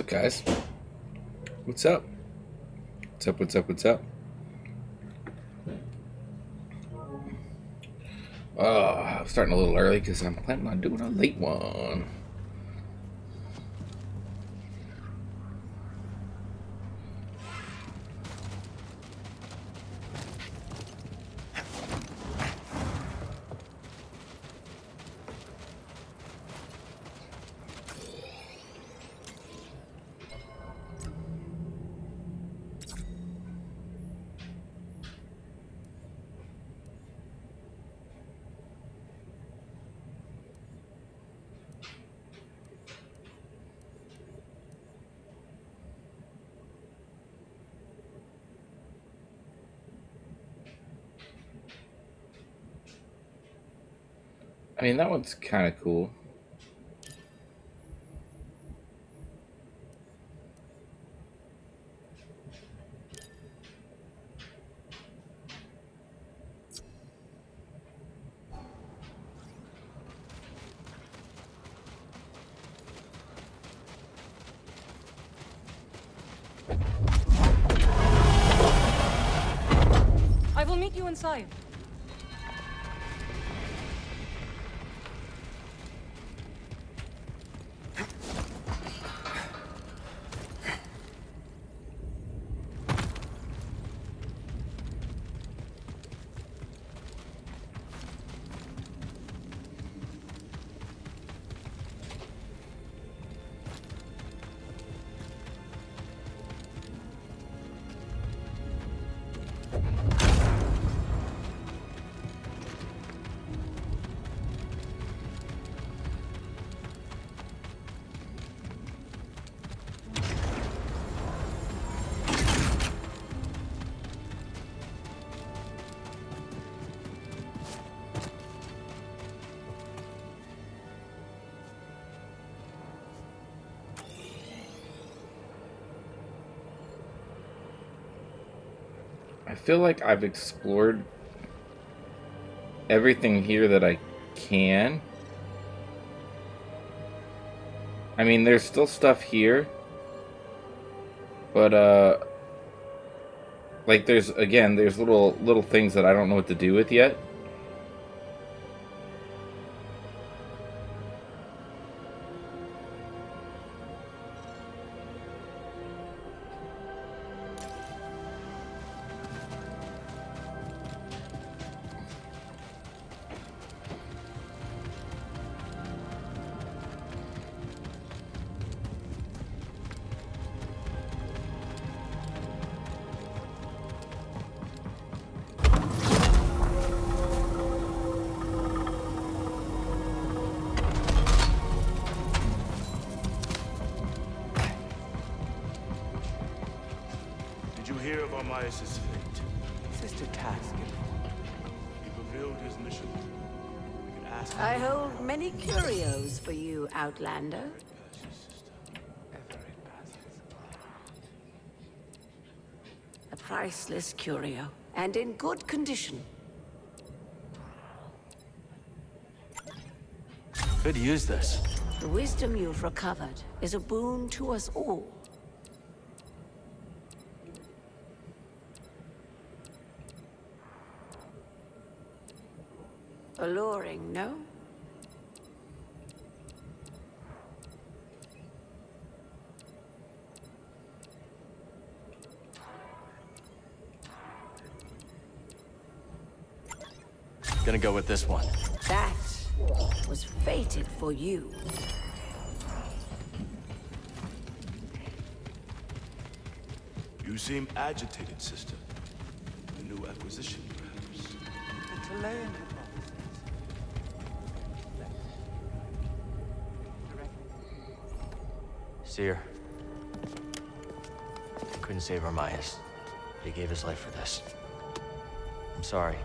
Up, guys? What's up? What's up, what's up, what's up? Oh, I'm starting a little early because I'm planning on doing a late one. I mean, that one's kind of cool. I will meet you inside. Feel like I've explored everything here that I can. I mean, there's still stuff here. But, uh... Like, there's, again, there's little, little things that I don't know what to do with yet. Curio, and in good condition. Could use this. The wisdom you've recovered is a boon to us all. Alluring, no? Gonna go with this one. That was fated for you. You seem agitated, sister. A new acquisition, perhaps. The Chilean Seer. I couldn't save Armias. He gave his life for this. I'm sorry.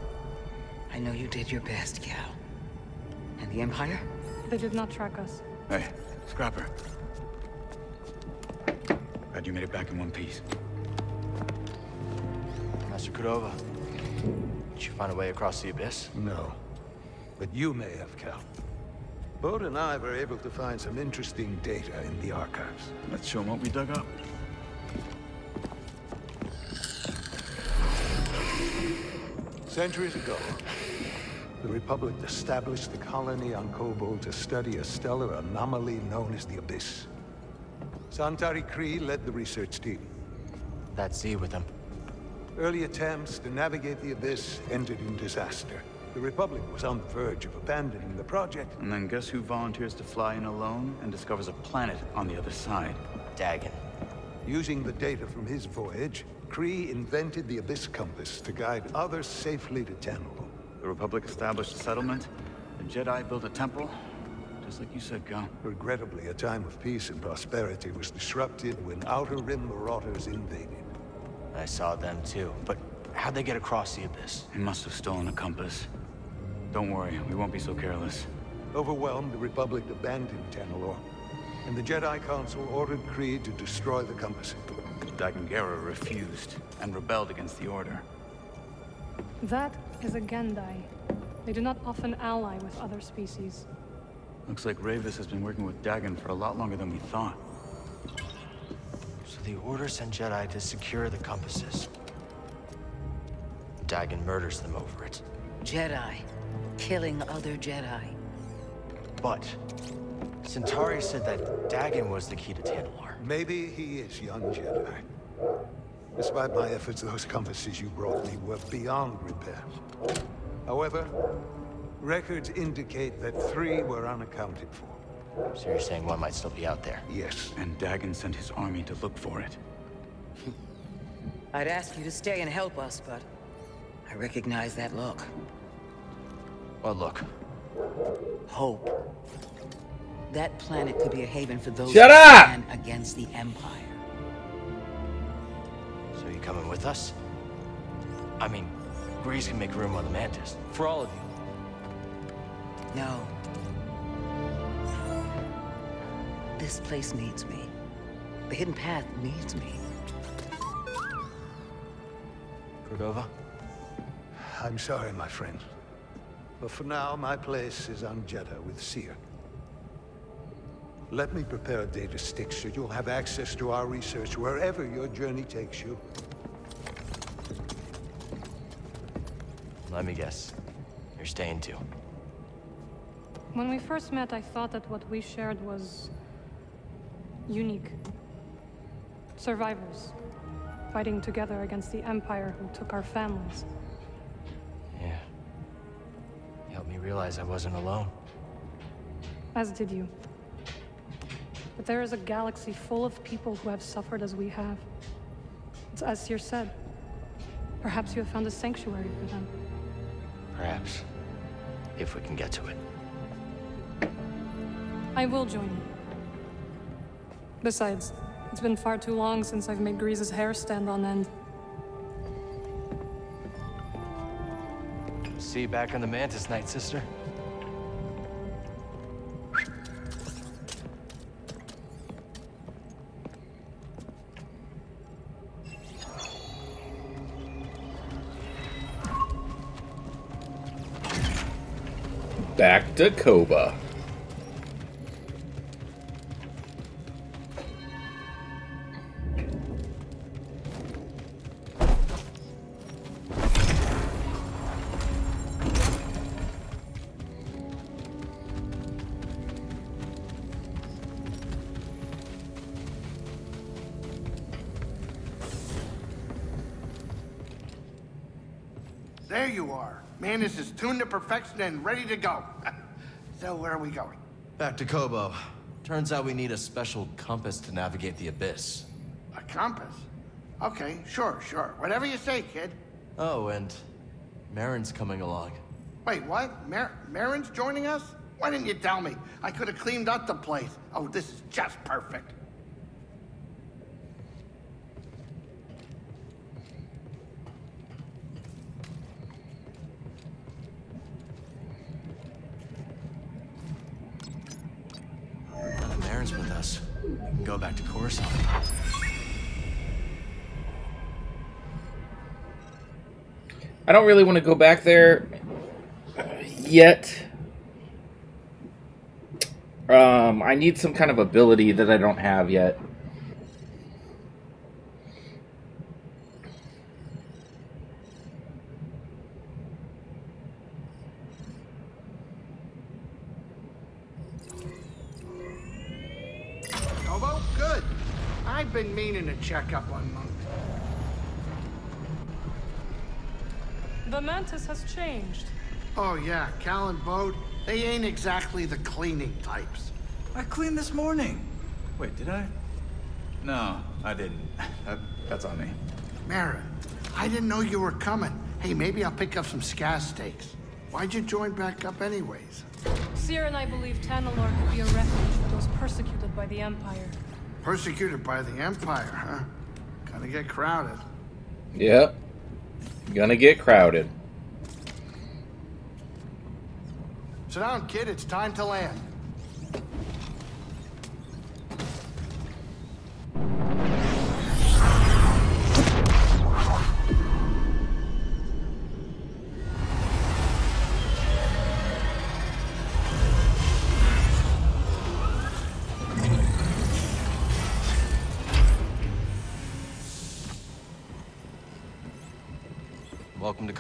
I know you did your best, Cal. And the Empire? They did not track us. Hey, Scrapper. Glad you made it back in one piece. Master Cordova. Did you find a way across the abyss? No. But you may have, Cal. Bode and I were able to find some interesting data in the archives. Let's show him what we dug up. Centuries ago, the Republic established the colony on Koboh to study a stellar anomaly known as the Abyss. Santari Khri led the research team. That Zee with him. Early attempts to navigate the Abyss ended in disaster. The Republic was on the verge of abandoning the project. And then guess who volunteers to fly in alone and discovers a planet on the other side? Dagan. Using the data from his voyage, Khri invented the Abyss Compass to guide others safely to Tanalorr. The Republic established a settlement. The Jedi built a temple. Just like you said, Cal. Regrettably, a time of peace and prosperity was disrupted when Outer Rim marauders invaded. I saw them too. But how'd they get across the abyss? They must have stolen a compass. Don't worry, we won't be so careless. Overwhelmed, the Republic abandoned Tanalorr, and the Jedi Council ordered Creed to destroy the compass. Dagan Gera refused and rebelled against the Order. That is a Gendai. They do not often ally with other species. Looks like Rayvis has been working with Dagan for a lot longer than we thought. So the Order sent Jedi to secure the compasses. Dagan murders them over it. Jedi. Killing other Jedi. But Santari said that Dagan was the key to Tanalorr. Maybe he is young Jedi. Despite my efforts, those compasses you brought me were beyond repair. However, records indicate that three were unaccounted for. So you're saying one might still be out there? Yes. And Dagan sent his army to look for it. I'd ask you to stay and help us, but I recognize that look. Well, look. Hope. That planet could be a haven for those Shut who up! stand against the Empire. So you coming with us? I mean, Greez can make room on the Mantis. For all of you. No. This place needs me. The Hidden Path needs me. Cordova? I'm sorry, my friend. But for now, my place is on Jedha with Cere. Let me prepare a data stick so you'll have access to our research wherever your journey takes you. Let me guess. You're staying too. When we first met, I thought that what we shared was unique. Survivors, fighting together against the Empire who took our families. Yeah. You helped me realize I wasn't alone. As did you. But there is a galaxy full of people who have suffered as we have. It's as Cere said. Perhaps you have found a sanctuary for them. Perhaps. If we can get to it. I will join you. Besides, it's been far too long since I've made Greez's hair stand on end. See you back on the Mantis night, sister. Back to Koboh. Perfection and ready to go. so where are we going? Back to Koboh. Turns out we need a special compass to navigate the abyss. A compass? Okay, sure, sure. Whatever you say, kid. Oh, and Merrin's coming along. Wait, what? Mar Merrin's joining us? Why didn't you tell me? I could have cleaned up the place. Oh, this is just perfect. Now that Merrin's with us, go back to Coruscant. I don't really want to go back there yet. Um, I need some kind of ability that I don't have yet. Koboh, good. I've been meaning to check up on Monk. The Mantis has changed. Oh yeah, Cal and Bode, they ain't exactly the cleaning types. I cleaned this morning. Wait, did I? No, I didn't. That, that's on me. Mara, I didn't know you were coming. Hey, maybe I'll pick up some scaz steaks. Why'd you join back up anyways? Cere and I believe Tanalorr could be a refuge for those persecuted by the Empire. Persecuted by the Empire, huh? Gonna get crowded. Yep. Gonna get crowded. Sit down, kid. It's time to land.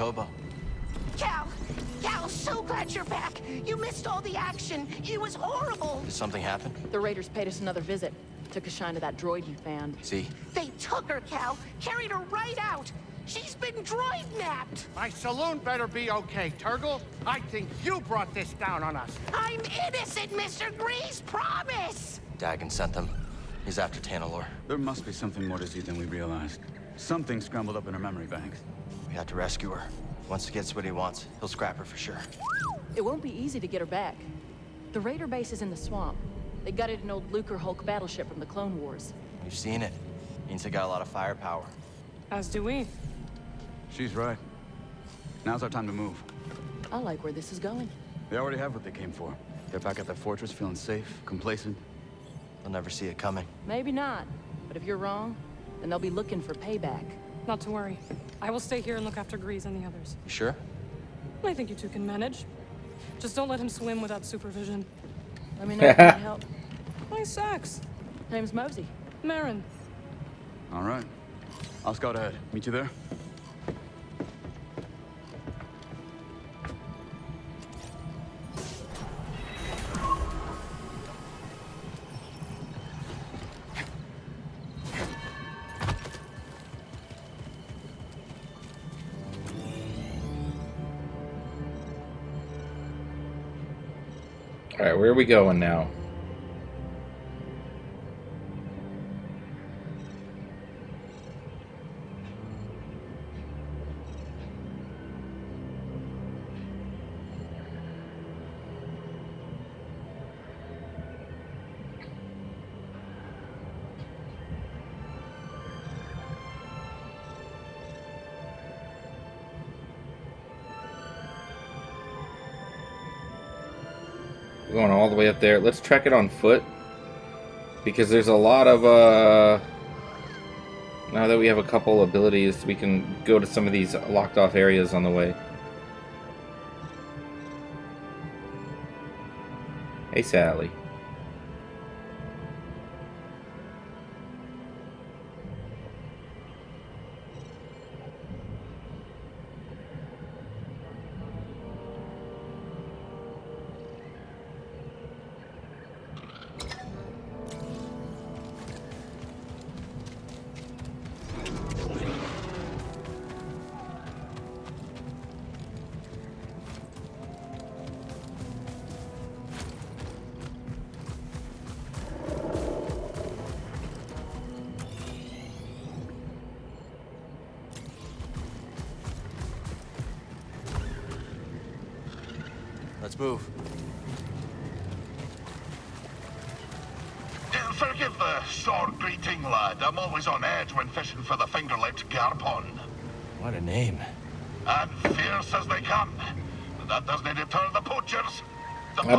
Koboh. Cal! Cal, so glad you're back! You missed all the action! It was horrible! Did something happen? The Raiders paid us another visit. Took a shine to that droid you found. See? They took her, Cal! Carried her right out! She's been droid napped! My saloon better be okay, Turgle. I think you brought this down on us. I'm innocent, Mr. Greez! Promise! Dagon sent them. He's after Tanalorr. There must be something more to see than we realized. Something scrambled up in her memory banks. We have to rescue her. Once he gets what he wants, he'll scrap her for sure. It won't be easy to get her back. The Raider base is in the swamp. They gutted an old Lucrehulk battleship from the Clone Wars. You've seen it. Means they got a lot of firepower. As do we. She's right. Now's our time to move. I like where this is going. They already have what they came for. They're back at their fortress feeling safe, complacent. They'll never see it coming. Maybe not. But if you're wrong, then they'll be looking for payback. Not to worry. I will stay here and look after Greez and the others. You sure? I think you two can manage. Just don't let him swim without supervision. Let me know if you need help. My sex. Name's Mosey. Merrin. All right. I'll scout ahead. Meet you there? Alright, where are we going now? All the way up there. Let's trek it on foot. Because there's a lot of, uh... Now that we have a couple abilities, we can go to some of these locked off areas on the way. Hey, Sally.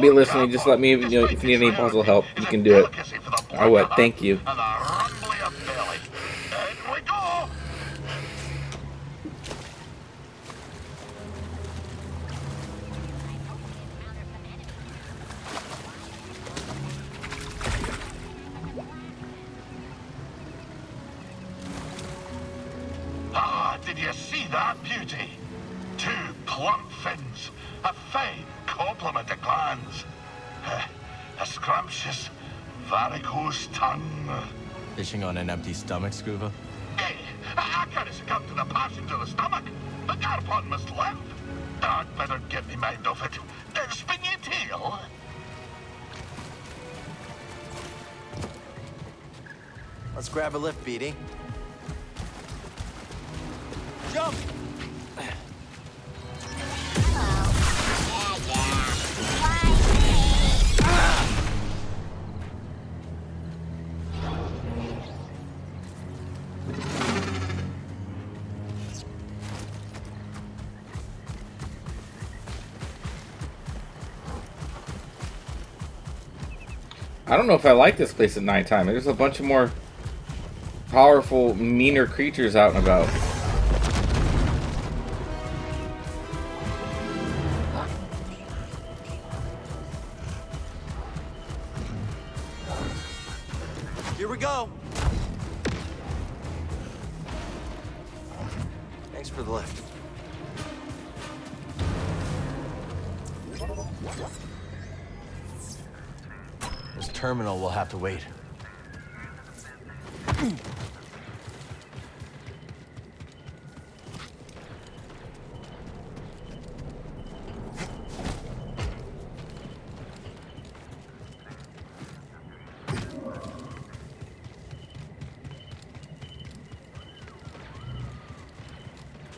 Be listening. Just let me, know, if you need any puzzle help, you can do it. I would. Thank you. Don't know if I like this place at nighttime. There's a bunch of more powerful, meaner creatures out and about. Have to wait.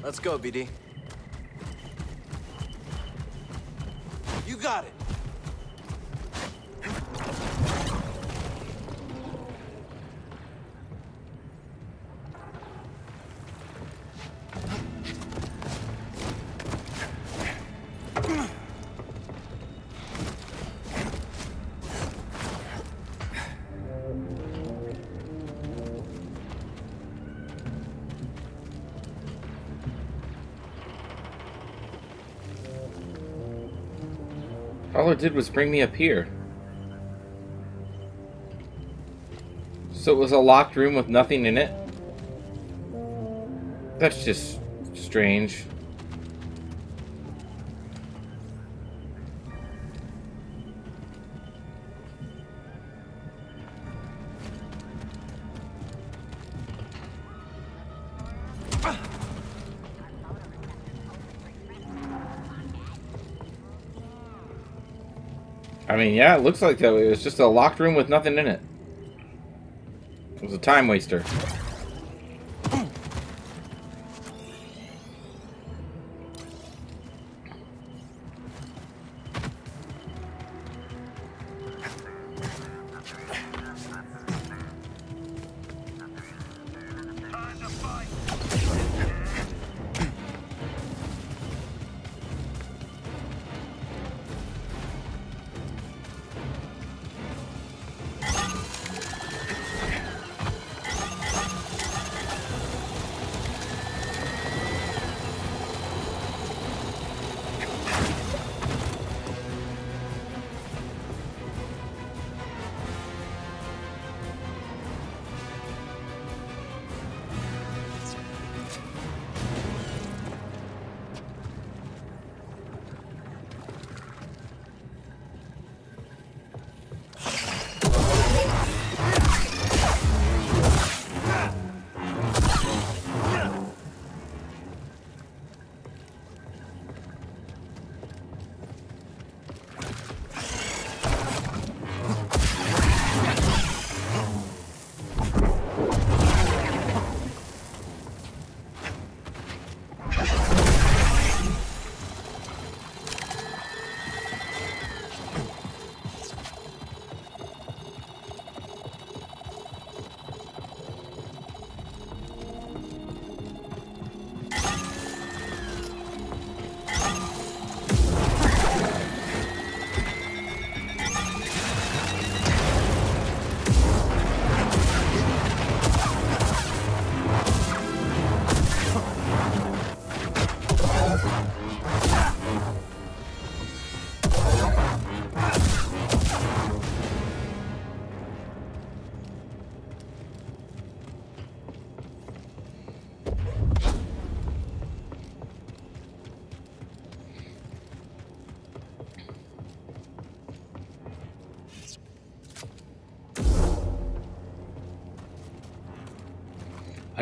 Let's go, BD. It did was bring me up here. So it was a locked room with nothing in it? That's just strange. Mean, yeah, it looks like that. It was just a locked room with nothing in it. It was a time waster.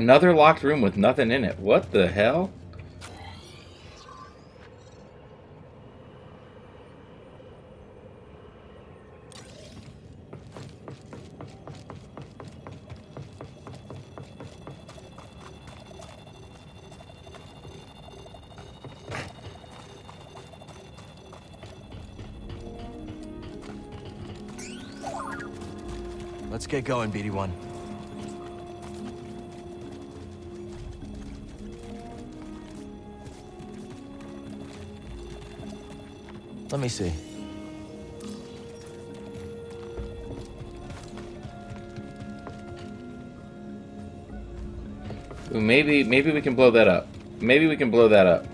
Another locked room with nothing in it. What the hell? Let's get going, BD-1. Let me see. Maybe maybe we can blow that up. Maybe we can blow that up.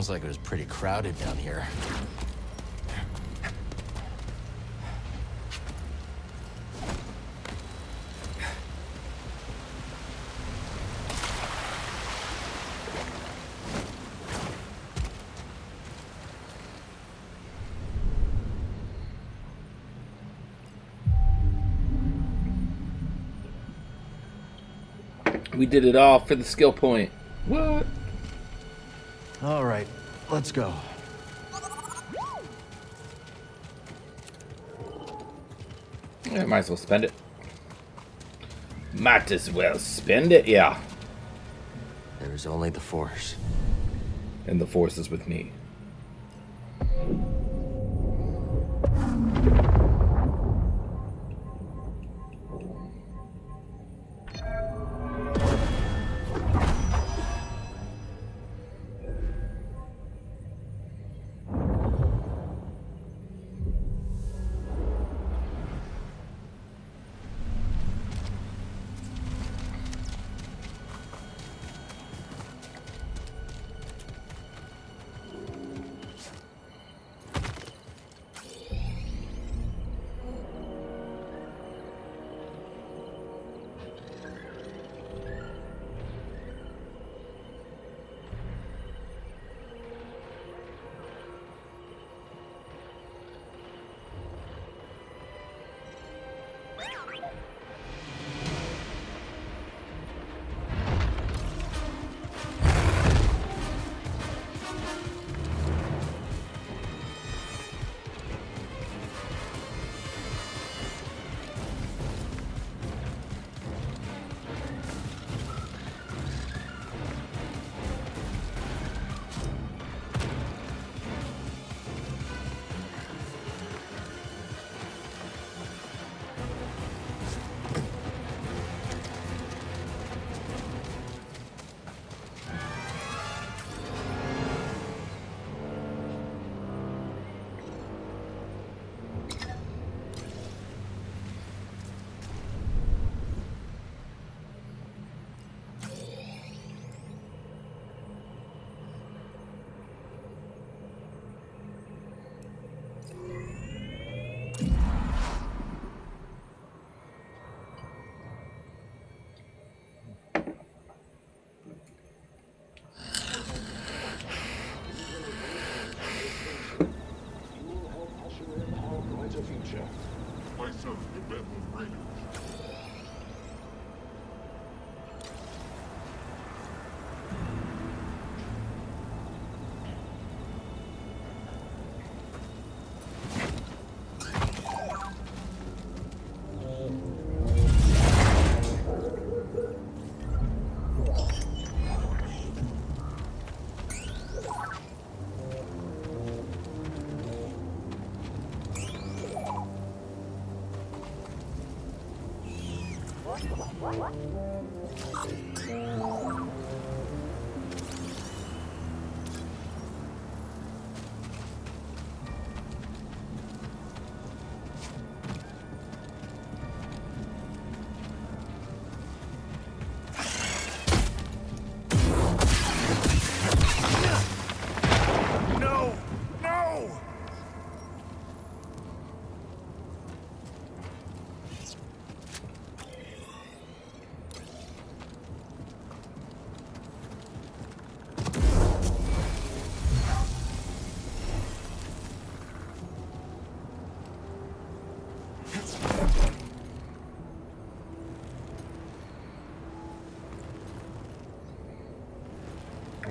Sounds like it was pretty crowded down here. We did it all for the skill point. What? All right, let's go. Yeah, might as well spend it. Might as well spend it, yeah. There's only the Force. And the Force is with me.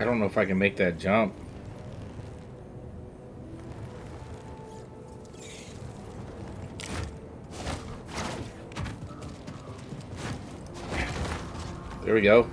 Don't know if I can make that jump. There we go.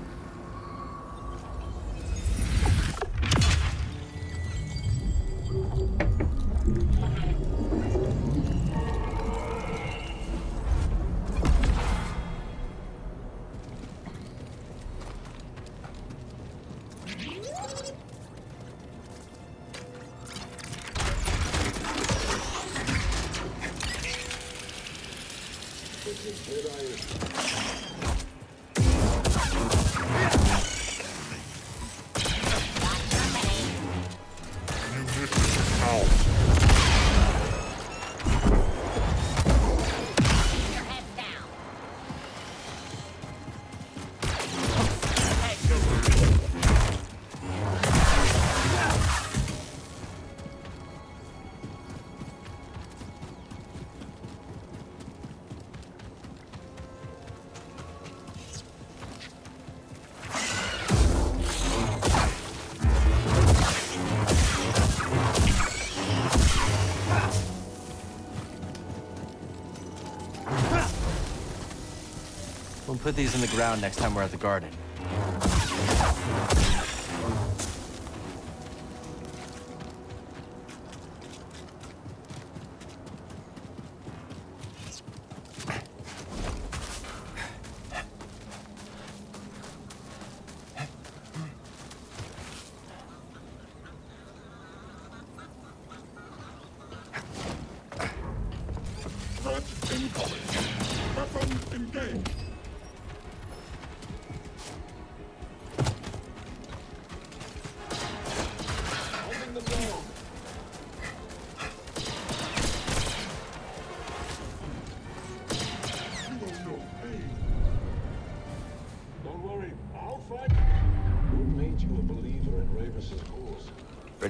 Put these in the ground next time we're at the garden.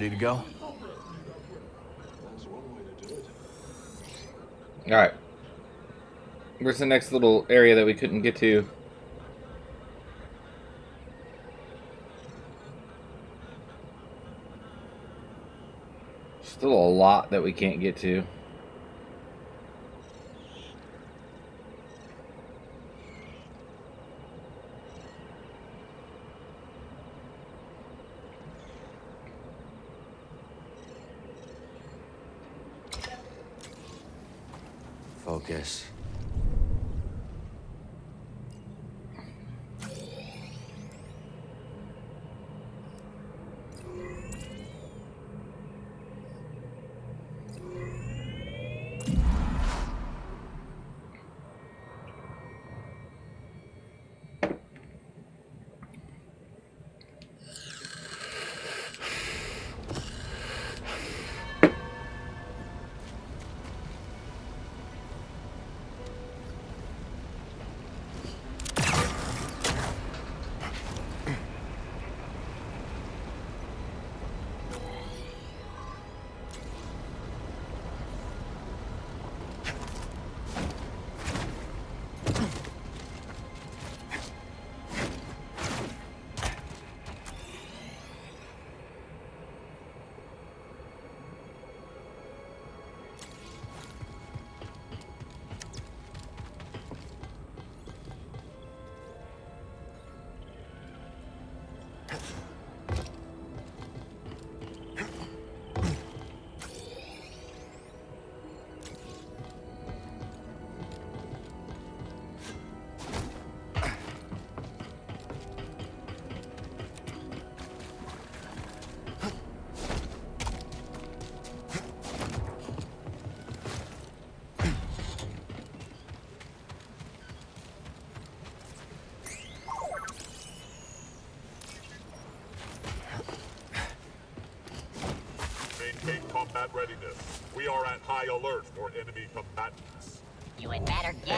Ready to go? Alright. Where's the next little area that we couldn't get to? Still a lot that we can't get to.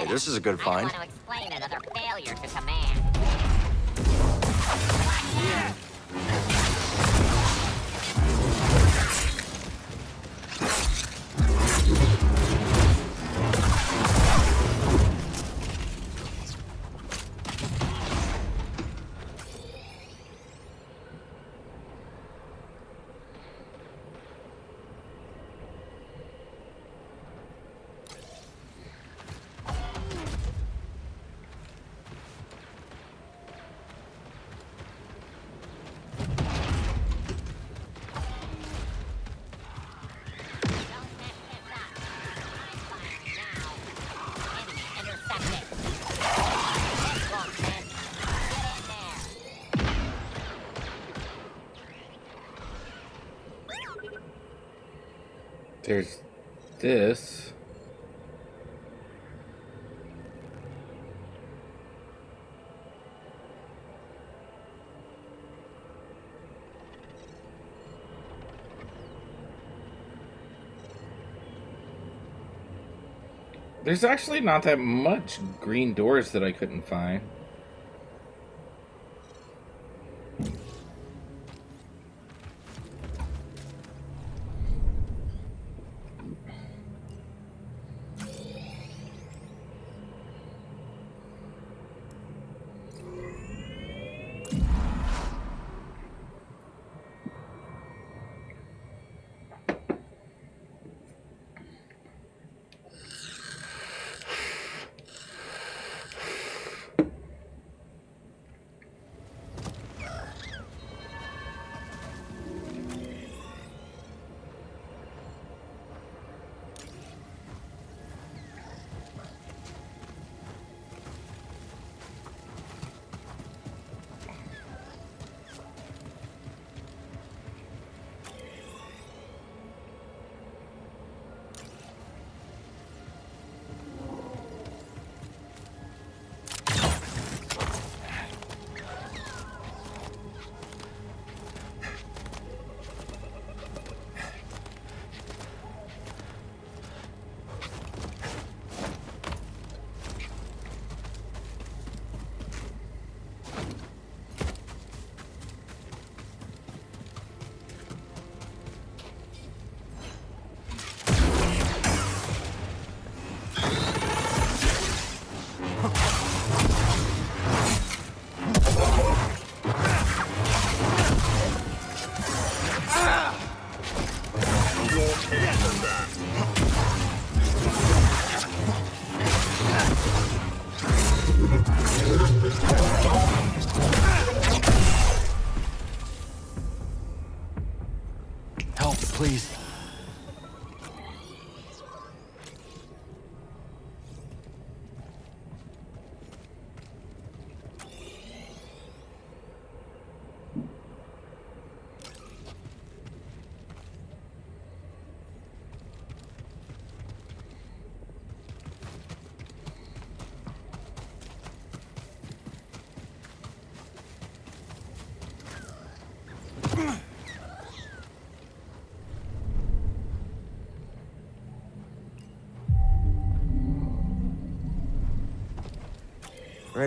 This is a good I find. this There's actually not that much green doors that I couldn't find.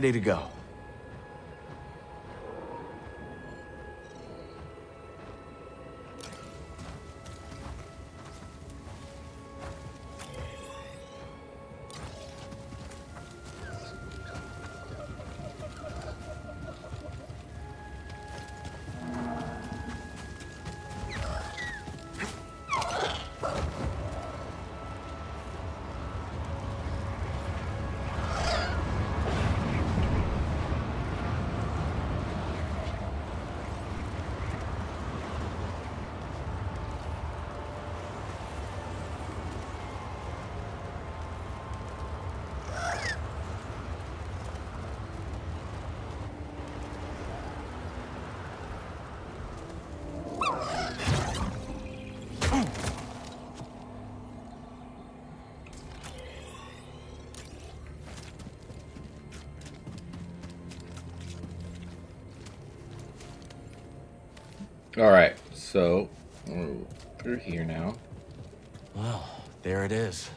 Ready to go. Alright, so we're through here now. Well, there it is.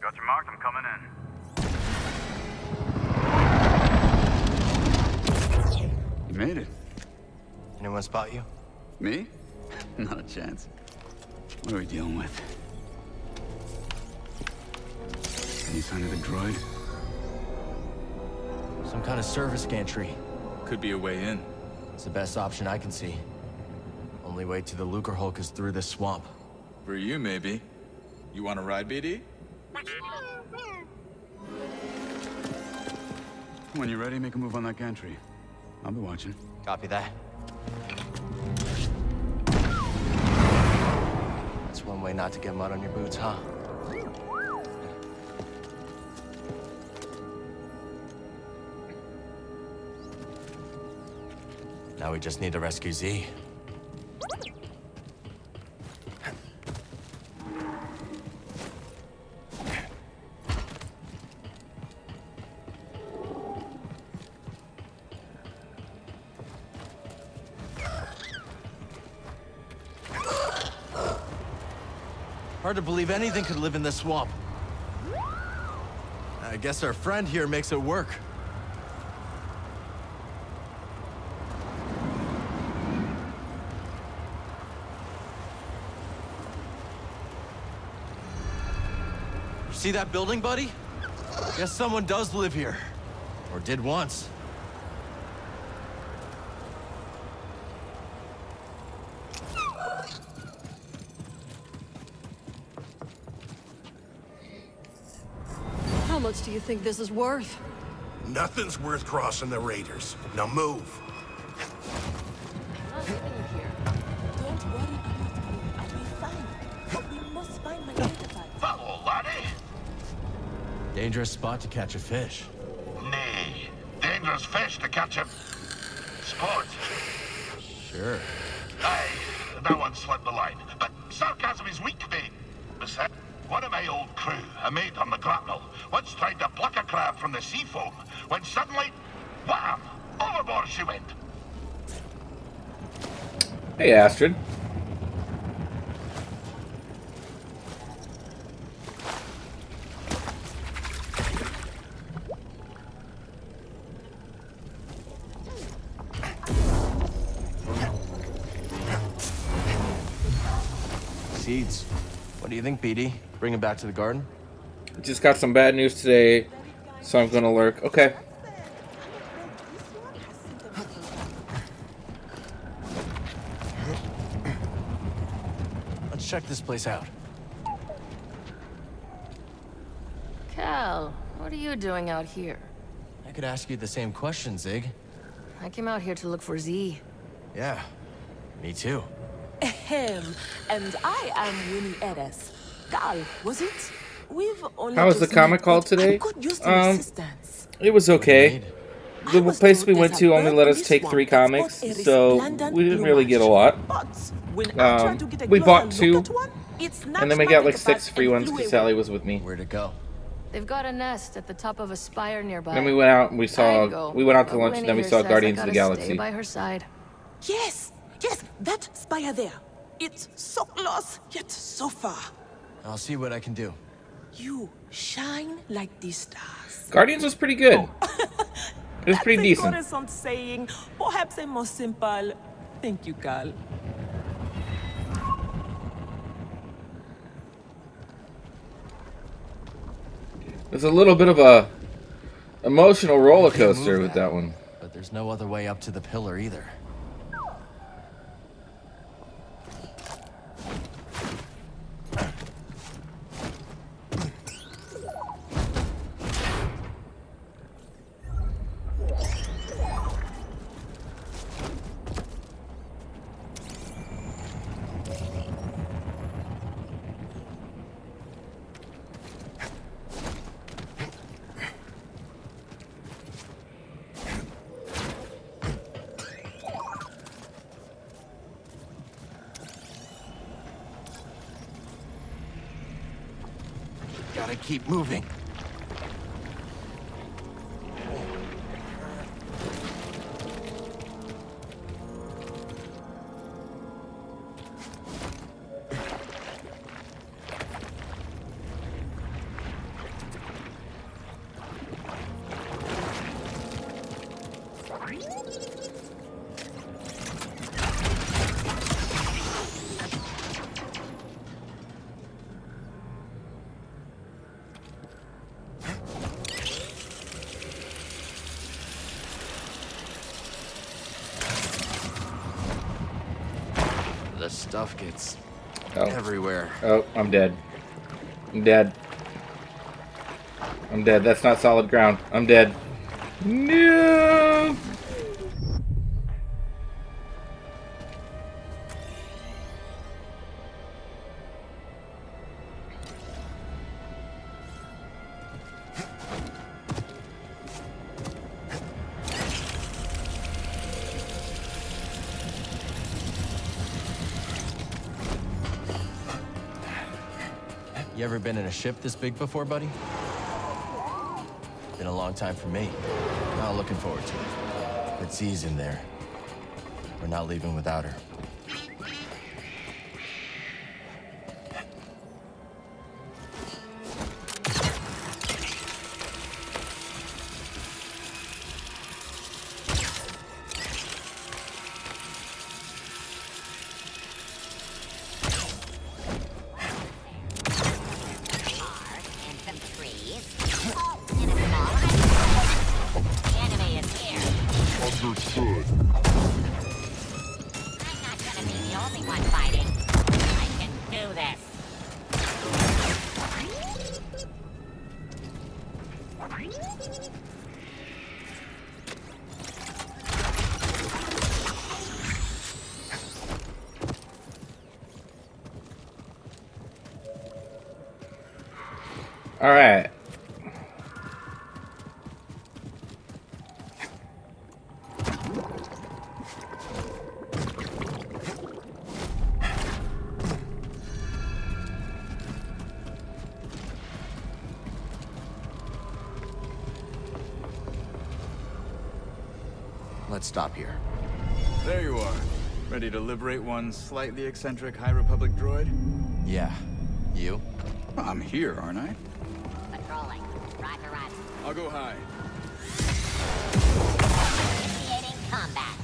Got your mark, I'm coming in. You made it. Anyone spot you? Me? Not a chance. What are we dealing with? Any sign of the droid? Some kind of service gantry. Could be a way in. It's the best option I can see. Only way to the Lucrehulk is through this swamp. For you, maybe. You want to ride, BD? When you're ready, make a move on that gantry. I'll be watching. Copy that. That's one way not to get mud on your boots, huh? Now we just need to rescue Zee. Hard to believe anything could live in this swamp. I guess our friend here makes it work. See that building, buddy? Guess someone does live here. Or did once. How much do you think this is worth? Nothing's worth crossing the Raiders. Now move. Dangerous spot to catch a fish. Nay. Dangerous fish to catch him. Sport. Sure. Aye, that one slipped the line. But sarcasm is weak, mate. Besides, one of my old crew, a mate on the grapnel, once tried to pluck a crab from the sea foam, when suddenly, wham! Overboard she went. Hey, Astrid. What do you think, BD? Bring him back to the garden? Just got some bad news today, so I'm gonna lurk. Okay. Let's check this place out. Cal, what are you doing out here? I could ask you the same question, Zig. I came out here to look for Zee. Yeah, me too. Ahem. And I am Winnie Eres. Gal, was it? We've only How was the comic met, called today? could use some Um. It was okay. The was place we went to only let us take three comics, so we didn't really get a lot. When I tried Um, to get a we bought two, at one, it snatched and then we got like six free ones because. Sally was with me. Where'd it go? They've got a nest at the top of a spire nearby. Then we went out and we saw we went out to lunch and then we saw Guardians of the Galaxy. Stay by her side. Yes, yes, that spire there. It's so close, yet so far. I'll see what I can do. You shine like the stars. Guardians was pretty good. Oh. It was That's pretty a decent. Coruscant saying, perhaps a more simple. Thank you, Cal. It was a little bit of a emotional roller We can move coaster with that one. But there's no other way up to the pillar either. Dead. I'm dead. That's not solid ground. I'm dead. A ship this big before, buddy? Been a long time for me. Not looking forward to it. But Zee's in there. We're not leaving without her. All right. Let's stop here. There you are. Ready to liberate one slightly eccentric High Republic droid? Yeah. You? I'm here, aren't I? Patrolling. Roger, roger. I'll go high. Initiating combat.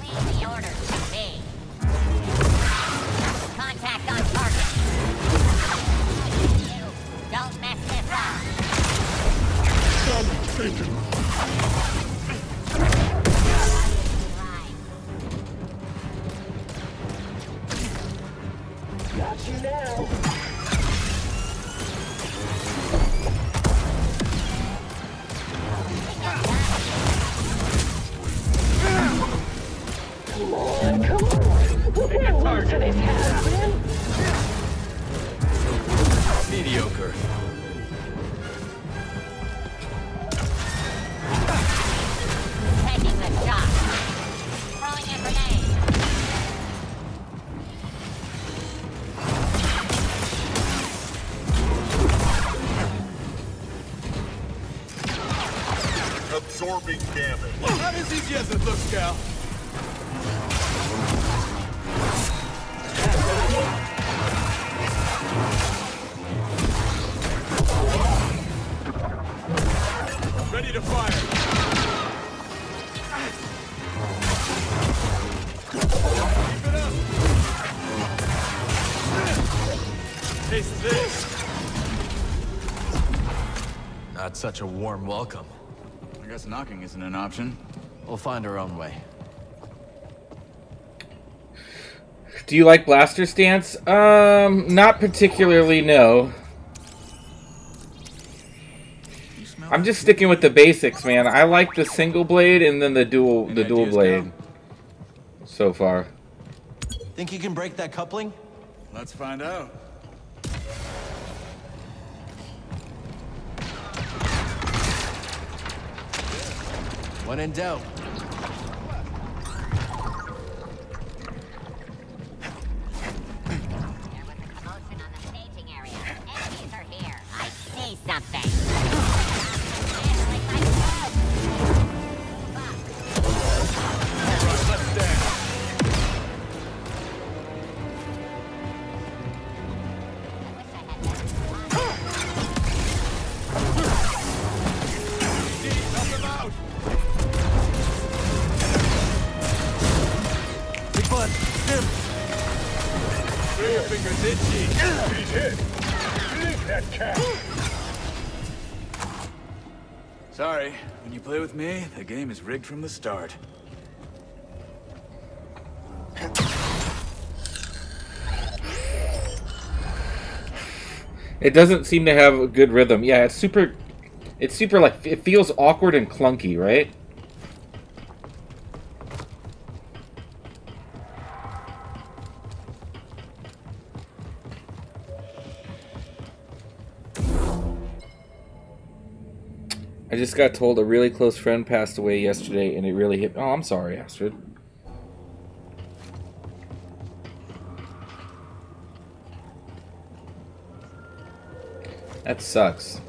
Leave the orders to me. Contact on target. You, don't mess this up. Got such a warm welcome. I guess knocking isn't an option. We'll find our own way. Do you like blaster stance? Um, not particularly. No. I'm just sticking with the basics, man. I like the single blade and then the dual the dual ideas, blade. So far. Think you can break that coupling? Let's find out. When in doubt. Rigged from the start. It doesn't seem to have a good rhythm. Yeah, it's super. It's super like it feels awkward and clunky, right? Just got told a really close friend passed away yesterday, and it really hit. Oh, I'm sorry, Astrid. That sucks.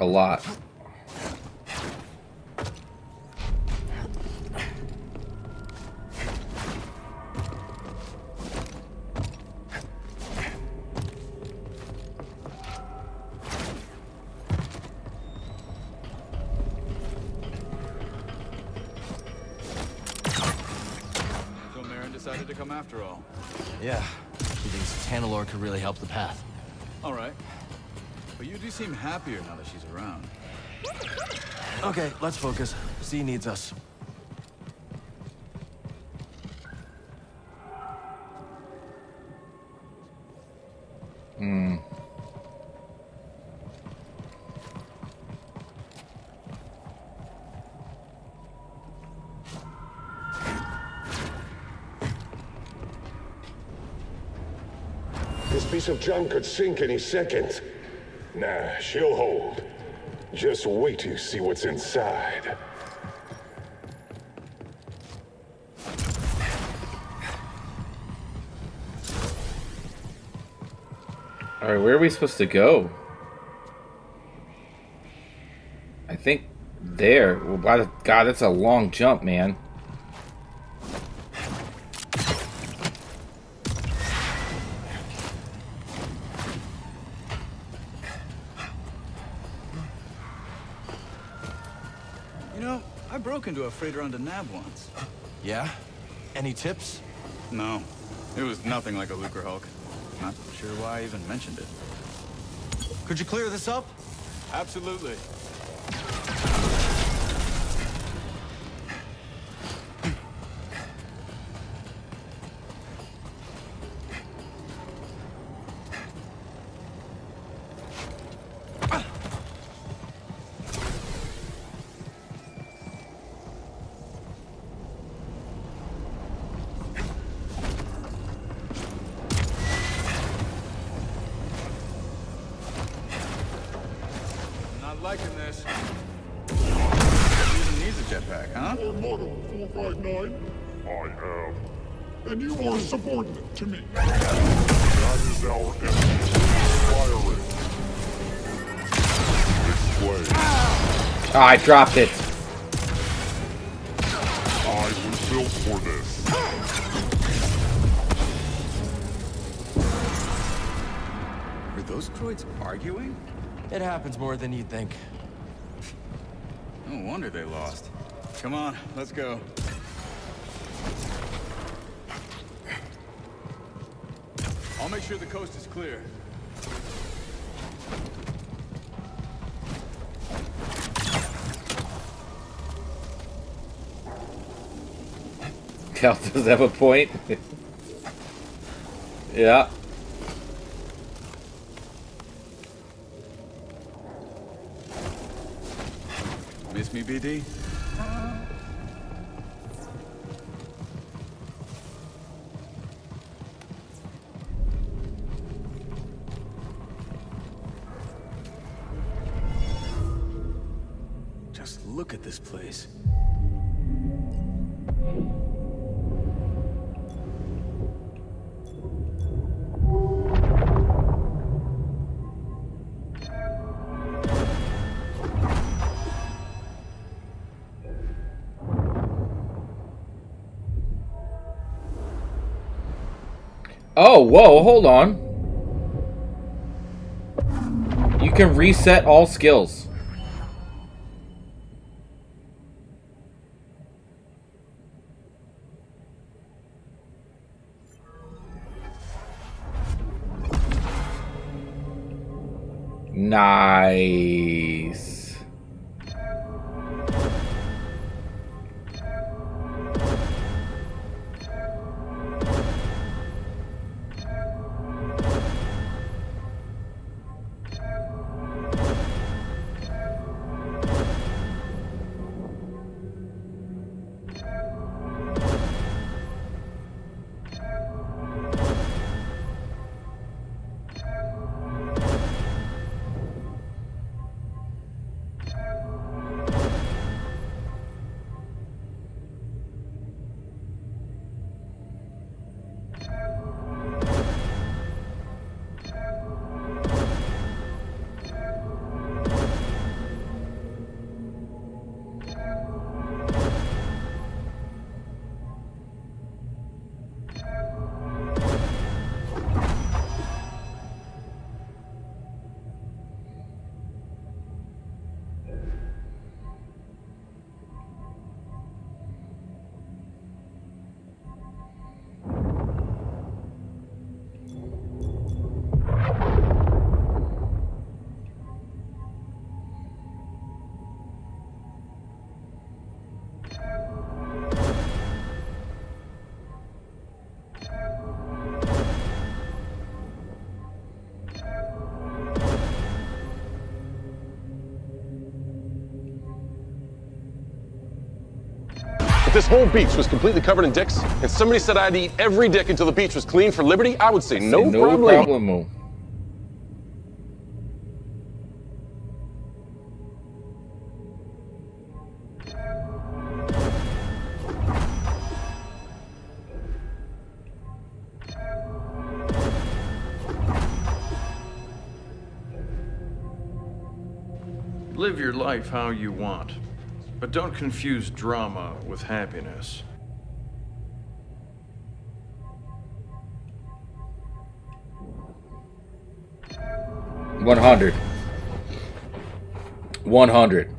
A lot. Could really help the path. All right. But you do seem happier now that she's around. Okay, let's focus. Zee needs us. Of junk could sink any second. Nah, she'll hold. Just wait till you see what's inside. All right, where are we supposed to go? I think there. Well, by the God, that's a long jump, man. A freighter on Nab once. Yeah? Any tips? No. It was nothing like a Lucrehulk. Not sure why I even mentioned it. Could you clear this up? Absolutely. Ah, I dropped it. I was built for this. Were those droids arguing? It happens more than you'd think. No wonder they lost. Come on, let's go. I'll make sure the coast is clear. Cal does have a point. yeah. Miss me, BD? Whoa, hold on. You can reset all skills. Nice. Whole beach was completely covered in dicks, and somebody said I had to eat every dick until the beach was clean for liberty, I would say no, no problem. problemo. Live your life how you want, but don't confuse drama with happiness. One hundred. One hundred.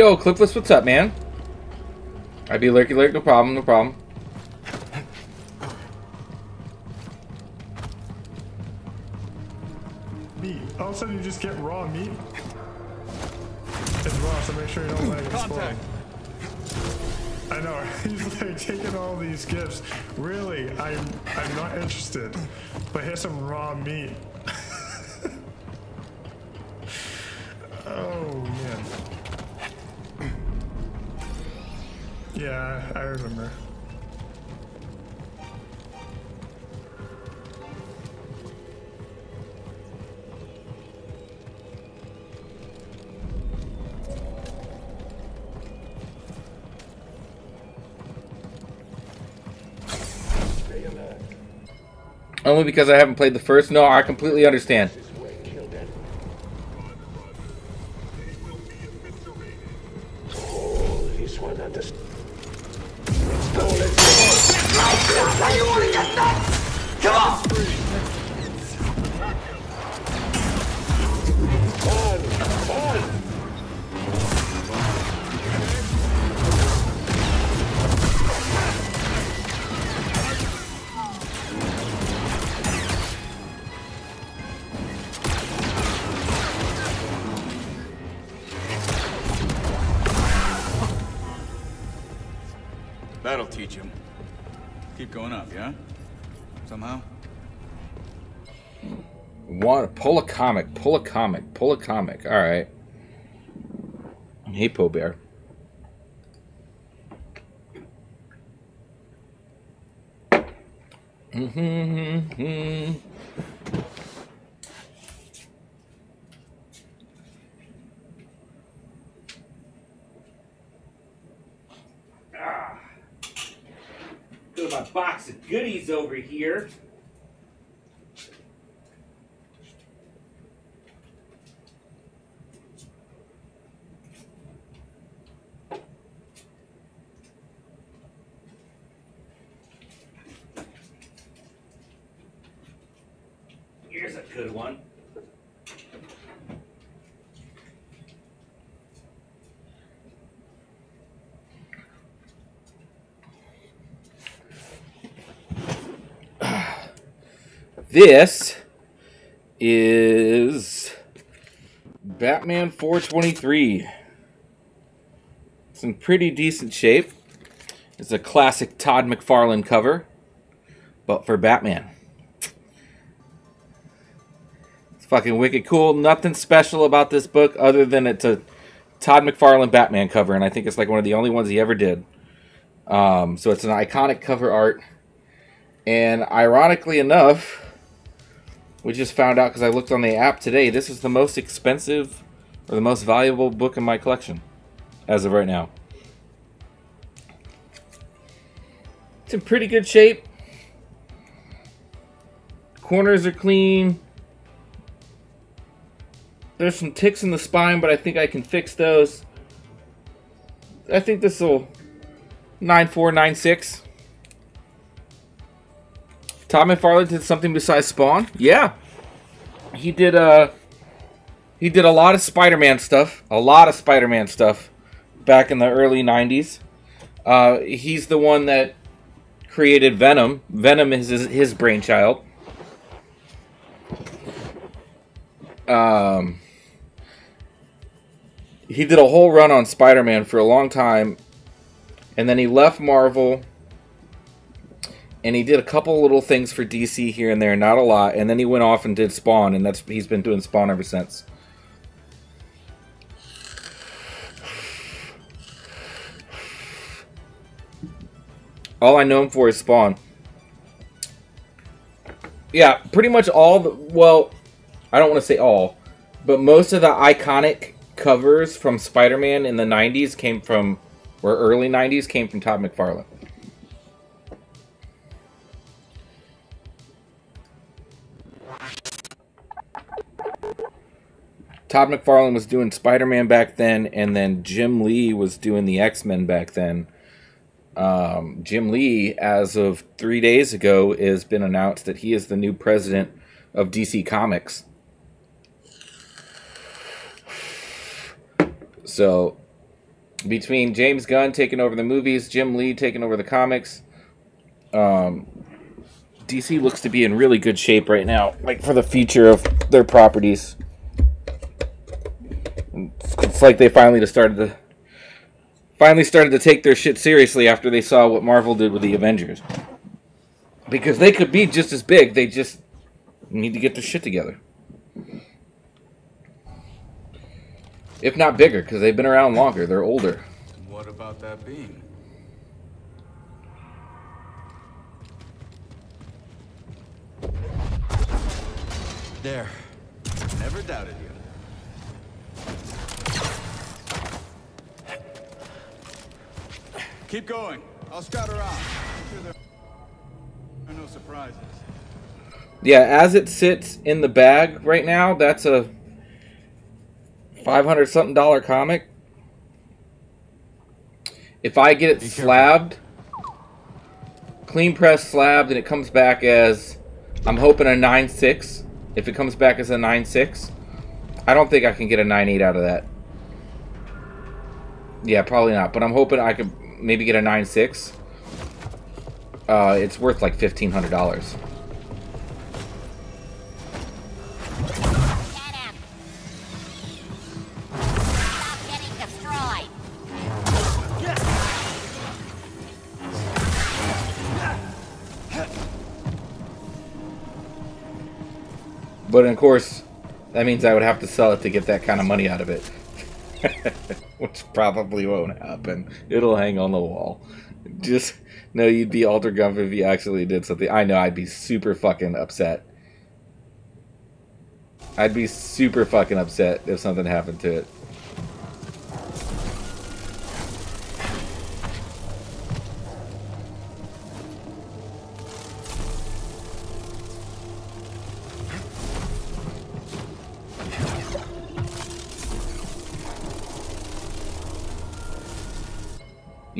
Yo, Clipless, what's up, man? I'd be lurky lurk, no problem, no problem. Meat. All of a sudden you just get raw meat. It's raw, so make sure you don't let it spoil. I know, he's like taking all these gifts. Really, I'm I'm not interested. But here's some raw meat. Remember. Only because I haven't played the first? No, I completely understand. want to pull a comic, pull a comic, pull a comic. All right. Hey, Po Bear. Mm-hmm, mhm Ah. Got my box of goodies over here. Good one. This is Batman 423. It's in pretty decent shape. It's a classic Todd McFarlane cover, but for Batman. Fucking wicked cool. Nothing special about this book other than it's a Todd McFarlane Batman cover, and I think it's like one of the only ones he ever did. Um, so it's an iconic cover art. And ironically enough, we just found out because I looked on the app today, this is the most expensive or the most valuable book in my collection as of right now. It's in pretty good shape. Corners are clean. There's some ticks in the spine, but I think I can fix those. I think this will 9496. Todd McFarlane did something besides Spawn? Yeah. He did uh he did a lot of Spider-Man stuff. A lot of Spider-Man stuff back in the early 90s. Uh, he's the one that created Venom. Venom is his, his brainchild. Um, he did a whole run on Spider-Man for a long time, and then he left Marvel and he did a couple little things for DC here and there, not a lot, and then he went off and did Spawn, and that's he's been doing Spawn ever since. All I know him for is Spawn. Yeah, pretty much all the well, I don't want to say all, but most of the iconic covers from Spider-Man in the 90s came from or early 90s came from Todd McFarlane. Todd McFarlane was doing Spider Man back then, and then Jim Lee was doing the X Men back then. Um, Jim Lee, as of three days ago, has been announced that he is the new president of DC Comics. So, between James Gunn taking over the movies, Jim Lee taking over the comics, um, DC looks to be in really good shape right now, like for the future of their properties it's like they finally just started to finally started to take their shit seriously after they saw what Marvel did with the Avengers. Because they could be just as big, they just need to get their shit together. If not bigger, because they've been around longer, they're older. What about that beam? There. Never doubted you. Keep going. I'll scout around. Sure there are no surprises. Yeah, as it sits in the bag right now, that's a 500 something dollar comic. If I get it slabbed, clean press slabbed, and it comes back as, I'm hoping a nine six. If it comes back as a nine six, I don't think I can get a nine eight out of that. Yeah, probably not. But I'm hoping I could maybe get a 9.6. Uh, it's worth like $1,500. But of course, that means I would have to sell it to get that kind of money out of it. Which probably won't happen. It'll hang on the wall. Just know you'd be Alter Gump if you actually did something. I know I'd be super fucking upset. I'd be super fucking upset if something happened to it.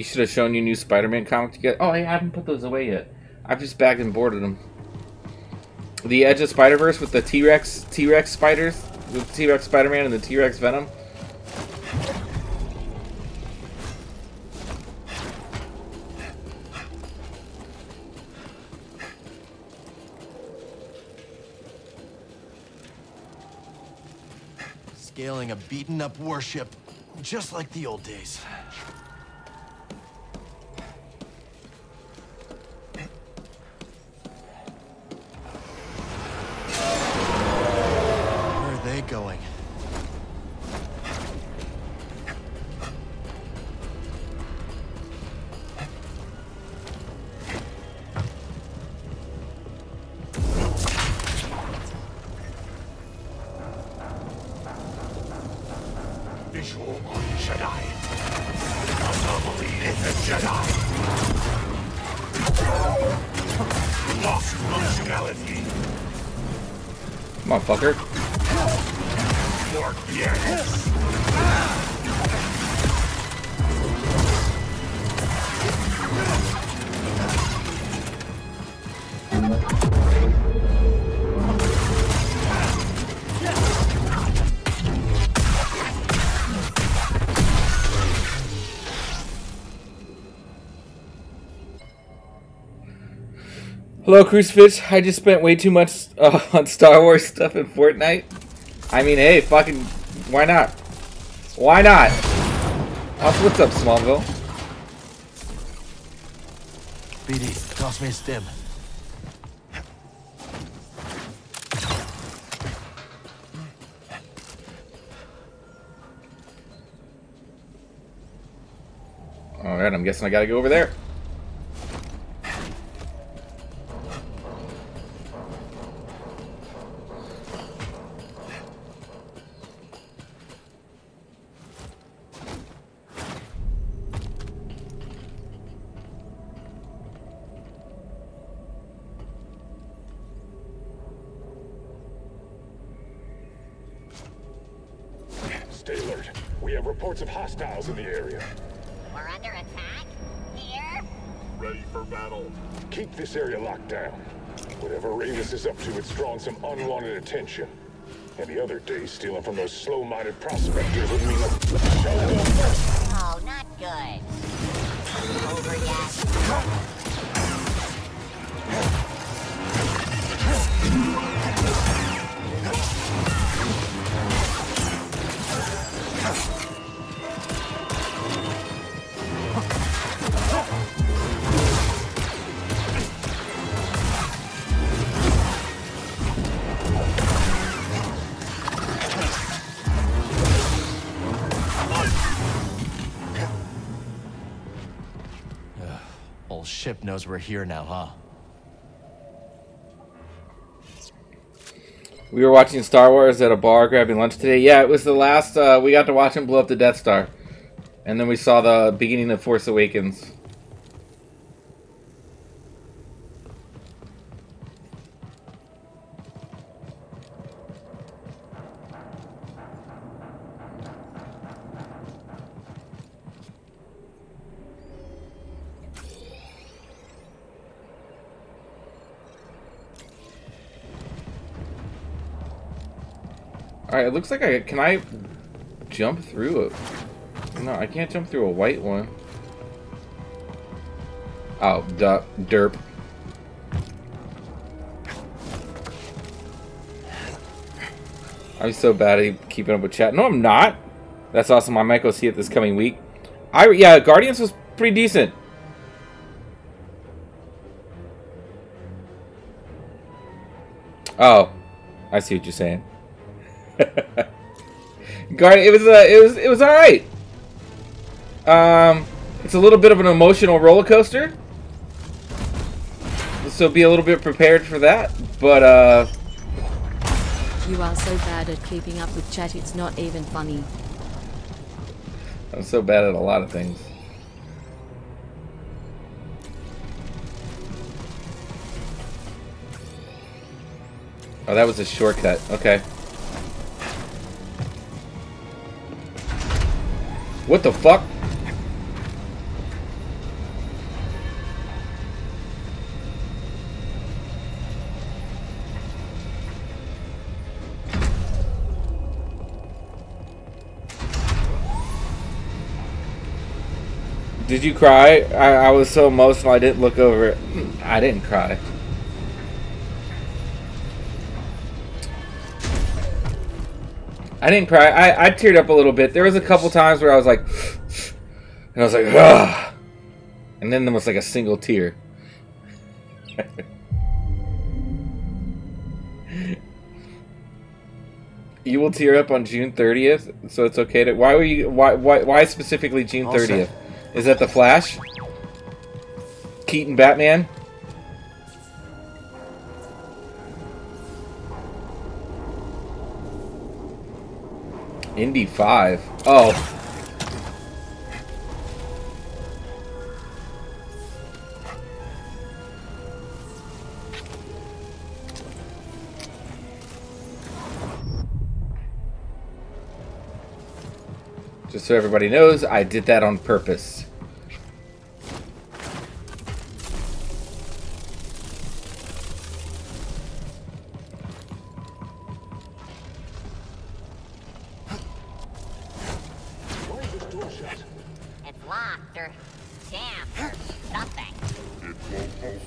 You should have shown your new Spider-Man comic to get. Oh, I haven't put those away yet. I've just bagged and boarded them. The Edge of Spider-Verse with the T-Rex T-Rex spiders, the T-Rex Spider-Man and the T-Rex Venom. Scaling a beaten up warship, just like the old days. Come Hello, Crusa Fitch. I just spent way too much uh, on Star Wars stuff in Fortnite. I mean, hey, fucking, why not? Why not? Also, what's up, Smallville? BD, toss me a stim. Alright, I'm guessing I gotta go over there. Attention. And the other day, stealing from those slow-minded prospectors would mean a we're here now, huh? We were watching Star Wars at a bar grabbing lunch today. Yeah, it was the last, uh, we got to watch him blow up the Death Star. And then we saw the beginning of Force Awakens. Alright, it looks like I... Can I jump through it? No, I can't jump through a white one. Oh, duh, derp. I'm so bad at keeping up with chat. No, I'm not. That's awesome. I might go see it this coming week. I yeah, Guardians was pretty decent. Oh, I see what you're saying. Guard, it was uh, it was it was all right. Um, it's a little bit of an emotional roller coaster, so be a little bit prepared for that. But uh, You are so bad at keeping up with chat, it's not even funny. I'm so bad at a lot of things. Oh, that was a shortcut. Okay. What the fuck? Did you cry? I, I was so emotional I didn't look over it. I didn't cry. I didn't cry. I, I teared up a little bit. There was a couple times where I was like, and I was like, ah, and then there was like a single tear. you will tear up on June 30th, so it's okay to. Why were you? Why? Why? Why specifically June 30th? Is that the Flash? Keaton Batman? Indy 5. Oh. Just so everybody knows, I did that on purpose.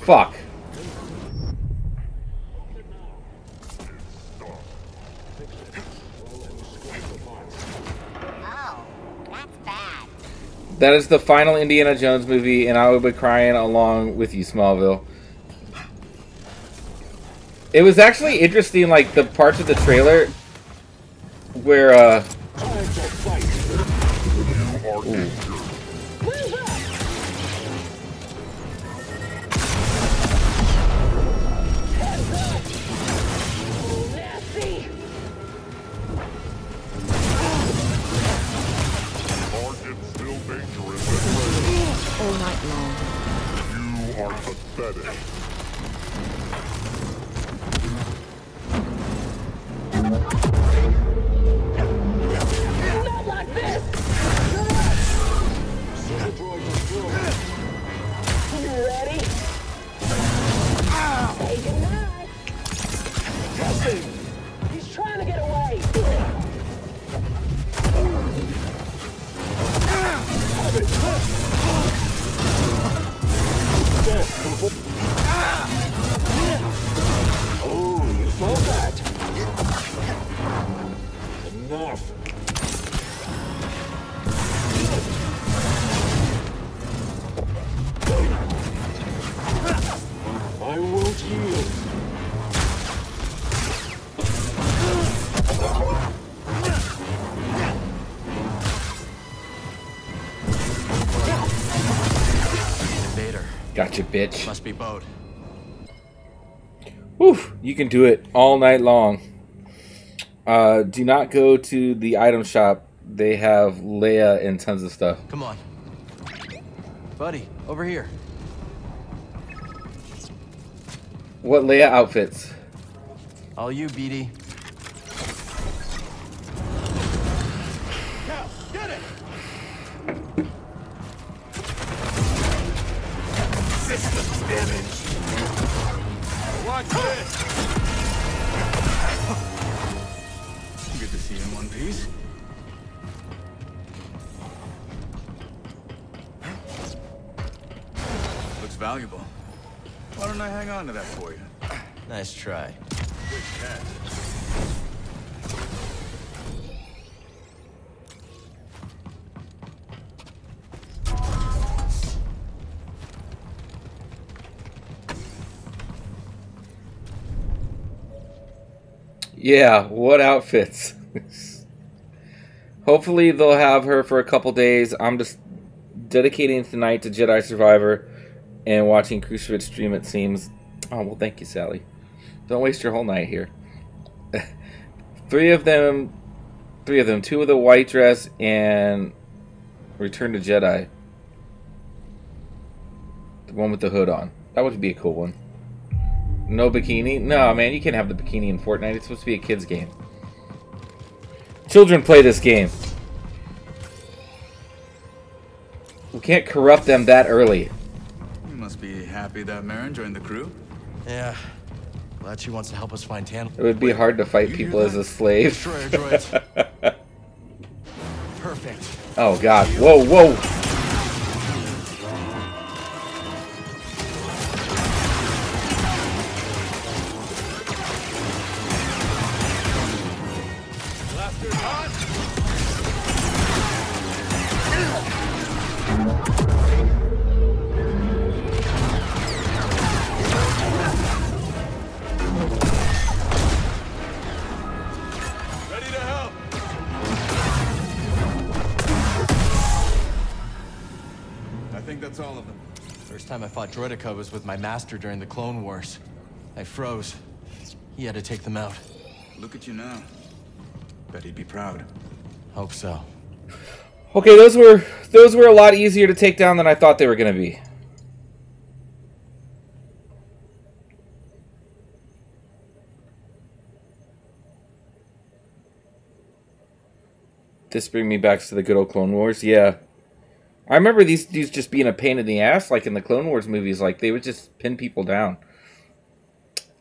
Fuck. Oh, that's bad. That is the final Indiana Jones movie, and I will be crying along with you, Smallville. It was actually interesting, like the parts of the trailer where, uh, ooh. Are Enough. I won't yield. Invader. Gotcha, bitch. Must be Bode. Whew, you can do it all night long. Uh, do not go to the item shop. They have Leia and tons of stuff. Come on. Buddy, over here. What Leia outfits? All you, BD. Get it! Systems damage. Watch this! Valuable. Why don't I hang on to that for you? Nice try. Good catch. Yeah, what outfits? Hopefully they'll have her for a couple days. I'm just dedicating tonight to Jedi Survivor and watching Crusa Fitch stream. It seems. Oh well, thank you, Sally. Don't waste your whole night here. three of them, three of them. Two with a white dress and Return to Jedi. The one with the hood on. That would be a cool one. No bikini? No, man, you can't have the bikini in Fortnite. It's supposed to be a kid's game. Children play this game. We can't corrupt them that early. You must be happy that Merrin joined the crew. Yeah. Glad she wants to help us find Tan. It would be hard to fight people as a slave. Perfect. oh god. Whoa, whoa. Ready to help. I think that's all of them. First time I fought Droideka was with my master during the Clone Wars. I froze. He had to take them out. Look at you now. Bet he'd be proud. Hope so. Okay, those were those were a lot easier to take down than I thought they were going to be. This bring me back to the good old Clone Wars. Yeah, I remember these dudes just being a pain in the ass, like in the Clone Wars movies. Like they would just pin people down.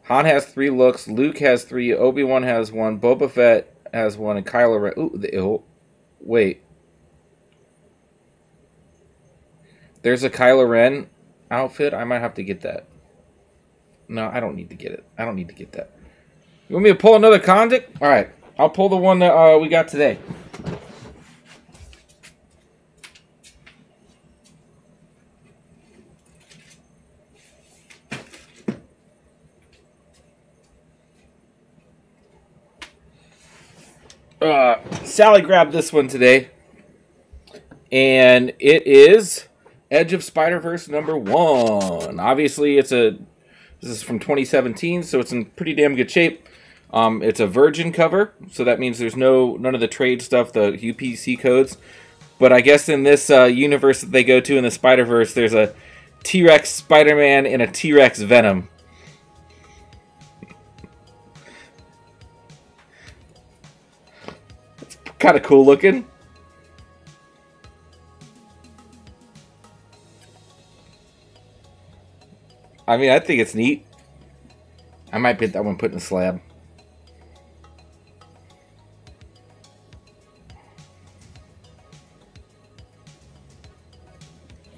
Han has three looks. Luke has three. Obi Wan has one. Boba Fett has one, and Kylo Ren. Ooh, the, oh, wait. There's a Kylo Ren outfit. I might have to get that. No, I don't need to get it. I don't need to get that. You want me to pull another convict? All right, I'll pull the one that uh, we got today. Uh, Sally grabbed this one today, and it is Edge of Spider Verse number one. Obviously, it's a this is from 2017, so it's in pretty damn good shape. Um, it's a Virgin cover, so that means there's no none of the trade stuff, the UPC codes. But I guess in this uh, universe that they go to in the Spider Verse, there's a T Rex Spider Man and a T Rex Venom. It's kind of cool looking. I mean, I think it's neat. I might get that one put in a slab.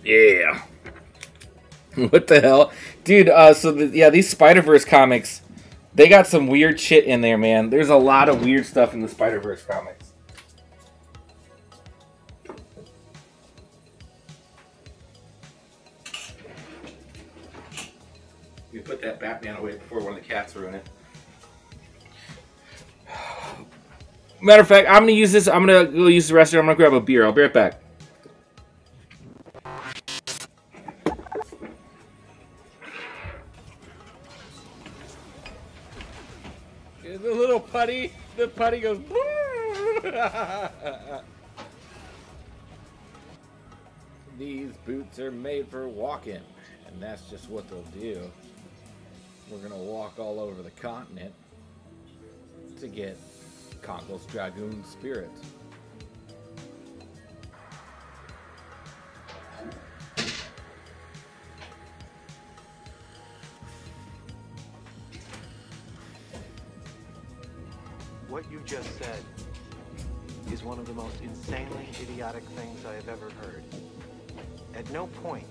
Yeah. what the hell? Dude, uh, so the, yeah, these Spider-Verse comics, they got some weird shit in there, man. There's a lot of weird stuff in the Spider-Verse comics. We put that Batman away before one of the cats ruin it. Matter of fact, I'm gonna use this. I'm gonna go use the restroom. I'm gonna grab a beer. I'll be right back. Little putty, the putty goes. These boots are made for walking, and that's just what they'll do. We're gonna walk all over the continent to get Congo's Dragoon Spirit. What you just said is one of the most insanely idiotic things I have ever heard. At no point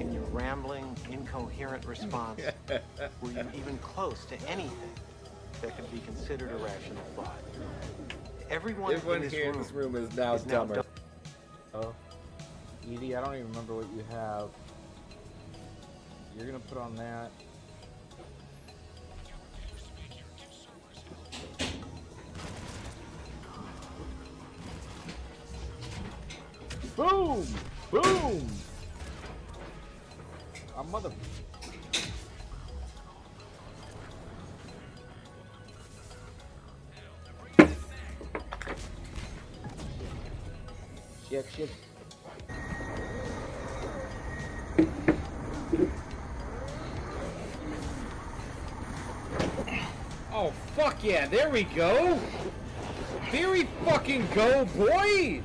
in your rambling, incoherent response were you even close to anything that could be considered a rational thought. Everyone, Everyone in this here room in this room is now dumber. dumb. Oh, Edie, I don't even remember what you have. You're gonna put on that. Boom! Boom! A mother. Shit, shit. Oh fuck yeah! There we go. Here we fucking go, boy.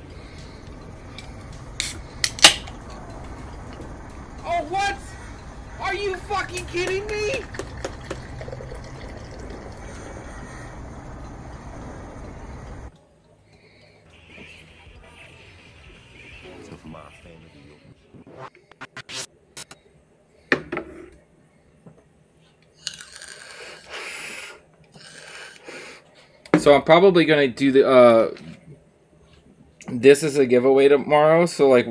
Oh what? Are you fucking kidding me? So I'm probably gonna do the uh this is a giveaway tomorrow, so like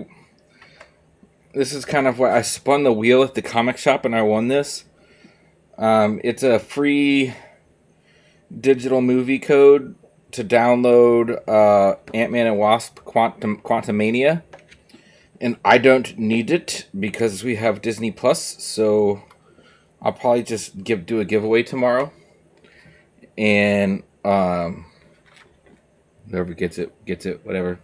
this is kind of what I spun the wheel at the comic shop and I won this. Um, it's a free digital movie code to download uh, Ant Man and Wasp Quantum Quantumania, and I don't need it because we have Disney Plus. So I'll probably just give do a giveaway tomorrow, and um, whoever gets it gets it. Whatever.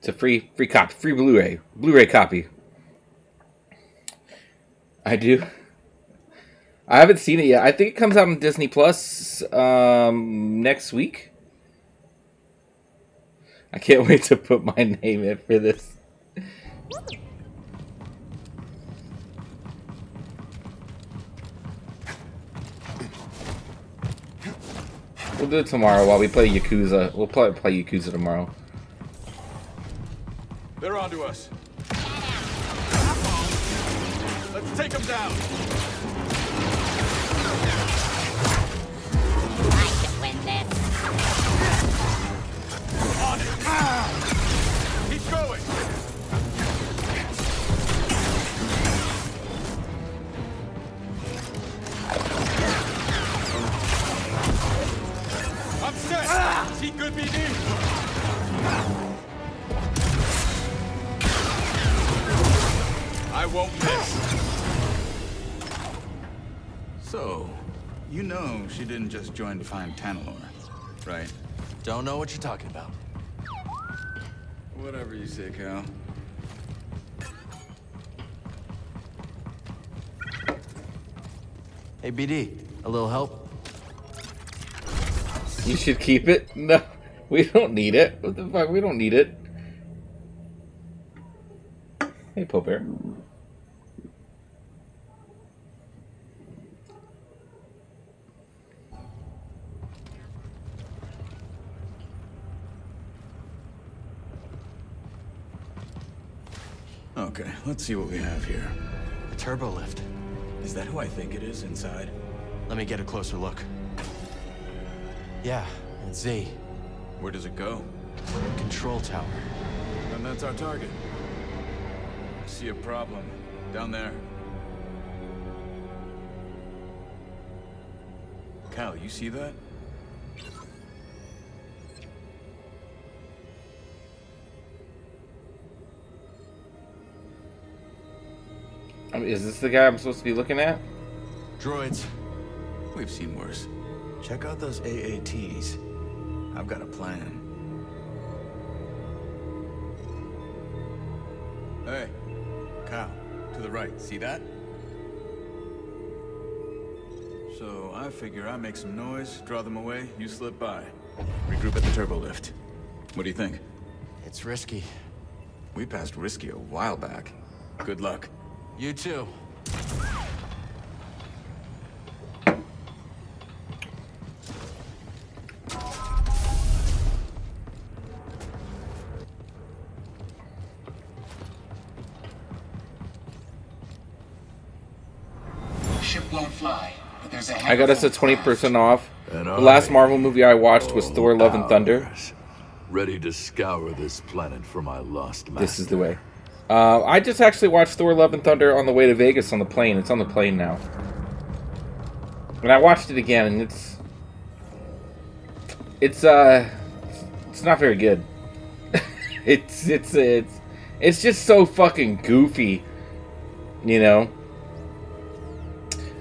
It's a free free copy, free Blu-ray, Blu-ray copy. I do. I haven't seen it yet. I think it comes out on Disney Plus um, next week. I can't wait to put my name in for this. We'll do it tomorrow while we play Yakuza. We'll play, play Yakuza tomorrow. They're onto us. Let's take them down. I can win this. On it. Keep going. I'm set. See good BD. Won't miss. So, you know she didn't just join to find Tanalorr, right? Don't know what you're talking about. Whatever you say, Cal. Hey, BD, a little help? You should keep it. No, we don't need it. What the fuck? We don't need it. Hey, Pope Bear. Okay, let's see what we have here. A turbo lift. Is that who I think it is inside? Let me get a closer look. Yeah, it's Zee. Where does it go? Control tower. And that's our target. I see a problem. Down there. Cal, you see that? I mean, is this the guy I'm supposed to be looking at? Droids. We've seen worse. Check out those AATs. I've got a plan. Hey, Cal, to the right. See that? So I figure I make some noise, draw them away, you slip by. Regroup at the turbo lift. What do you think? It's risky. We passed risky a while back. Good luck. You too. Ship won't fly, but there's a I got us a 20% off. The last Marvel movie I watched was Thor Love and Thunder. Ready to scour this planet for my lost master. This is the way. Uh, I just actually watched Thor Love and Thunder on the way to Vegas on the plane. It's on the plane now. And I watched it again, and it's. It's, uh. It's not very good. it's, it's, it's. It's just so fucking goofy. You know?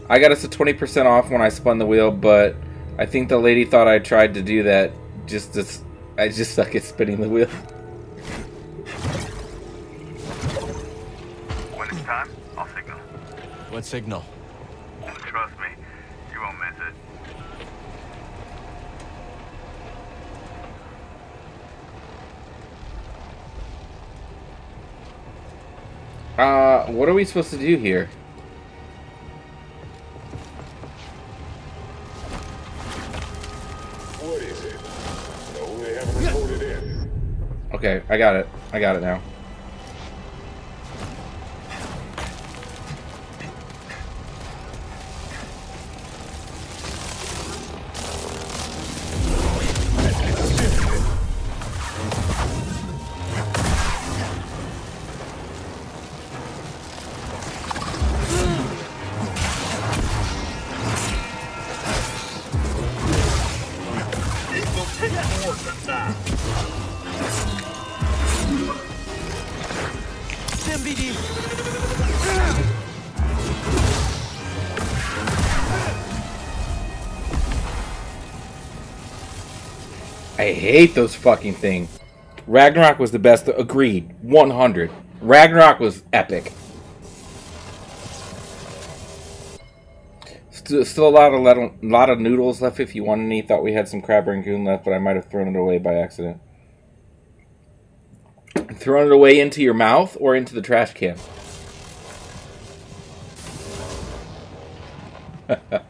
I got us a 20% off when I spun the wheel, but I think the lady thought I tried to do that just to. I just suck at spinning the wheel. What signal? Trust me, you won't miss it. Uh, what are we supposed to do here? What is it? No, they haven't reported in. Okay, I got it. I got it now. I hate those fucking things. Ragnarok was the best. Agreed. 100. Ragnarok was epic. Still, still a lot of lot of noodles left if you want any. Thought we had some crab rangoon left, but I might have thrown it away by accident. Thrown it away into your mouth or into the trash can?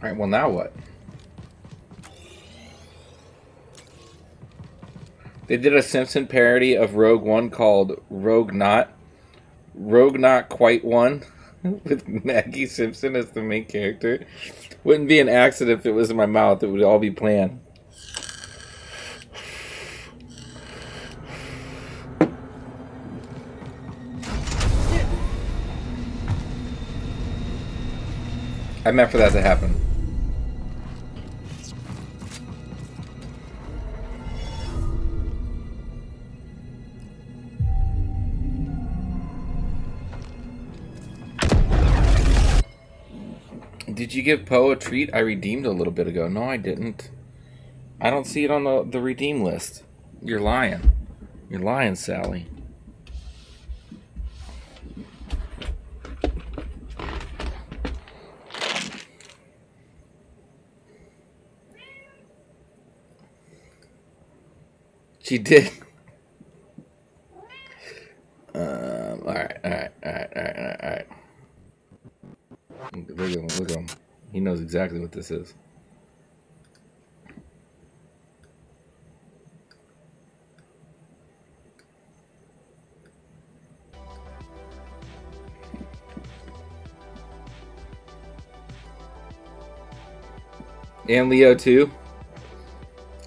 Alright, well now what? They did a Simpson parody of Rogue One called Rogue Not. Rogue Not Quite One with Maggie Simpson as the main character. Wouldn't be an accident if it was in my mouth. It would all be planned. I meant for that to happen. Did you give Poe a treat? I redeemed a little bit ago. No, I didn't. I don't see it on the, the redeem list. You're lying. You're lying, Sally. She did. Um, alright, alright, alright, alright, alright, alright. Look at him, look at him. He knows exactly what this is. And Leo too.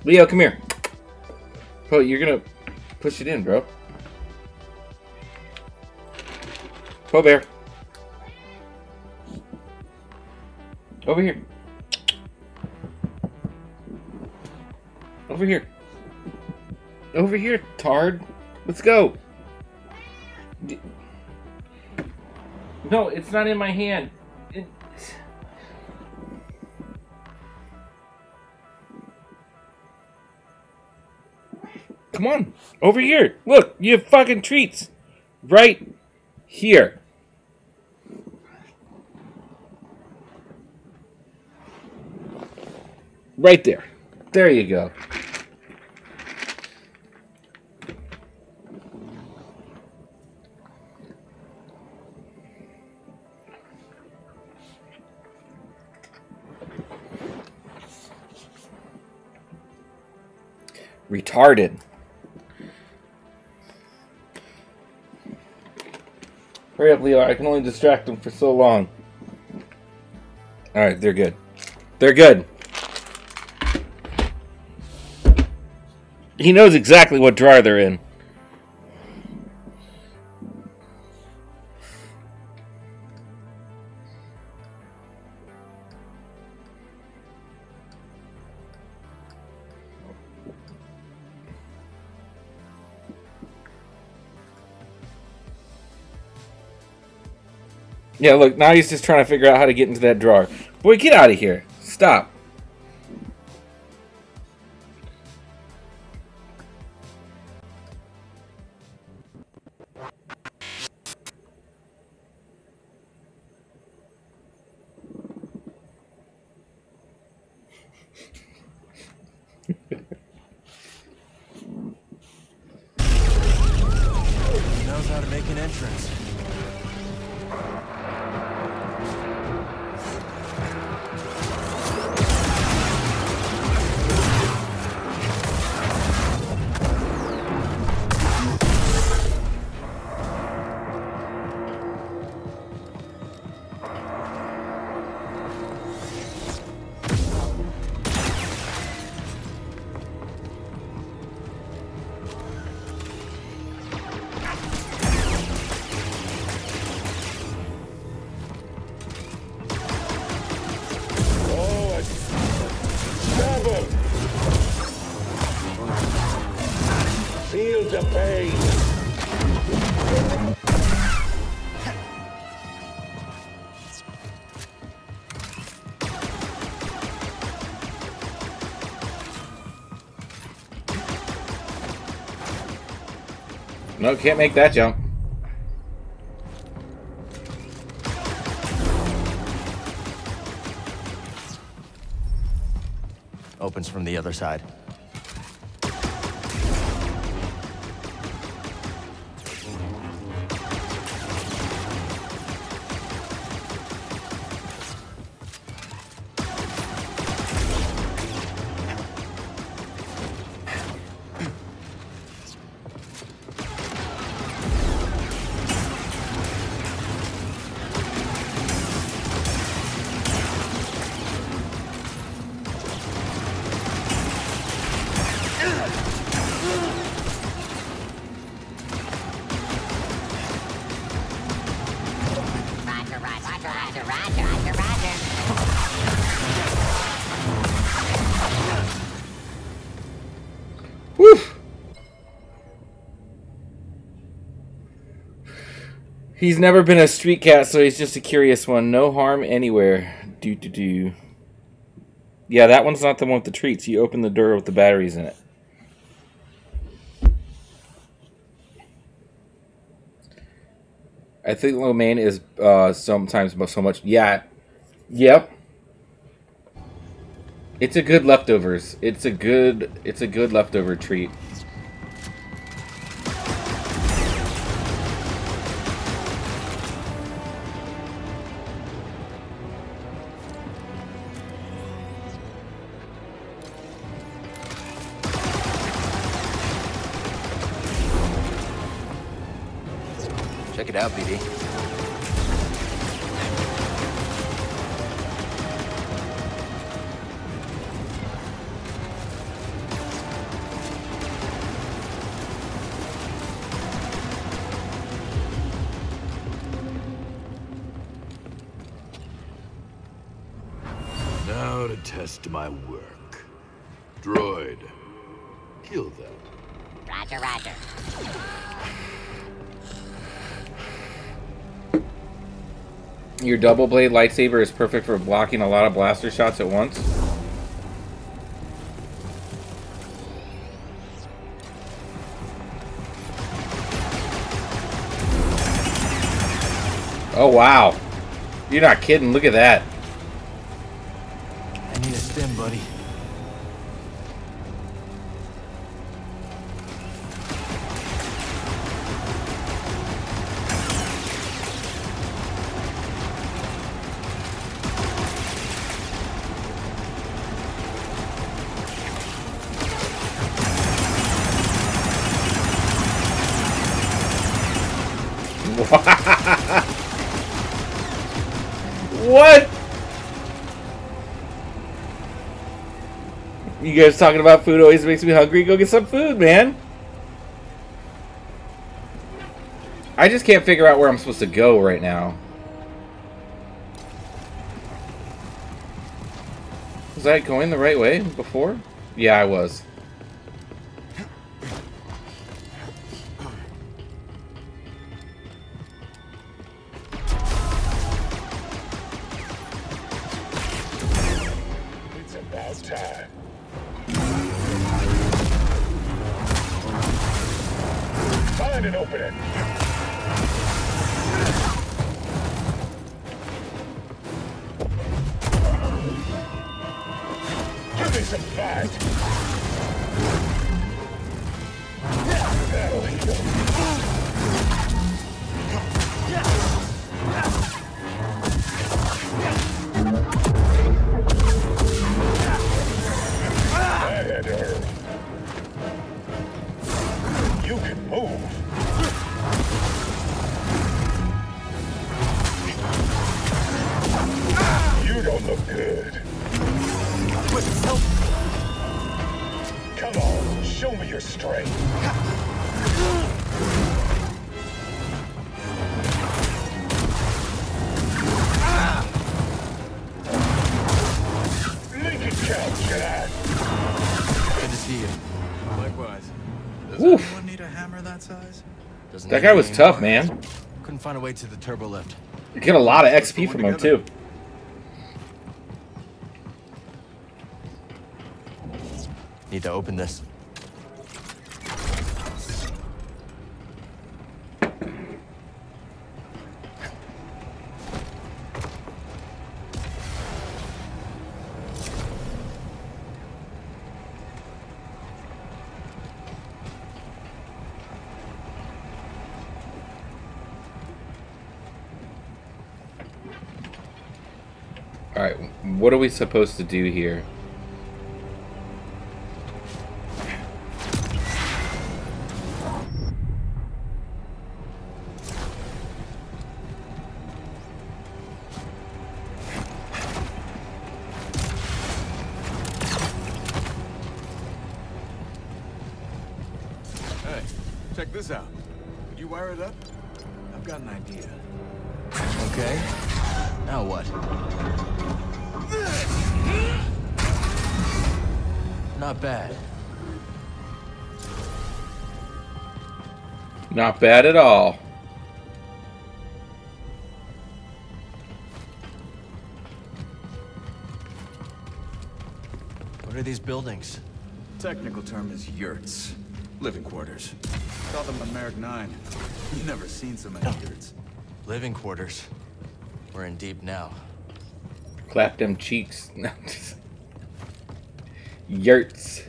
Leo, come here. Oh, you're gonna push it in, bro. Go bear. Over here. Over here. Over here, Tard. Let's go. No, it's not in my hand. Come on. Over here. Look, you have fucking treats. Right here. Right there. There you go. Retarded. Hurry up, Leo. I can only distract them for so long. Alright, they're good. They're good. He knows exactly what drawer they're in. Yeah, look, now he's just trying to figure out how to get into that drawer. Boy, get out of here. Stop. Can't make that jump. Opens from the other side. He's never been a street cat, so he's just a curious one. No harm anywhere. Do do do. Yeah, that one's not the one with the treats. You open the door with the batteries in it. I think lo mein is uh, sometimes so much. Yeah, yep. It's a good leftovers. It's a good. It's a good leftover treat. Double blade lightsaber is perfect for blocking a lot of blaster shots at once. Oh wow. You're not kidding, look at that. You guys talking about food always makes me hungry. Go get some food, man. I just can't figure out where I'm supposed to go right now. Was I going the right way before? Yeah, I was. That guy was tough, man. Couldn't find a way to the turbo lift. You get a lot of XP from him too. Need to open this. All right, what are we supposed to do here? Not bad at all. What are these buildings? Technical term is yurts. Living quarters. Saw them on Merrick 9. You never seen so many yurts. Living quarters. We're in deep now. Clap them cheeks. Yurts.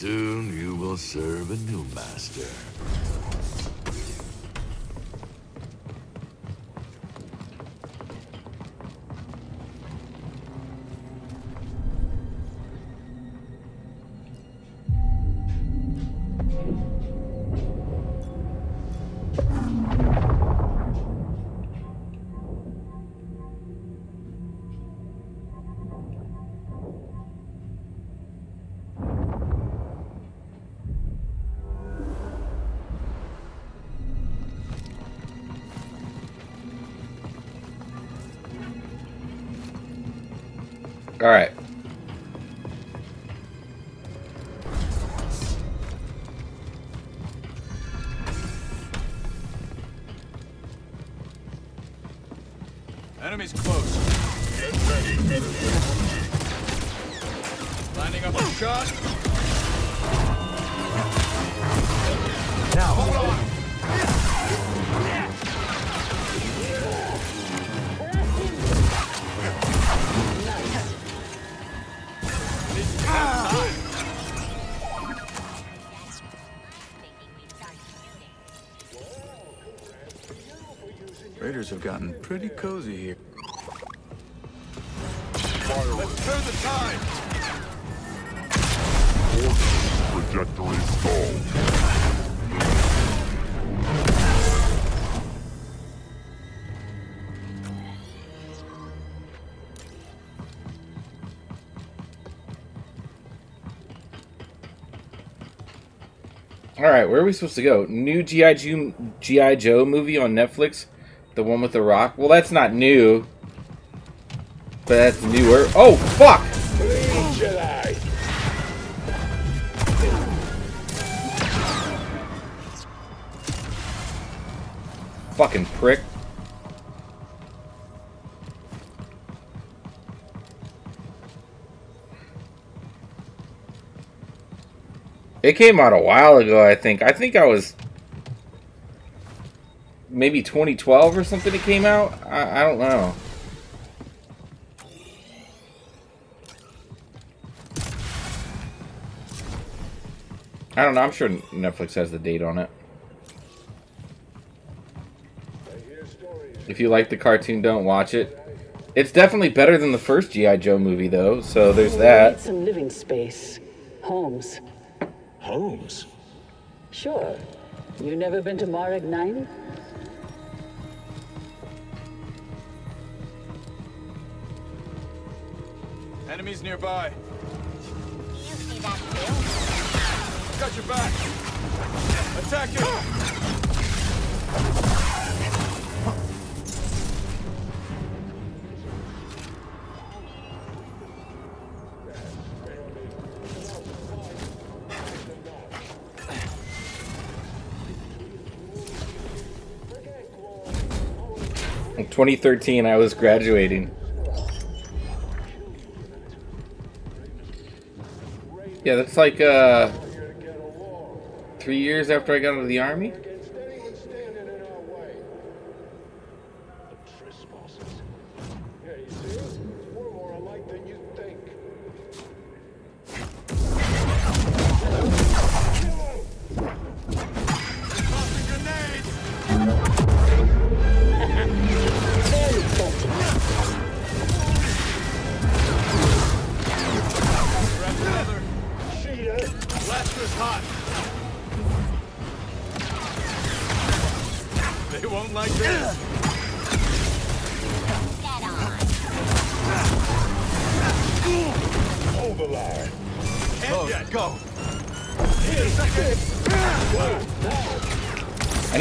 Soon you will serve a new master. Pretty cozy here. Let's turn the tide. Trajectory stalled. All right, where are we supposed to go? New GI Joe, GI Joe movie on Netflix, the one with the Rock. Well, that's not new, but that's newer. Oh fuck! Fucking prick. It came out a while ago, I think. I think I was maybe 2012 or something it came out. I, I don't know. I don't know. I'm sure Netflix has the date on it. If you like the cartoon, don't watch it. It's definitely better than the first G.I. Joe movie, though, so there's that. need some living space. Homes. Homes? Sure. You never been to Marek 9? Enemies nearby. You see that too? Got your back. Attack! In 2013, I was graduating. Yeah, that's like uh, three years after I got out of the army.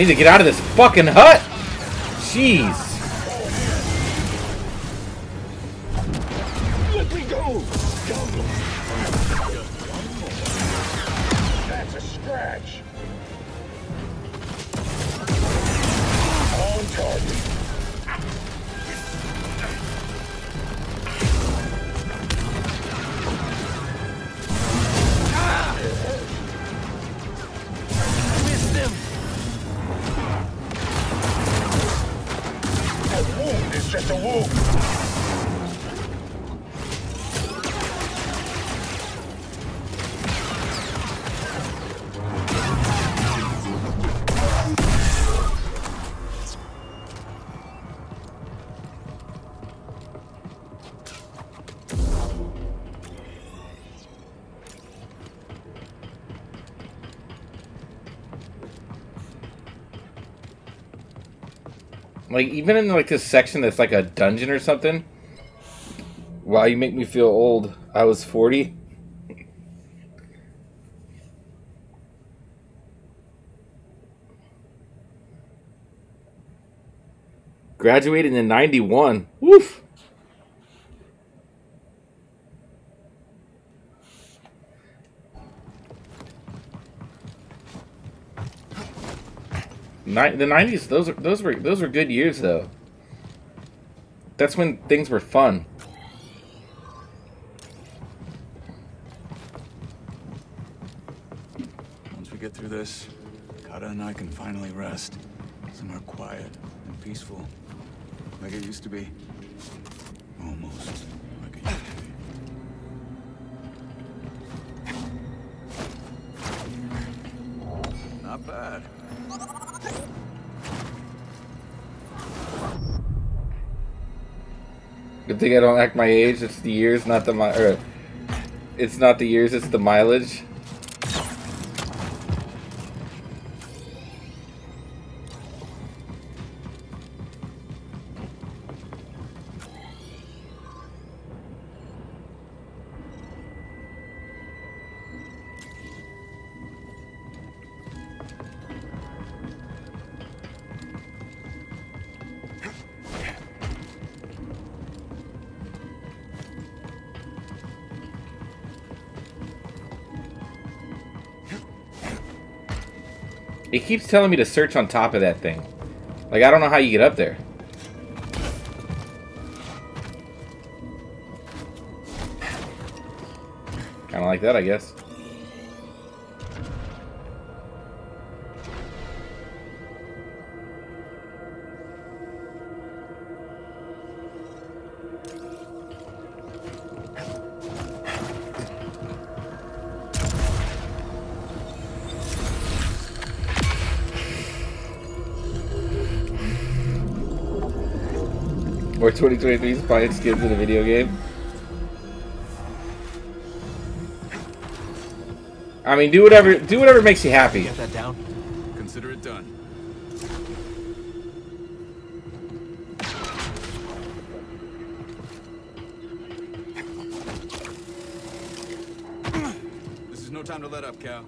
To get out of this fucking hut. Jeez. Like even in like this section that's like a dungeon or something. Wow, you make me feel old. I was 40. Graduated in 91. Woof. The 90s those are those were those were good years though. That's when things were fun. Once we get through this, Kata and I can finally rest. Somewhere quiet and peaceful. Like it used to be. I don't act my age. It's the years, not the mi- It's not the years. It's the mileage. Keeps telling me to search on top of that thing. Like I don't know how you get up there. Kind of like that, I guess. 2023's buying skins in a video game. I mean, do whatever, do whatever makes you happy. Get that down. Consider it done. This is no time to let up, Cal.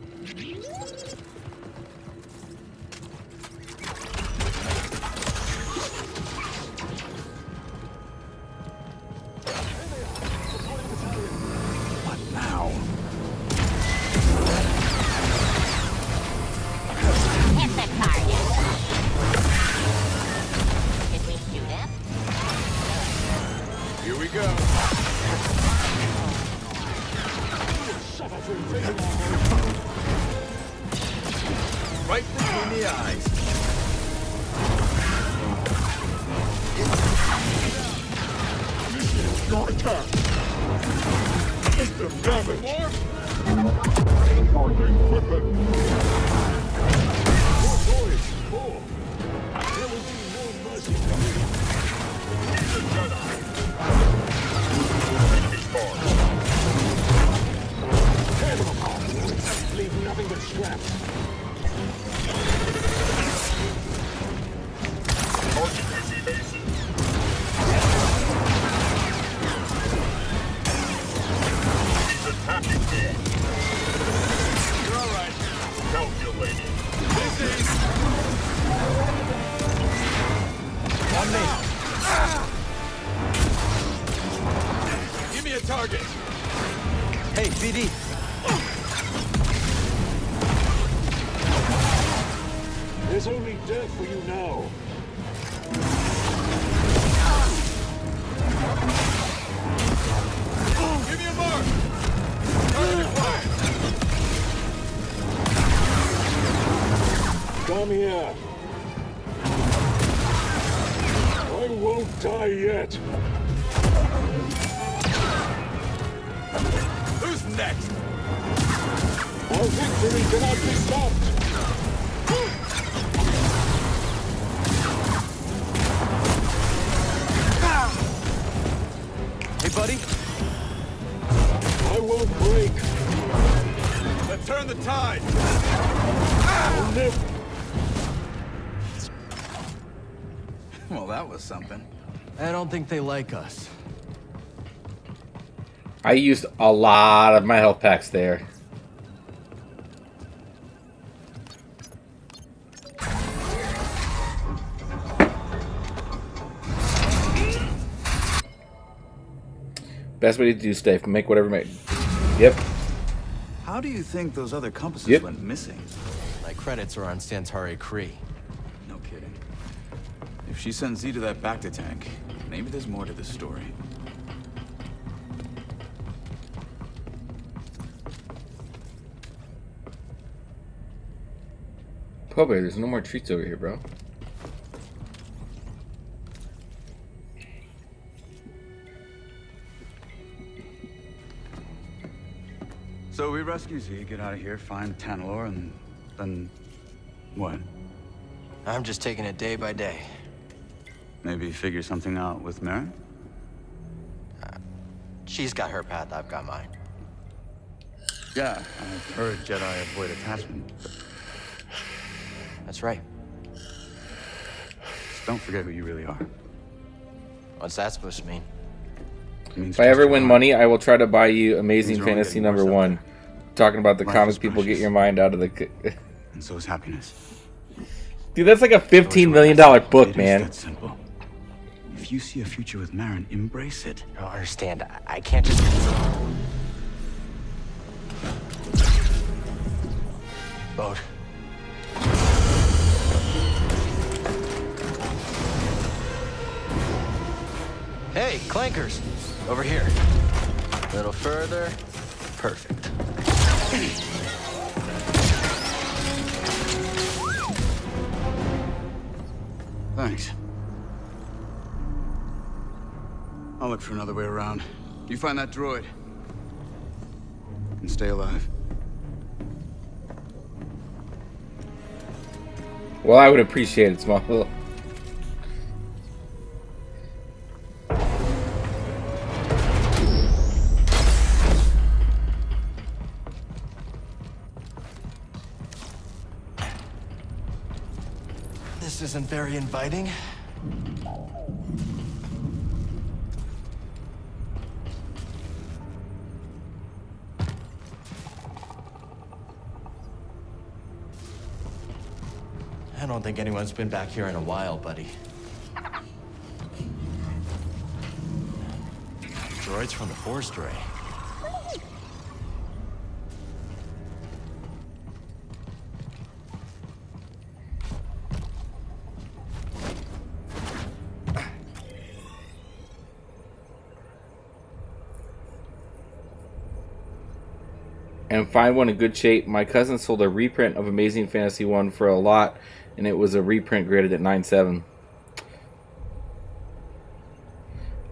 Think they like us. I used a lot of my health packs there. Best way to do stuff. Make whatever make. Yep. How do you think those other compasses Yep. went missing? My credits are on Santari Khri. No kidding. If she sends Zee to that Bacta tank, maybe there's more to this story. Pobe, there's no more treats over here, bro. So we rescue Zee, get out of here, find Tanalorr, and then what? I'm just taking it day by day. Maybe figure something out with Merrin? She's got her path, I've got mine. Yeah, I've heard Jedi avoid attachment. That's right. Just don't forget who you really are. What's that supposed to mean? If I ever win money, I will try to buy you Amazing Things are only Fantasy number worse out one. Talking about the Life comics people get your mind out of the. And so is happiness. Dude, that's like a fifteen million dollar book, It is man. that simple. If you see a future with Merrin, embrace it. I don't understand. I, I can't just. Boat. Hey, clankers! Over here. A little further. Perfect. Thanks. I'll look for another way around. You find that droid. And stay alive. Well, I would appreciate it, Small. This isn't very inviting. I don't think anyone's been back here in a while, buddy. Droids from the forest Ray. and find one in good shape. My cousin sold a reprint of Amazing Fantasy 1 for a lot, and it was a reprint graded at 9.7.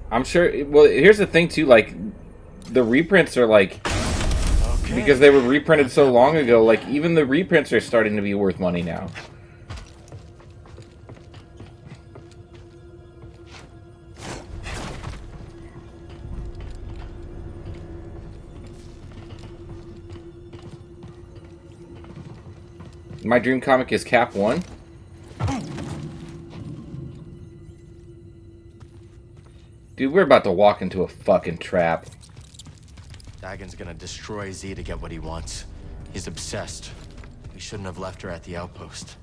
I'm sure. Well, here's the thing, too. Like, the reprints are like. Because they were reprinted so long ago, like, even the reprints are starting to be worth money now. My dream comic is Cap 1. Dude, we're about to walk into a fucking trap. Dagan's gonna destroy Zee to get what he wants. He's obsessed. We shouldn't have left her at the outpost.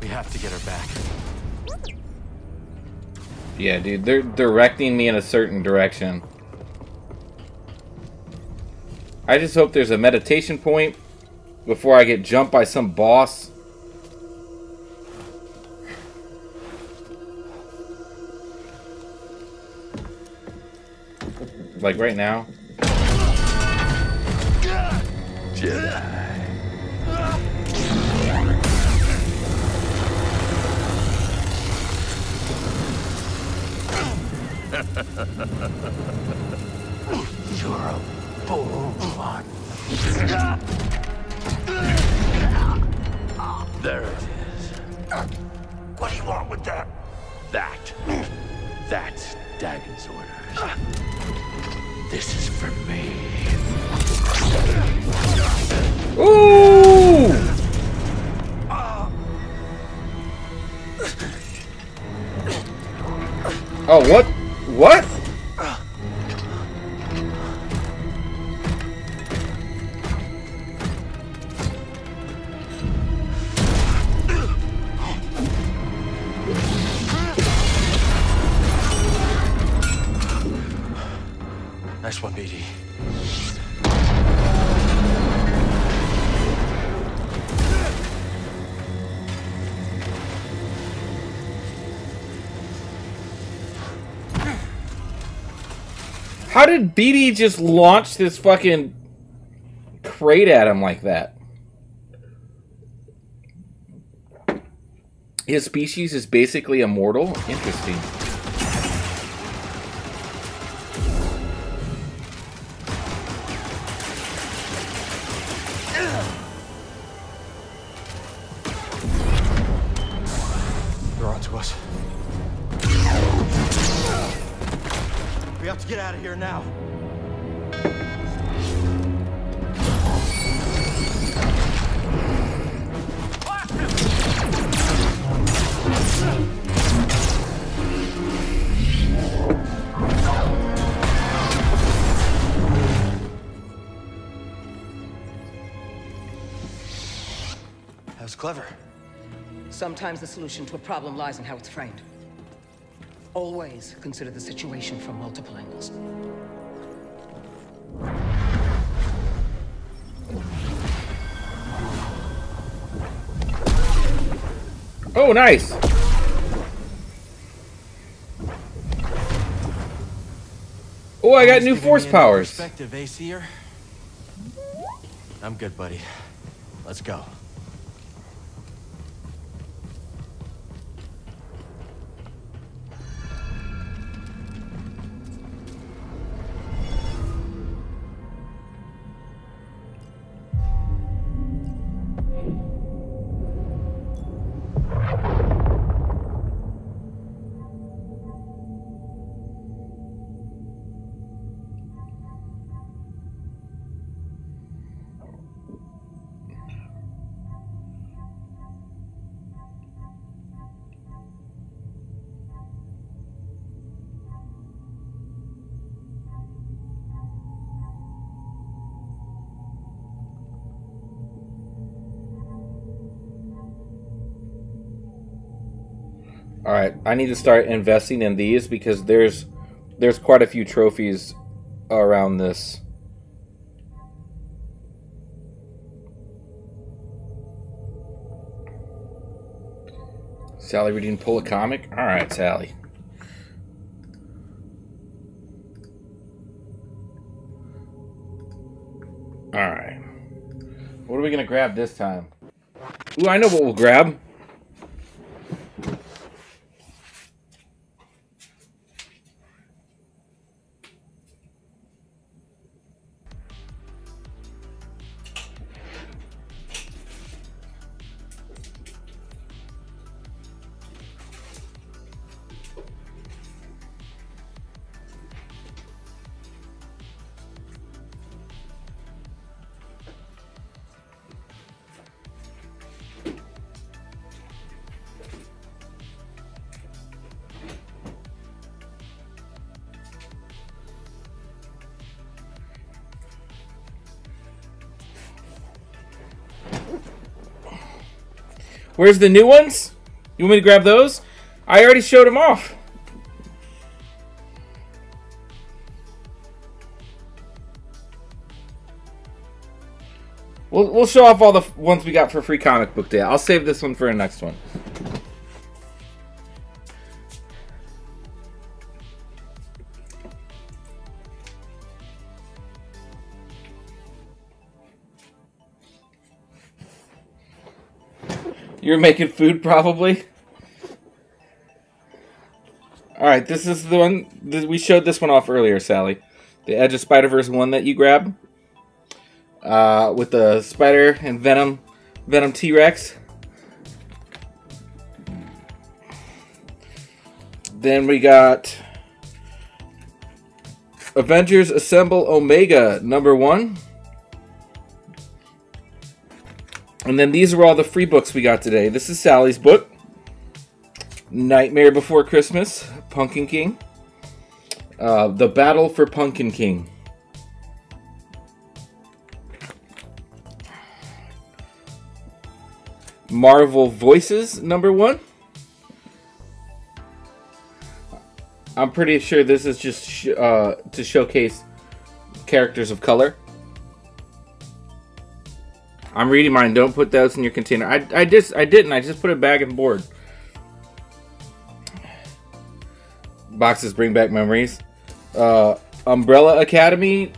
We have to get her back. Yeah, dude, they're directing me in a certain direction. I just hope there's a meditation point before I get jumped by some boss. Like right now. You're a bold one. There it is. What do you want with that? That. That's Dagan's orders. This is for me. Ooh! Oh, what? What? Nice one, BD. How did BD just launch this fucking crate at him like that? His species is basically immortal? Interesting. The solution to a problem lies in how it's framed. Always consider the situation from multiple angles. Oh, nice! Oh, I got new force powers. Perspective, Aesir. I'm good, buddy. Let's go. All right, I need to start investing in these because there's there's quite a few trophies around this. Sally reading pull a comic. All right, Sally. Alright. What are we gonna grab this time? Ooh, I know what we'll grab. Where's the new ones? You want me to grab those? I already showed them off. We'll, we'll show off all the ones we got for free comic book day. I'll save this one for the next one. You're making food, probably. All right, this is the one we showed this one off earlier, Sally. The Edge of Spider Verse one that you grab uh, with the Spider and Venom, Venom T Rex. Then we got Avengers Assemble Omega number one. And then these are all the free books we got today. This is Sally's book. Nightmare Before Christmas, Pumpkin King. Uh, the Battle for Pumpkin King. Marvel Voices, number one. I'm pretty sure this is just sh- uh, to showcase characters of color. I'm reading mine. Don't put those in your container. I, I just I didn't. I just put it bag and board. Boxes bring back memories. Uh, Umbrella Academy.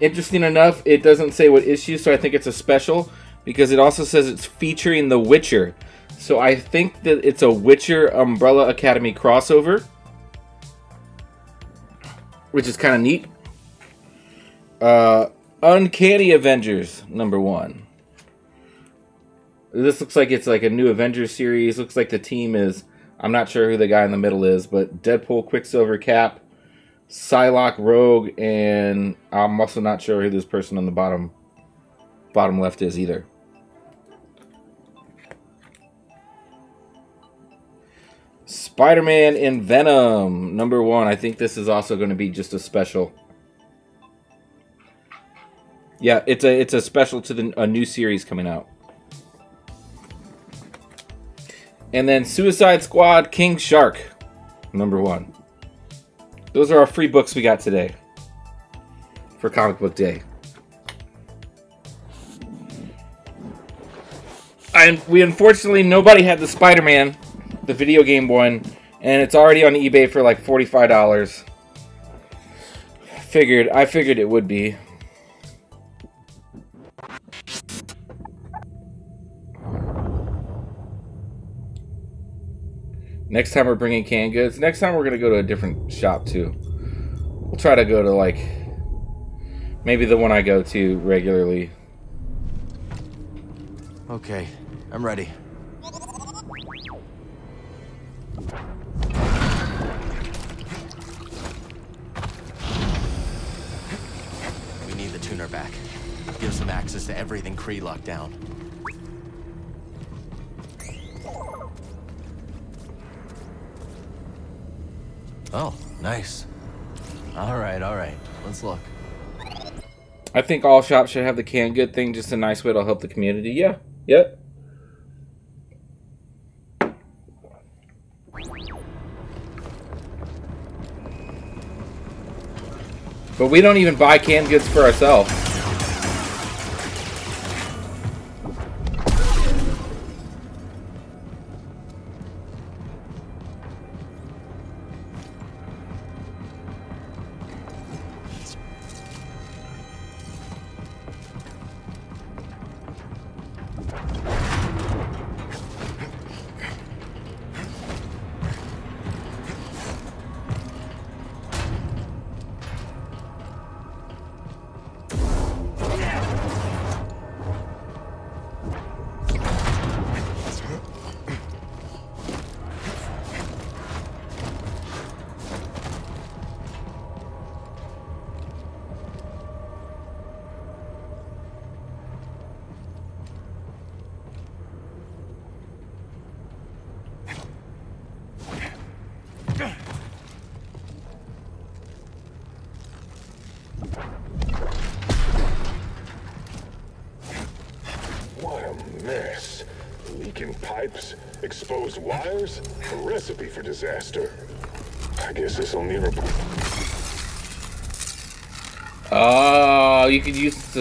Interesting enough, it doesn't say what issue, so I think it's a special because it also says it's featuring The Witcher. So I think that it's a Witcher Umbrella Academy crossover, which is kind of neat. Uh, Uncanny Avengers number one. This looks like it's like a new Avengers series. Looks like the team is. I'm not sure who the guy in the middle is, but Deadpool, Quicksilver, Cap, Psylocke, Rogue, and I'm also not sure who this person on the bottom bottom left is either. Spider-Man and Venom number one. I think this is also going to be just a special. Yeah, it's a it's a special to the a new series coming out. And then Suicide Squad King Shark number 1. Those are our free books we got today for comic book day. And we unfortunately nobody had the Spider-Man, the video game one, and it's already on eBay for like $45. Figured I figured it would be. Next time we're bringing canned goods. Next time we're gonna go to a different shop too. We'll try to go to like maybe the one I go to regularly. Okay, I'm ready. We need the tuner back. Gives them access to everything Khri locked down. Oh, nice. All right, all right. Let's look. I think all shops should have the canned good thing. Just a nice way to help the community. Yeah. Yep. But we don't even buy canned goods for ourselves.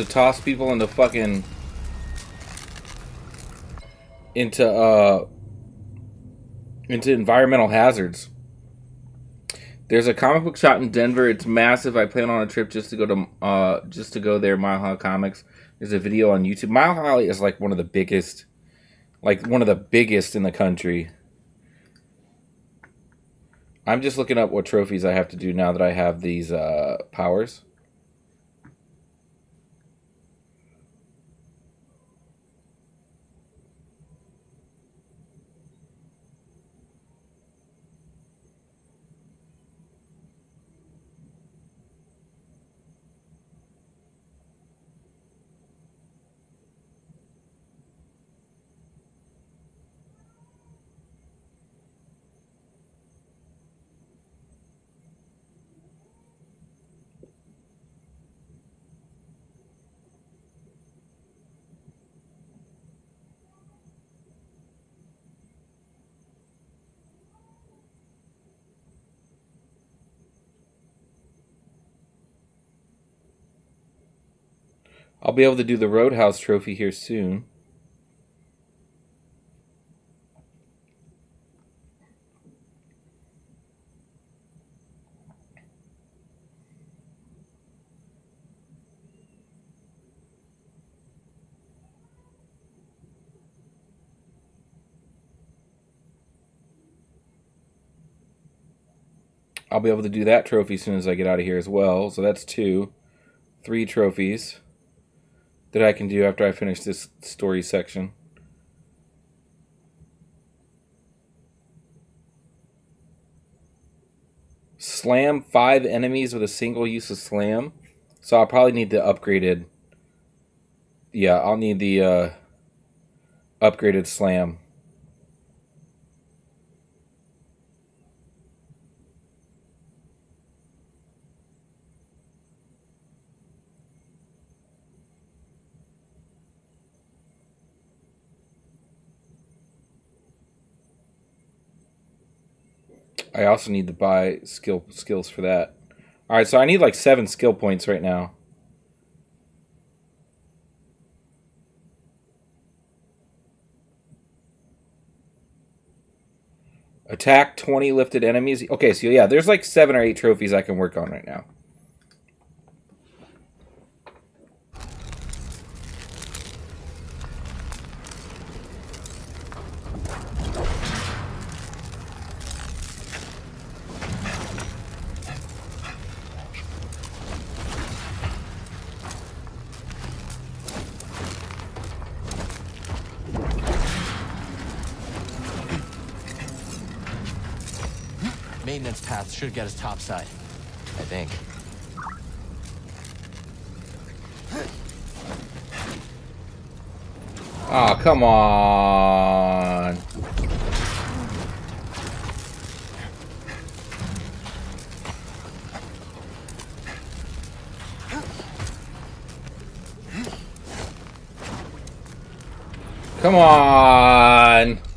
To toss people into fucking into uh into environmental hazards. There's a comic book shop in Denver. It's massive. I plan on a trip just to go to uh just to go there. Mile High Comics. There's a video on YouTube. Mile High is like one of the biggest, like one of the biggest in the country. I'm just looking up what trophies I have to do now that I have these uh, powers. I'll be able to do the Roadhouse trophy here soon. I'll be able to do that trophy as soon as I get out of here as well. So that's two. Three trophies that I can do after I finish this story section. Slam five enemies with a single use of slam. So I'll probably need the upgraded. Yeah, I'll need the uh, upgraded slam. I also need to buy skill skills for that. All right, so I need like seven skill points right now. Attack 20 lifted enemies. Okay, so yeah, there's like seven or eight trophies I can work on right now. Path should get us topside. I think. Oh, come on. Come on.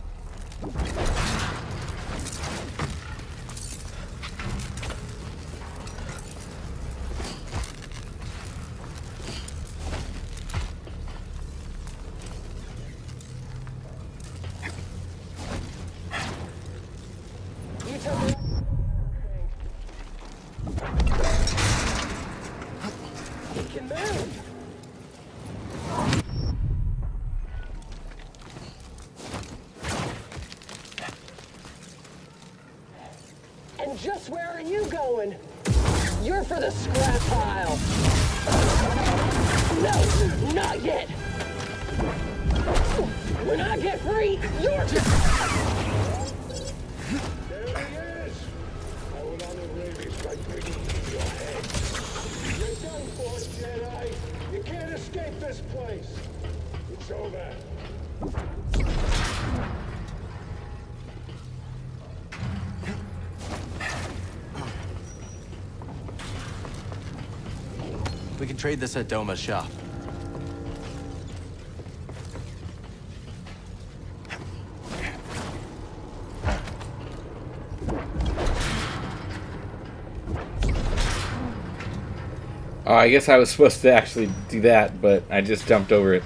Oh, I guess I was supposed to actually do that, but I just jumped over it.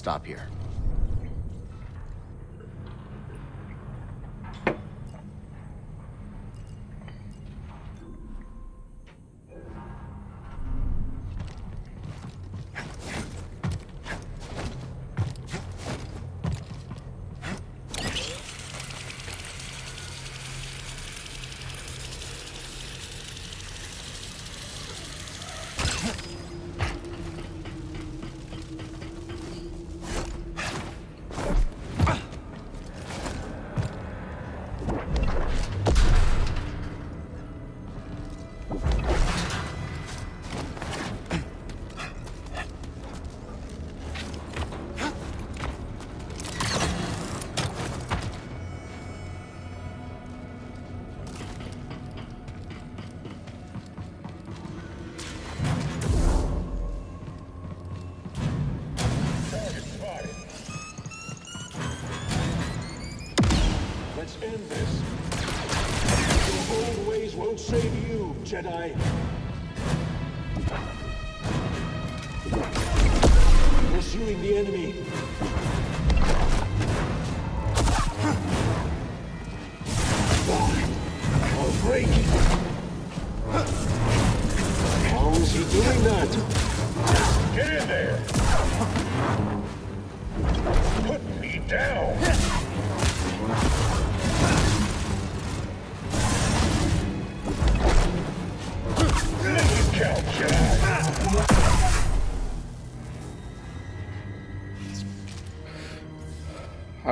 Stop here.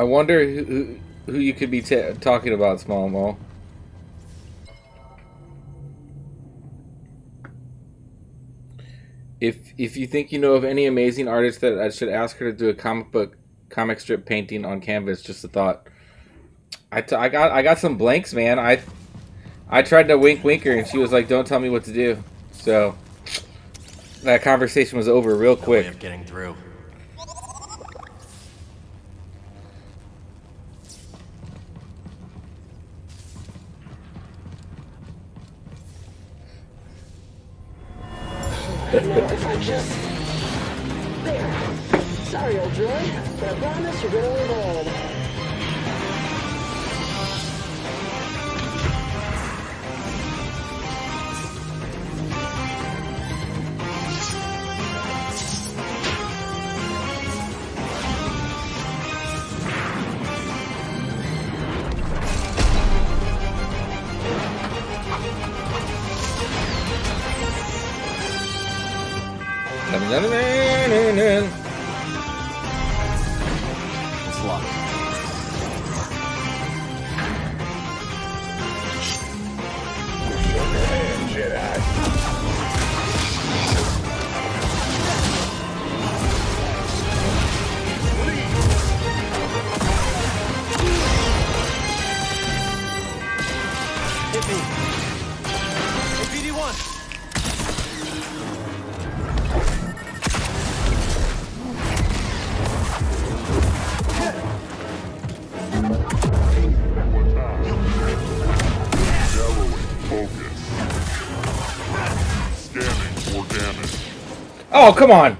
Wonder who, who, who you could be ta talking about, Small Mo. If if you think you know of any amazing artist that I should ask her to do a comic book comic strip painting on canvas, just a thought. I, t- I got I got some blanks, man. I I tried to wink winker and she was like, "Don't tell me what to do." So that conversation was over real No quick. way of getting through. Oh, come on.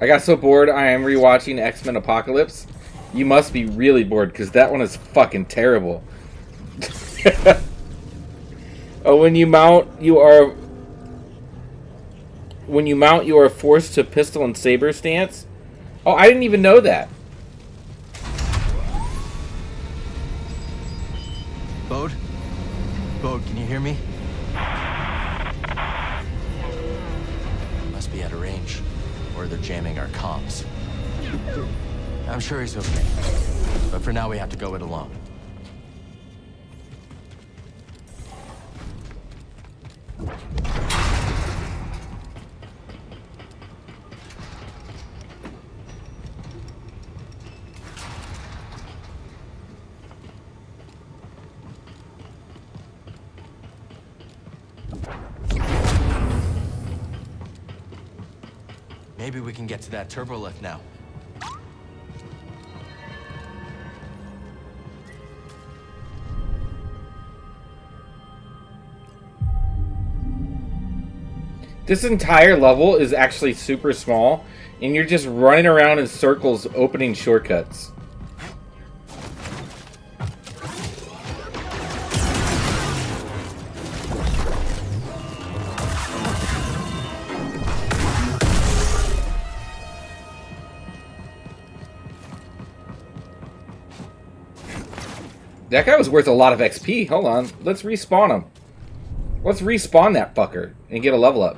I got so bored I am rewatching X-Men Apocalypse. You must be really bored because that one is fucking terrible. oh, when you mount, you are when you mount, you are forced to pistol and saber stance. Oh, I didn't even know that. Get to that turbo lift now. This entire level is actually super small, and you're just running around in circles opening shortcuts. That guy was worth a lot of XP. Hold on. Let's respawn him. Let's respawn that fucker and get a level up.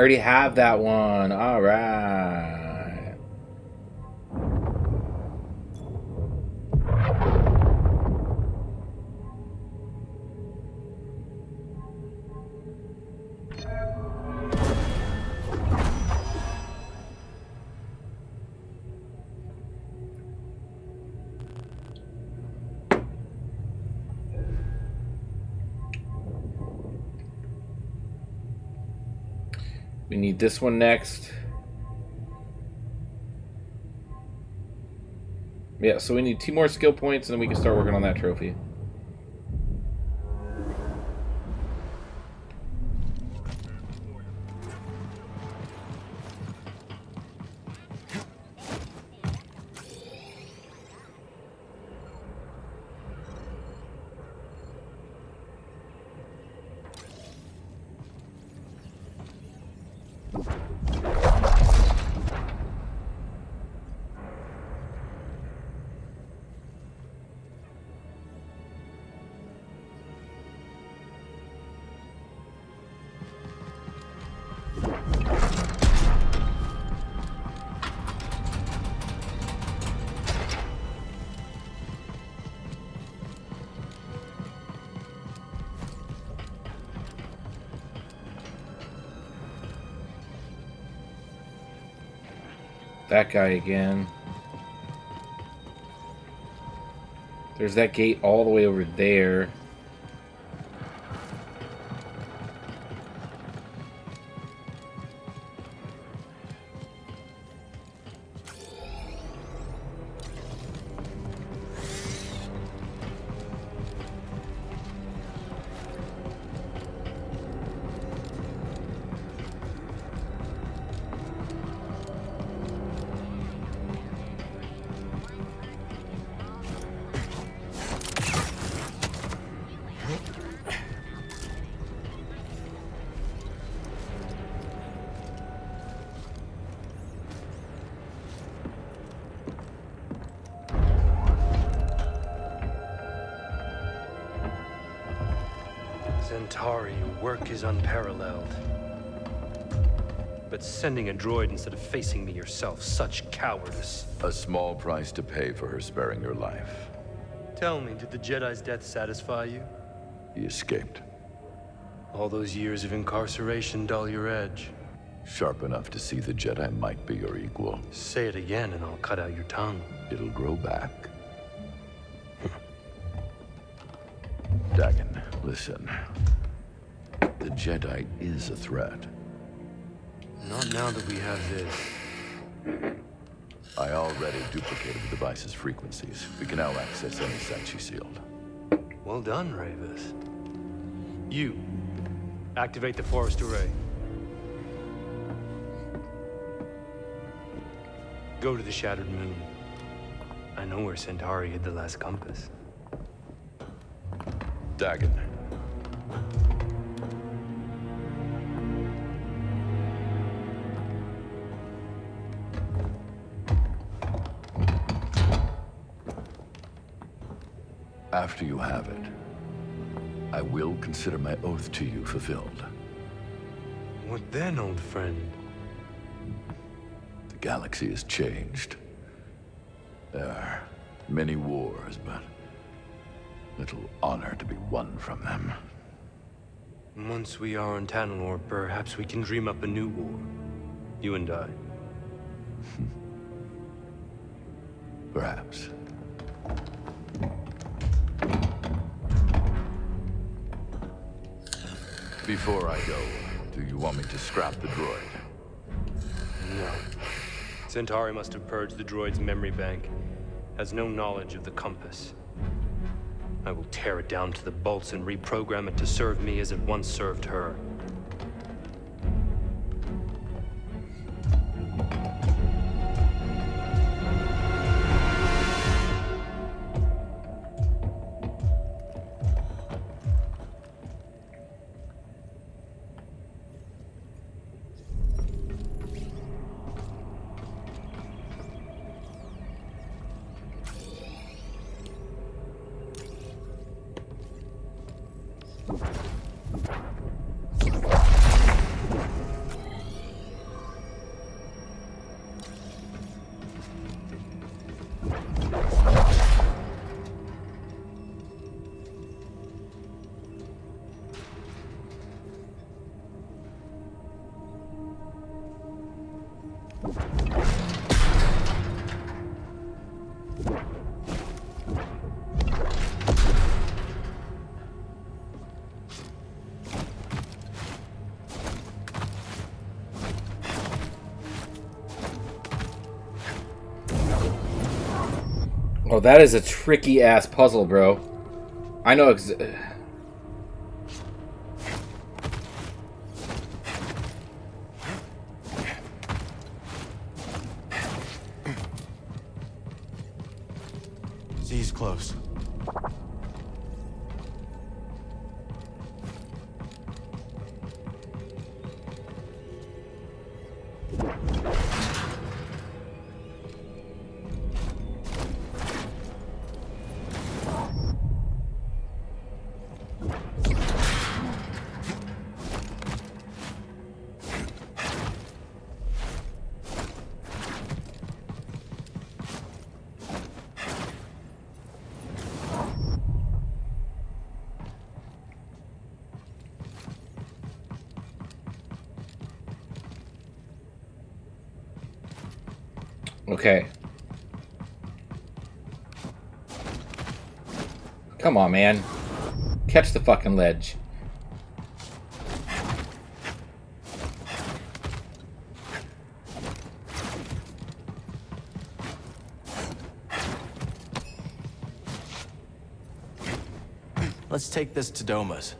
Already have that one. This one next. Yeah, so we need two more skill points and then we can start working on that trophy. That guy again. There's that gate all the way over there. Sending a droid instead of facing me yourself, such cowardice. A small price to pay for her sparing your life. Tell me, did the Jedi's death satisfy you? He escaped. All those years of incarceration dull your edge. Sharp enough to see the Jedi might be your equal. Say it again and I'll cut out your tongue. It'll grow back. Dagan, listen. The Jedi is a threat. Not now that we have this. I already duplicated the device's frequencies. We can now access any site you sealed. Well done, Rayvis. You, activate the forest array. Go to the Shattered Moon. I know where Santari hid the last compass. Dagan. After you have it, I will consider my oath to you fulfilled. What then, old friend? The galaxy has changed. There are many wars, but little honor to be won from them. Once we are on Tanalorr, perhaps we can dream up a new war. You and I. Perhaps. Before I go, do you want me to scrap the droid? No. Santari must have purged the droid's memory bank. Has no knowledge of the compass. I will tear it down to the bolts and reprogram it to serve me as it once served her. That is a tricky ass puzzle, bro. I know ex- on, man. Catch the fucking ledge. Let's take this to Doma's.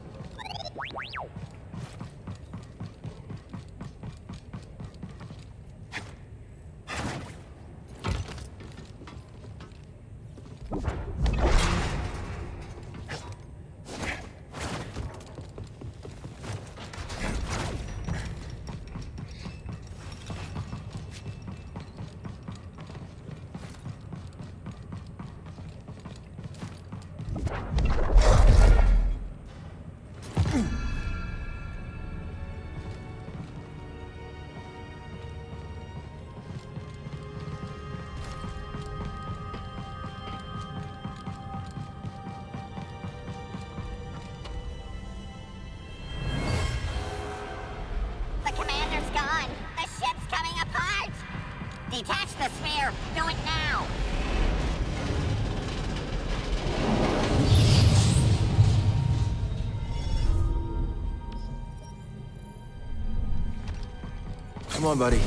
on, buddy.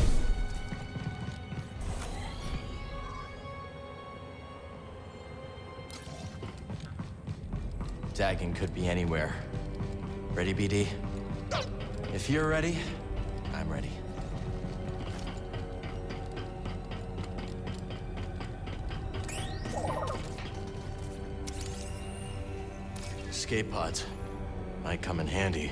Dagan could be anywhere. Ready, BD? If you're ready, I'm ready. Escape pods. Might come in handy.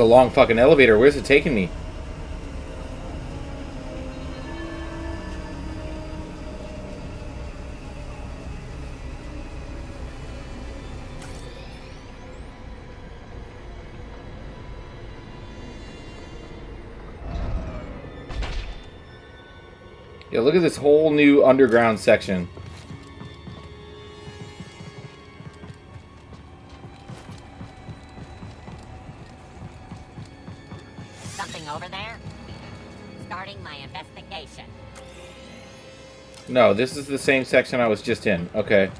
A long fucking elevator. Where's it taking me? Yeah, look at this whole new underground section. No, this is the same section I was just in. Okay.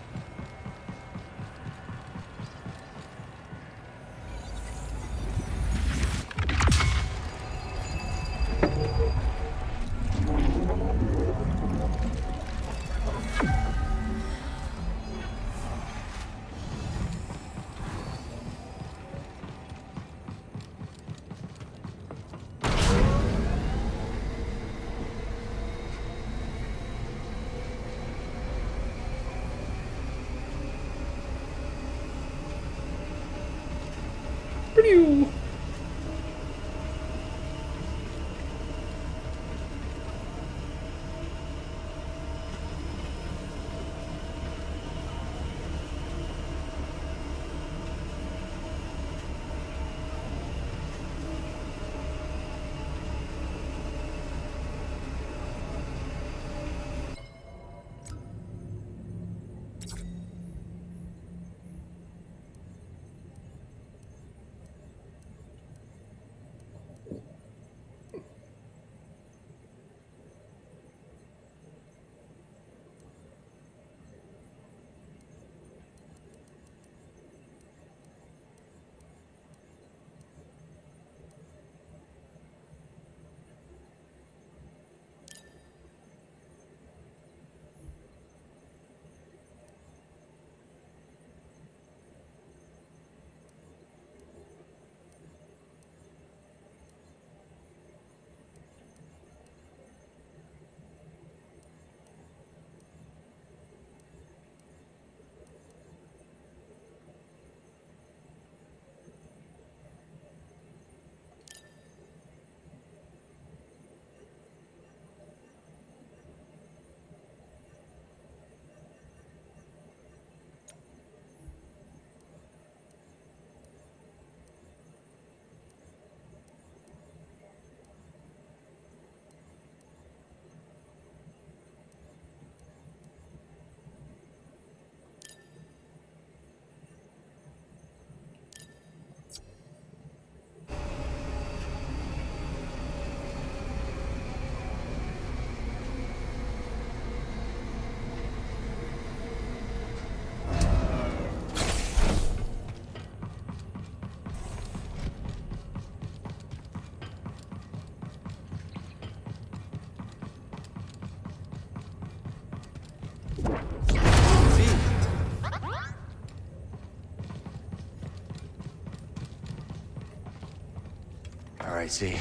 All right, Zee.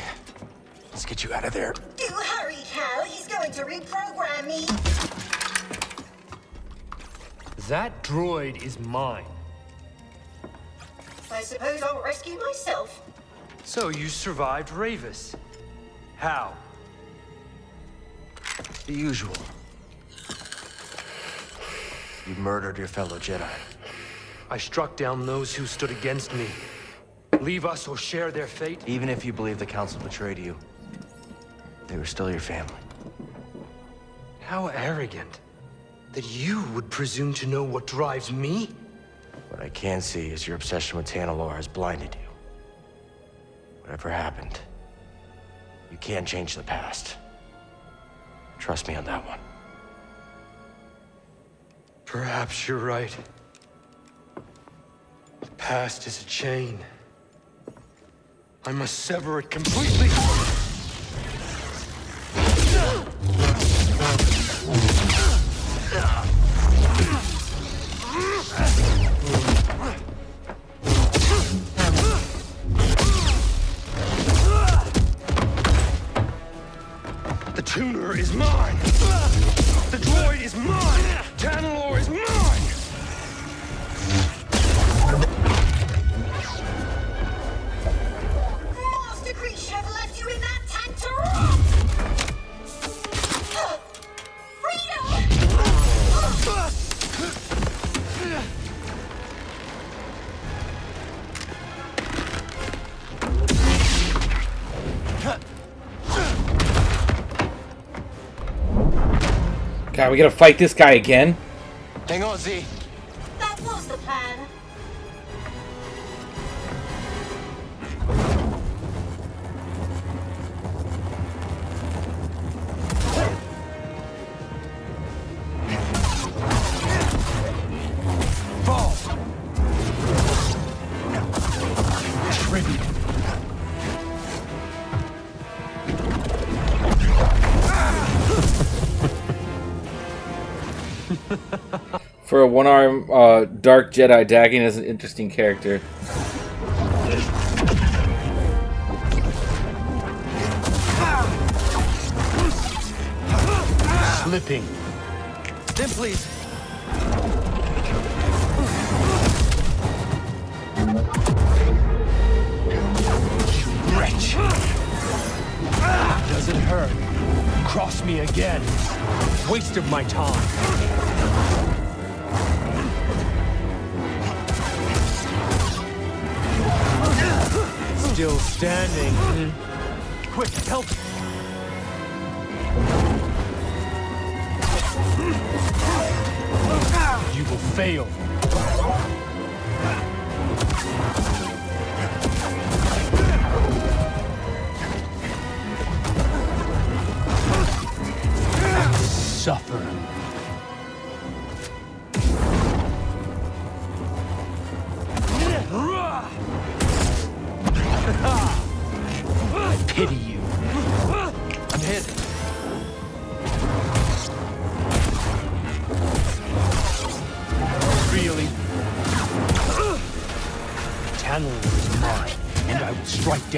Let's get you out of there. Do hurry, Cal. He's going to reprogram me. That droid is mine. I suppose I'll rescue myself. So you survived Rayvis. How? The usual. You murdered your fellow Jedi. I struck down those who stood against me. Leave us or share their fate? Even if you believe the Council betrayed you, they were still your family. How arrogant. That you would presume to know what drives me? What I can see is your obsession with Tanalorr has blinded you. Whatever happened, you can't change the past. Trust me on that one. Perhaps you're right. The past is a chain. I must sever it completely. We gotta fight this guy again. Hang on, Zee. For a one-arm uh, Dark Jedi, Dagan is an interesting character.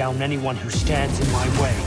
Down anyone who stands in my way.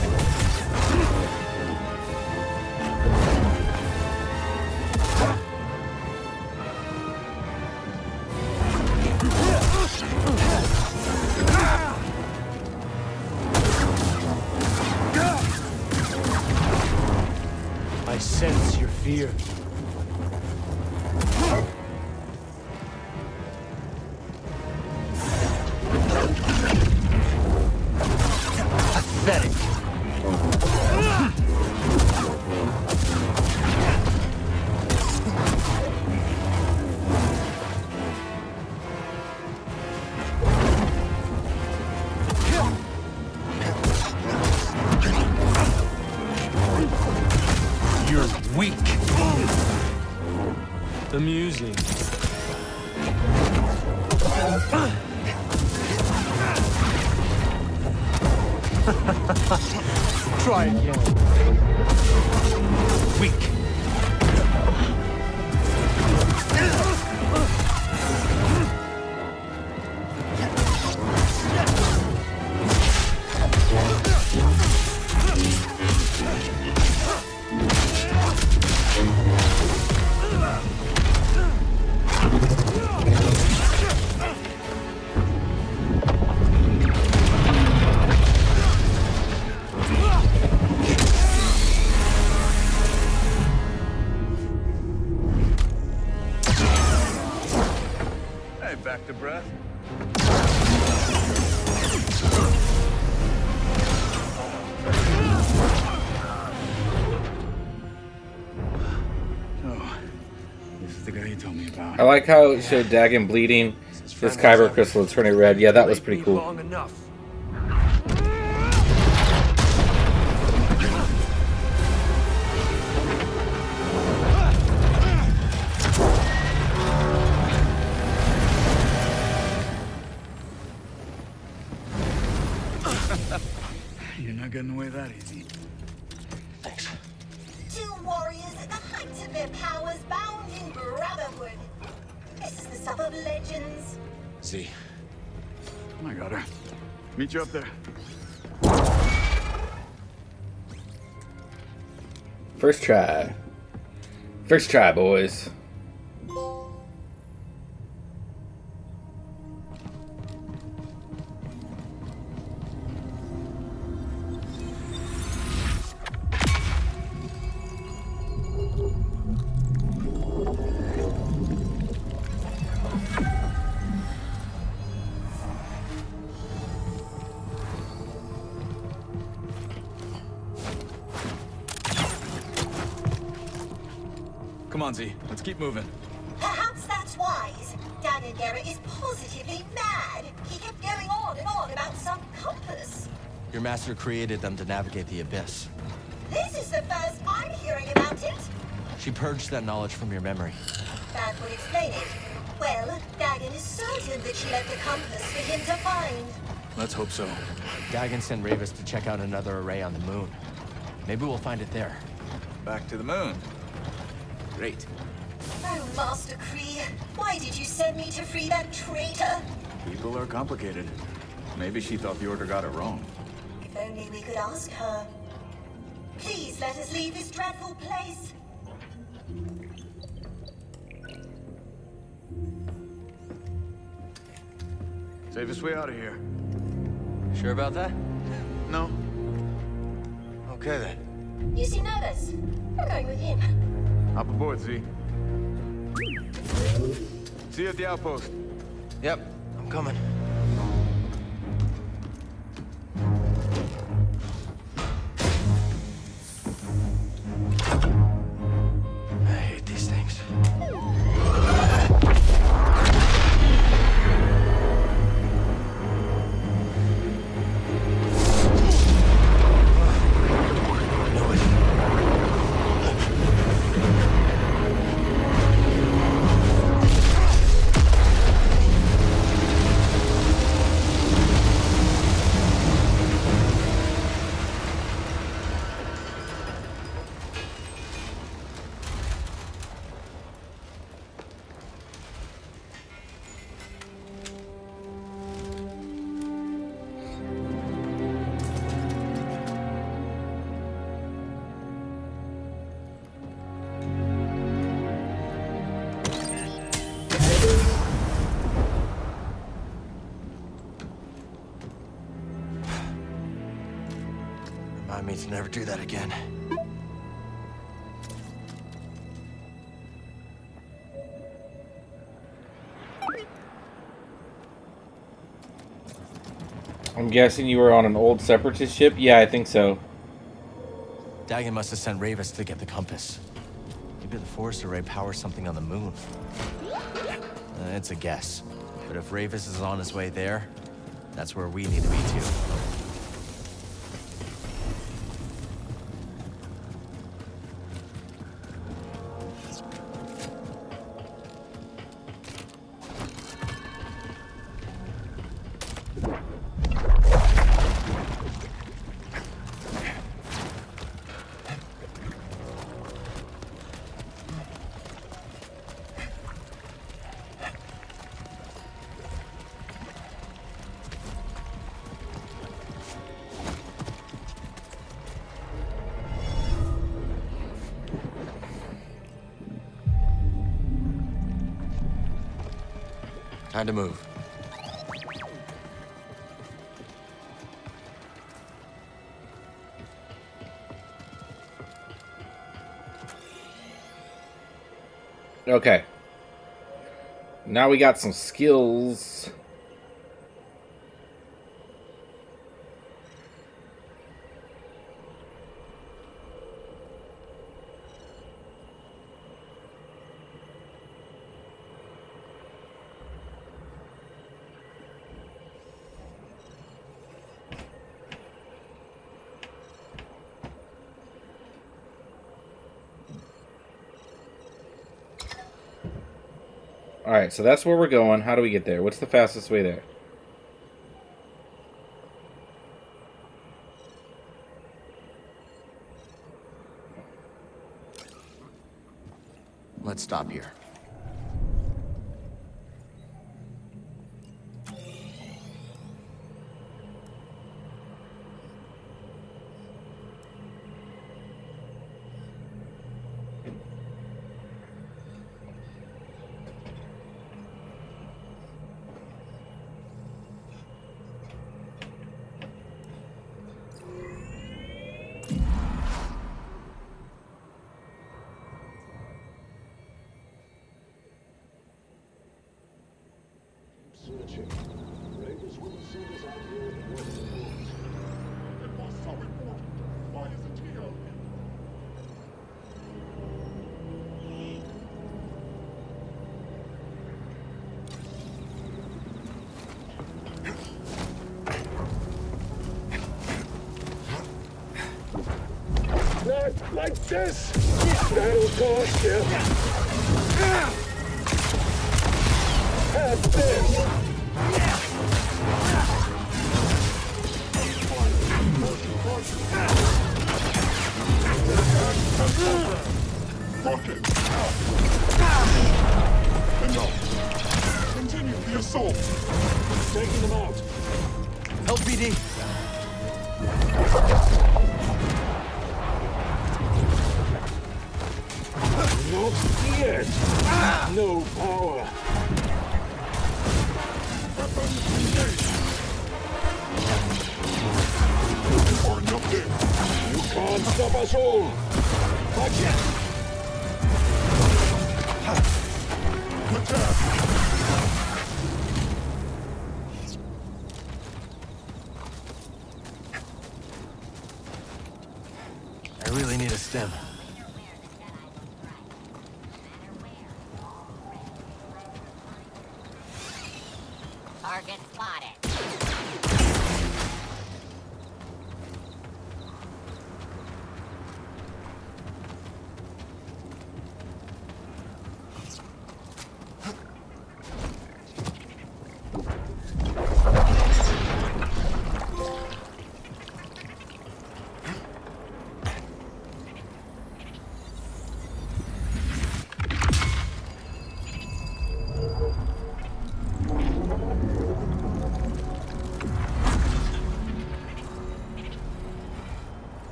Like how it showed Dagan bleeding. This Kyber crystal is turning red. Yeah, that was pretty cool. First try, boys. Created them to navigate the Abyss. This is the first I'm hearing about it. She purged that knowledge from your memory. That would explain it. Well, Dagan is certain that she left a compass for him to find. Let's hope so. Dagan sent Rayvis to check out another array on the moon. Maybe we'll find it there. Back to the moon. Great. Oh, Master Khri, why did you send me to free that traitor? People are complicated. Maybe she thought the Order got it wrong. If only we could ask her. Please let us leave this dreadful place. Safest way out of here. Sure about that? No. Okay then. You seem nervous. I'm going with him. Hop aboard, Zee. See you at the outpost. Yep, I'm coming. That again. I'm guessing you were on an old separatist ship? Yeah, I think so. Dagan must have sent Rayvis to get the compass. Maybe the Force Array powers something on the moon. Uh, it's a guess. But if Rayvis is on his way there, that's where we need to be too. Time to move. Okay. Now we got some skills. Alright, so that's where we're going. How do we get there? What's the fastest way there? Let's stop here.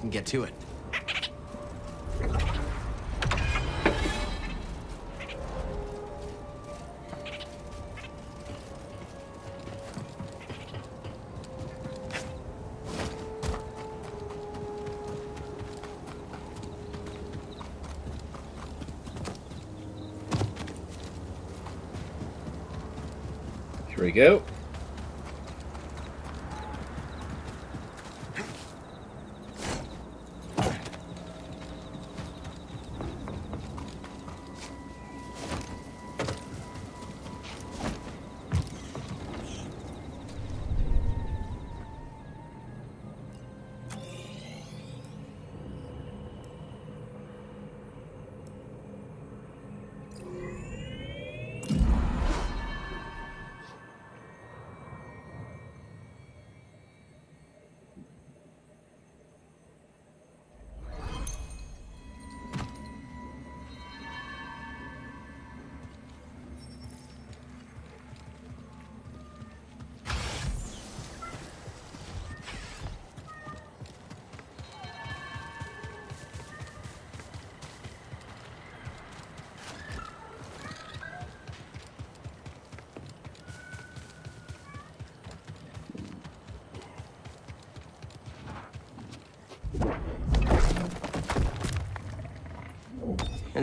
Can get to it. Here we go.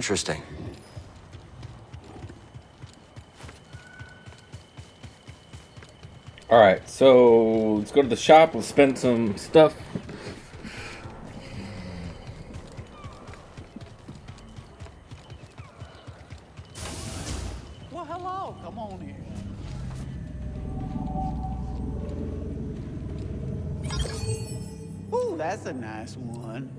Interesting. Alright, so let's go to the shop. Let's spend some stuff. Well, hello. Come on in. Ooh, that's a nice one.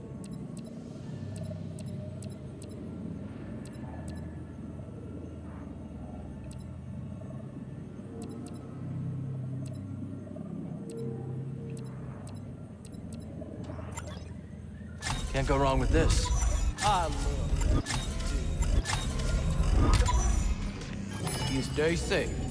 Can't go wrong with this. I love. You stay safe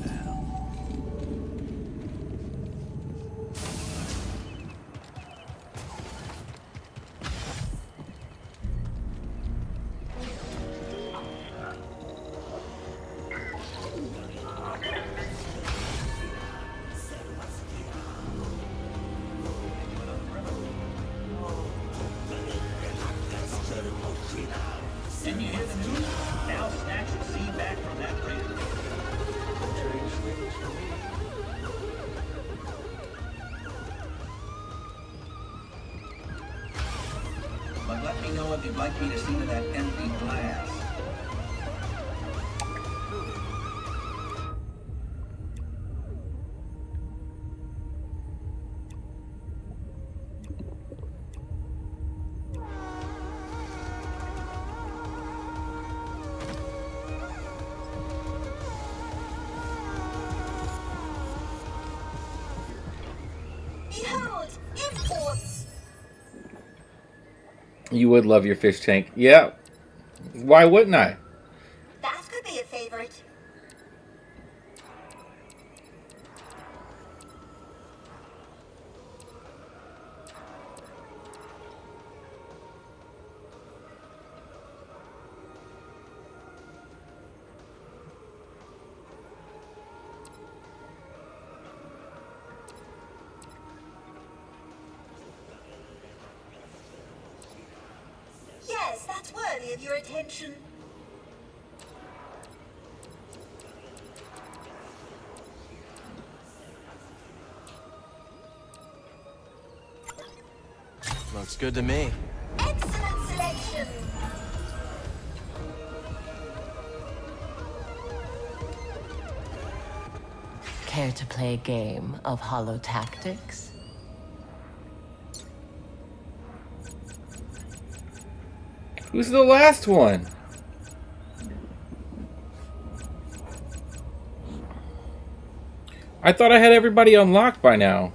You would love your fish tank. Yeah. Why wouldn't I? Good to me. Excellent selection. Care to play a game of Holotactics? Who's the last one? I thought I had everybody unlocked by now.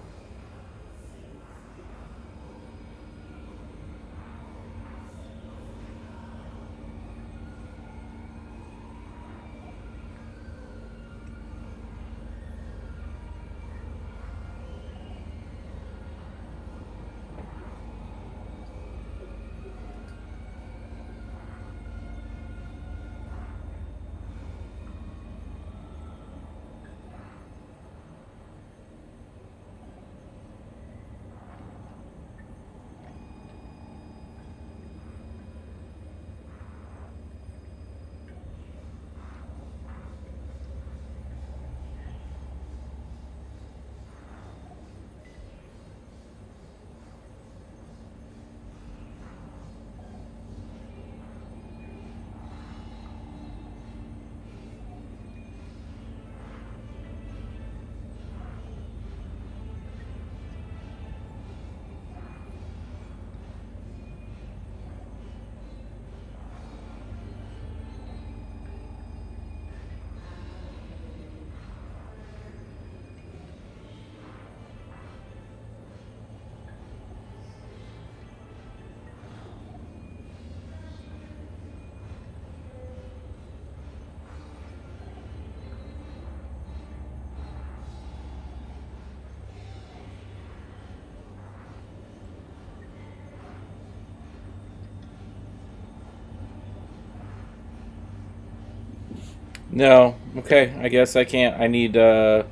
No. Okay, I guess I can't. I need uh,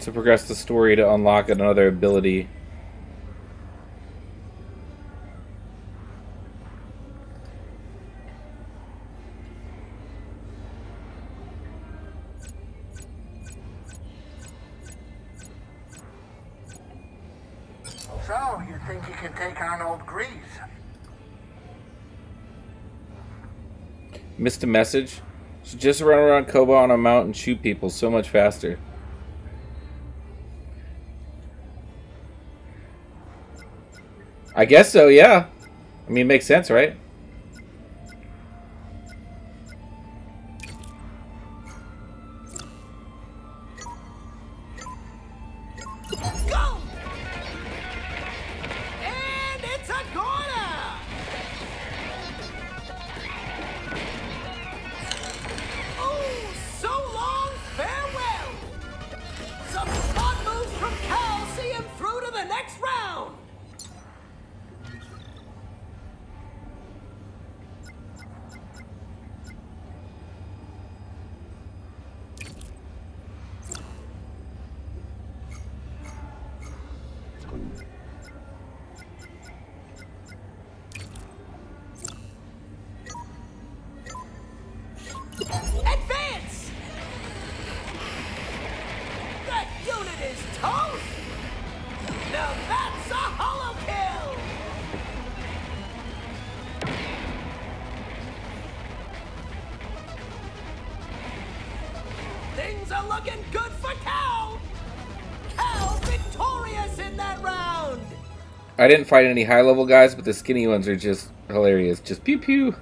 to progress the story to unlock another ability. So, you think you can take on old Greez? Missed a message? Just run around Koboh on a mountain and shoot people so much faster. I guess so, yeah. I mean, it makes sense, right? looking good for Cal. Cal victorious in that round. I didn't find any high level guys, but the skinny ones are just hilarious. Just pew pew.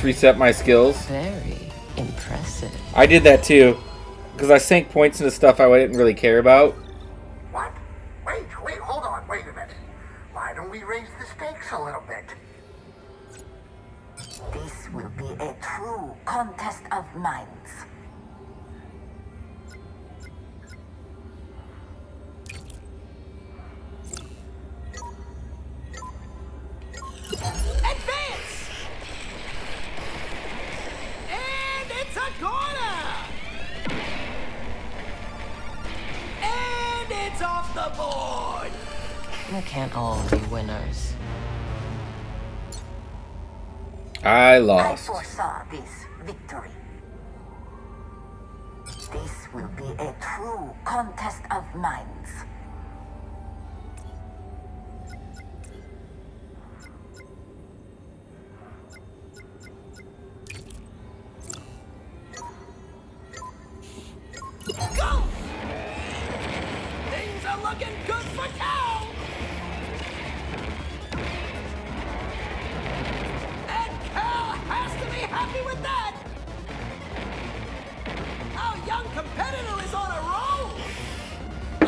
just reset my skills. Very impressive. I did that too, because I sank points into stuff I didn't really care about.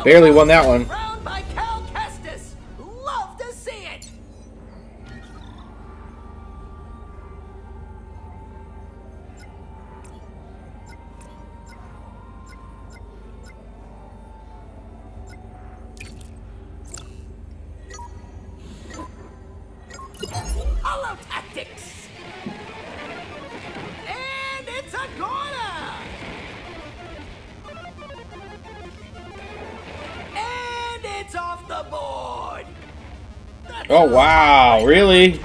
Barely won that one. really?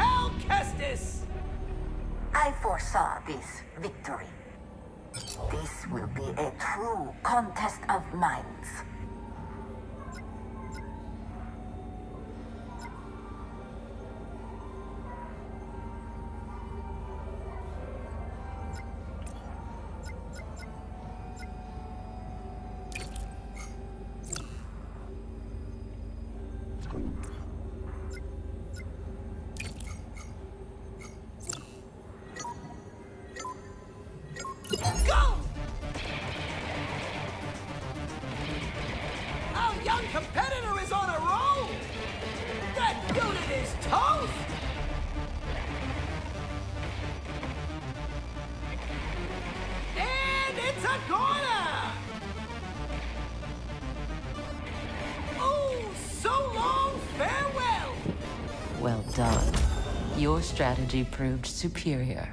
strategy proved superior.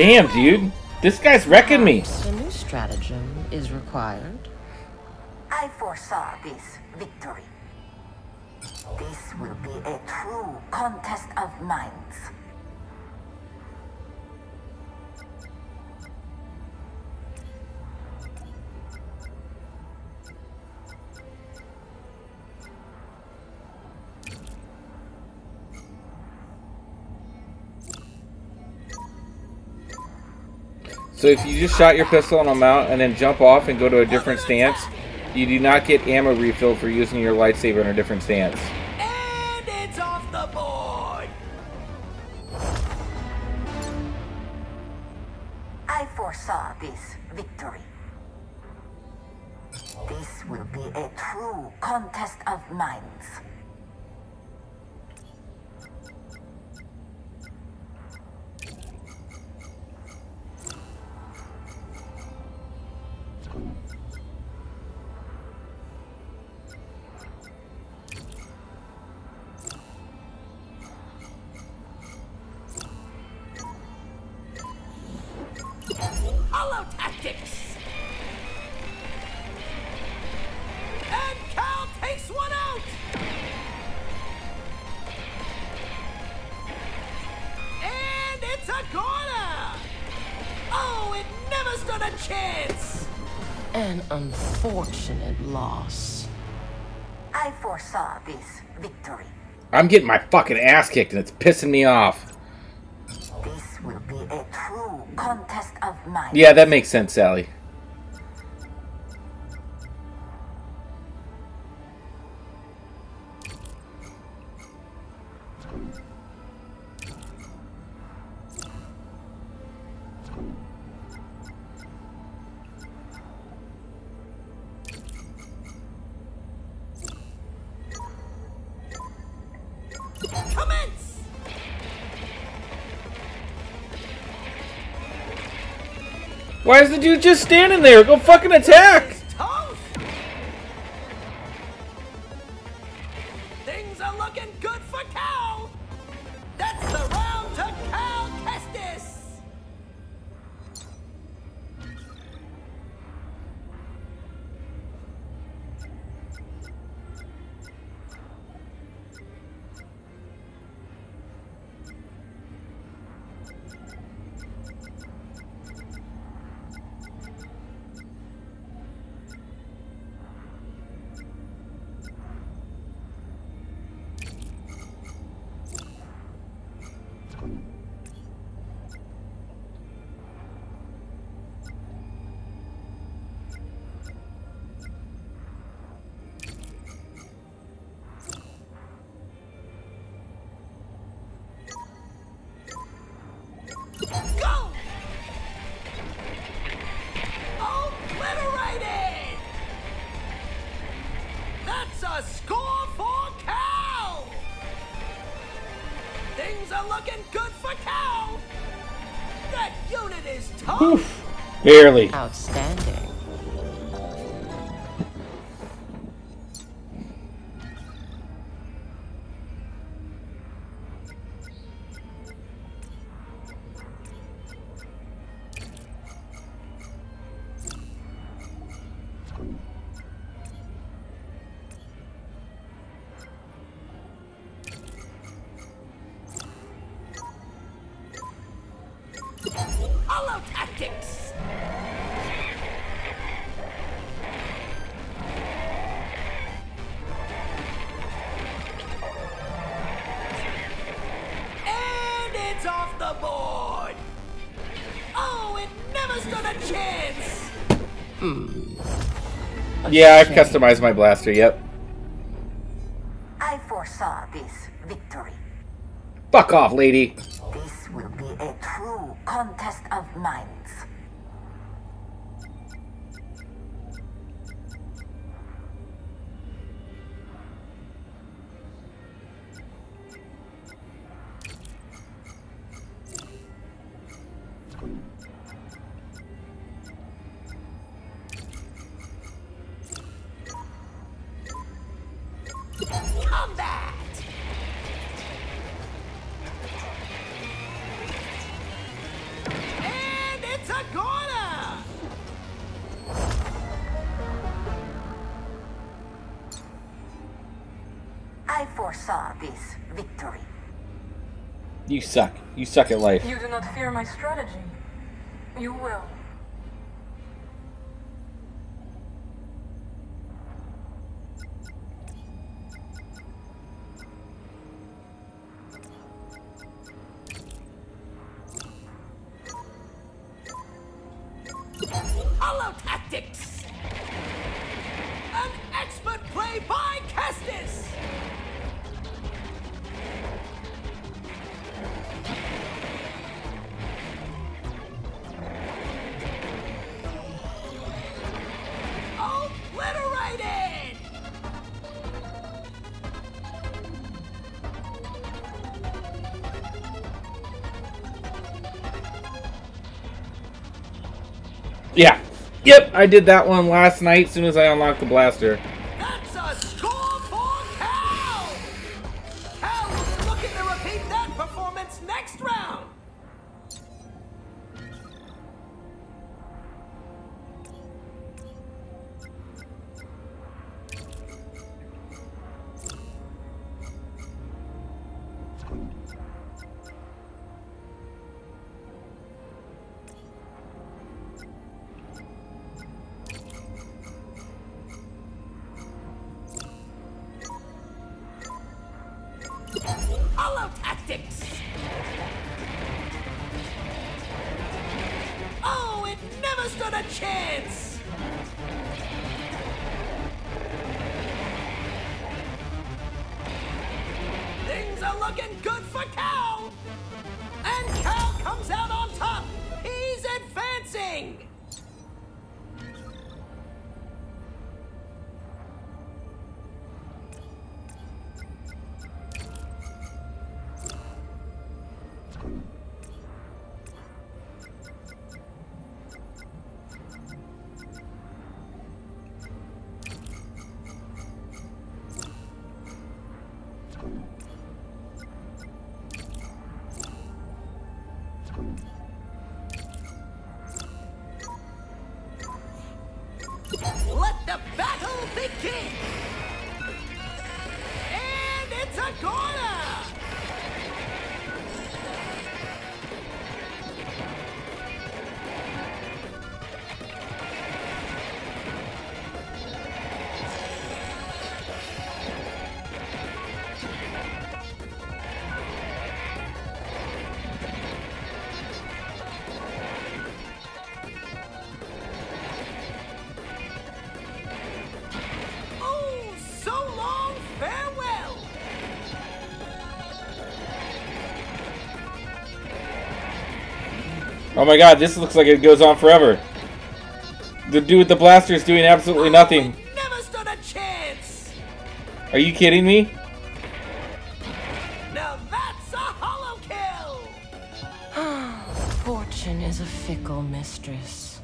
Damn, dude. This guy's wrecking me. A new stratagem is required. I foresaw this victory. This will be a true contest of mine. So if you just shot your pistol on a mount and then jump off and go to a different stance, you do not get ammo refill for using your lightsaber in a different stance. I'm getting my fucking ass kicked and it's pissing me off. This will be a true contest of minds. Yeah, that makes sense, Sally. Just standing there? Go fucking attack! Barely. Yeah, I've customized my blaster, yep. I foresaw this victory. Fuck off, lady. Foresaw this victory. You suck. You suck at life. You do not fear my strategy. You will. Yep, I did that one last night as soon as I unlocked the blaster. Oh my god, this looks like it goes on forever. The dude with the blaster is doing absolutely oh, nothing. Never stood a chance! Are you kidding me? Now that's a hollow kill! Fortune is a fickle mistress.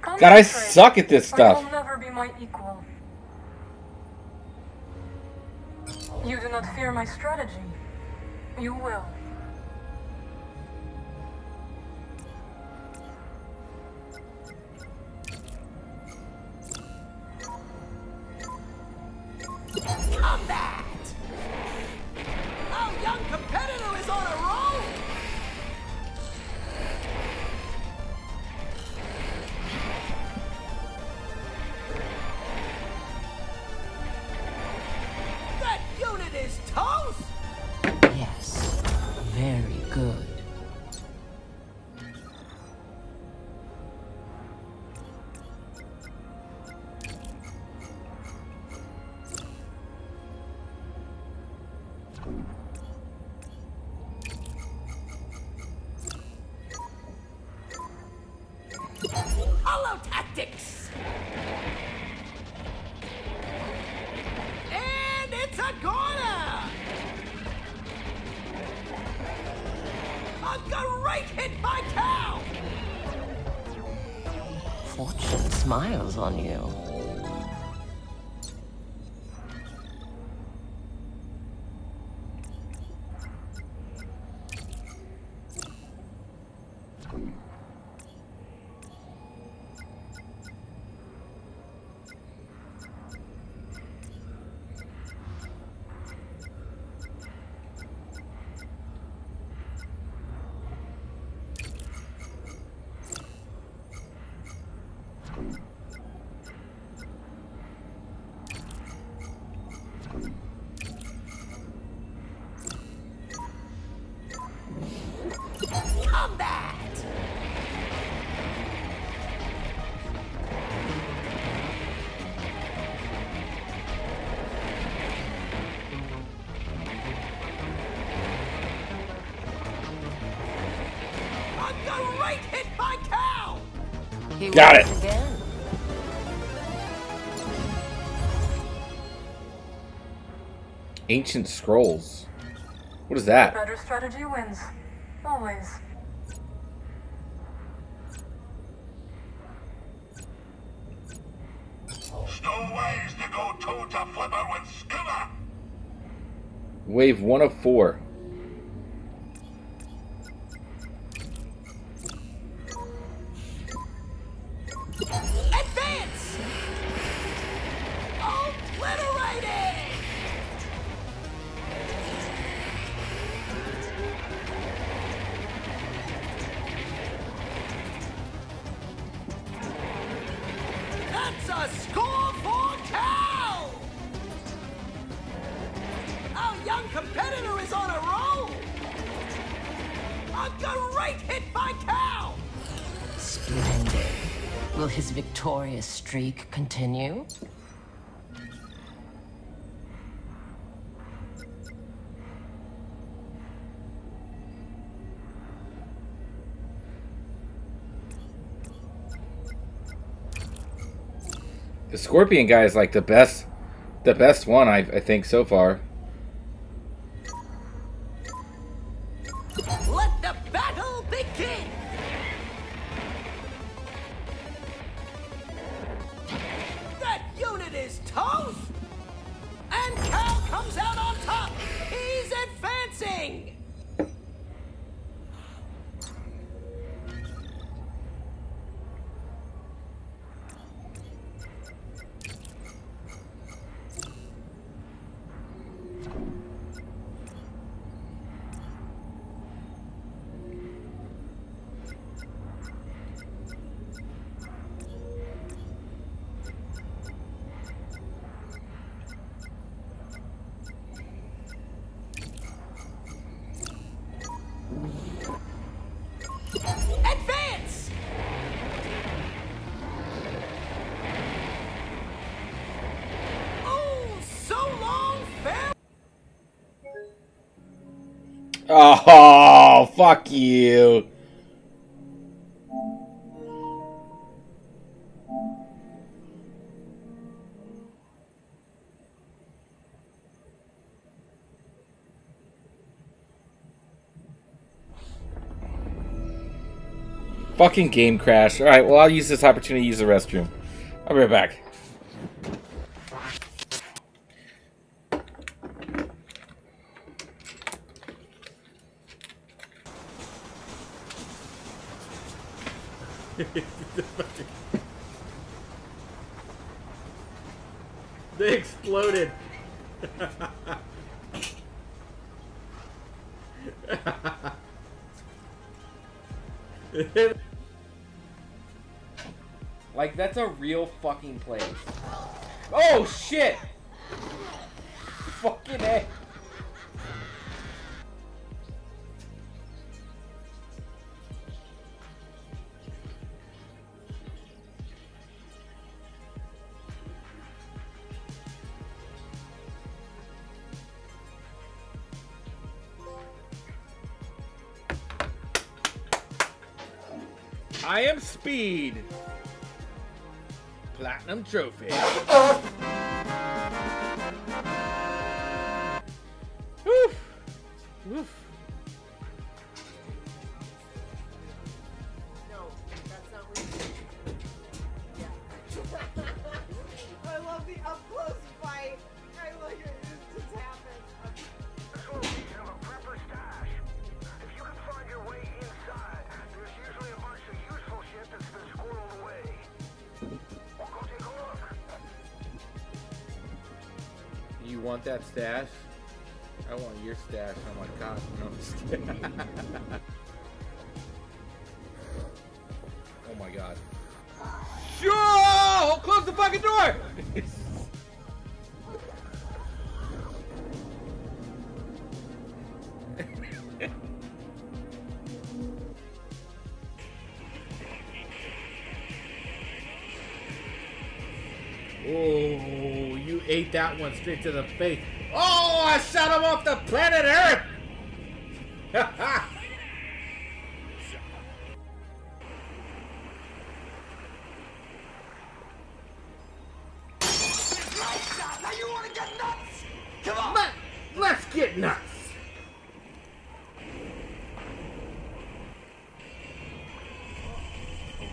God, I suck at this stuff. Got it. Again. Ancient scrolls. What is that? Better strategy wins. Always. Stowaways to go toe to flipper with Skimmer. Wave one of four. Continue? The scorpion guy is like the best, the best one I, I think so far. Fucking game crash. Alright, well, I'll use this opportunity to use the restroom. I'll be right back. Place. Oh, shit! Fucking A. I am Speed. Platinum trophy. That stash? I want your stash. Oh my god. No, ate that one straight to the face. Oh, I shot him off the planet Earth! Let's get nuts!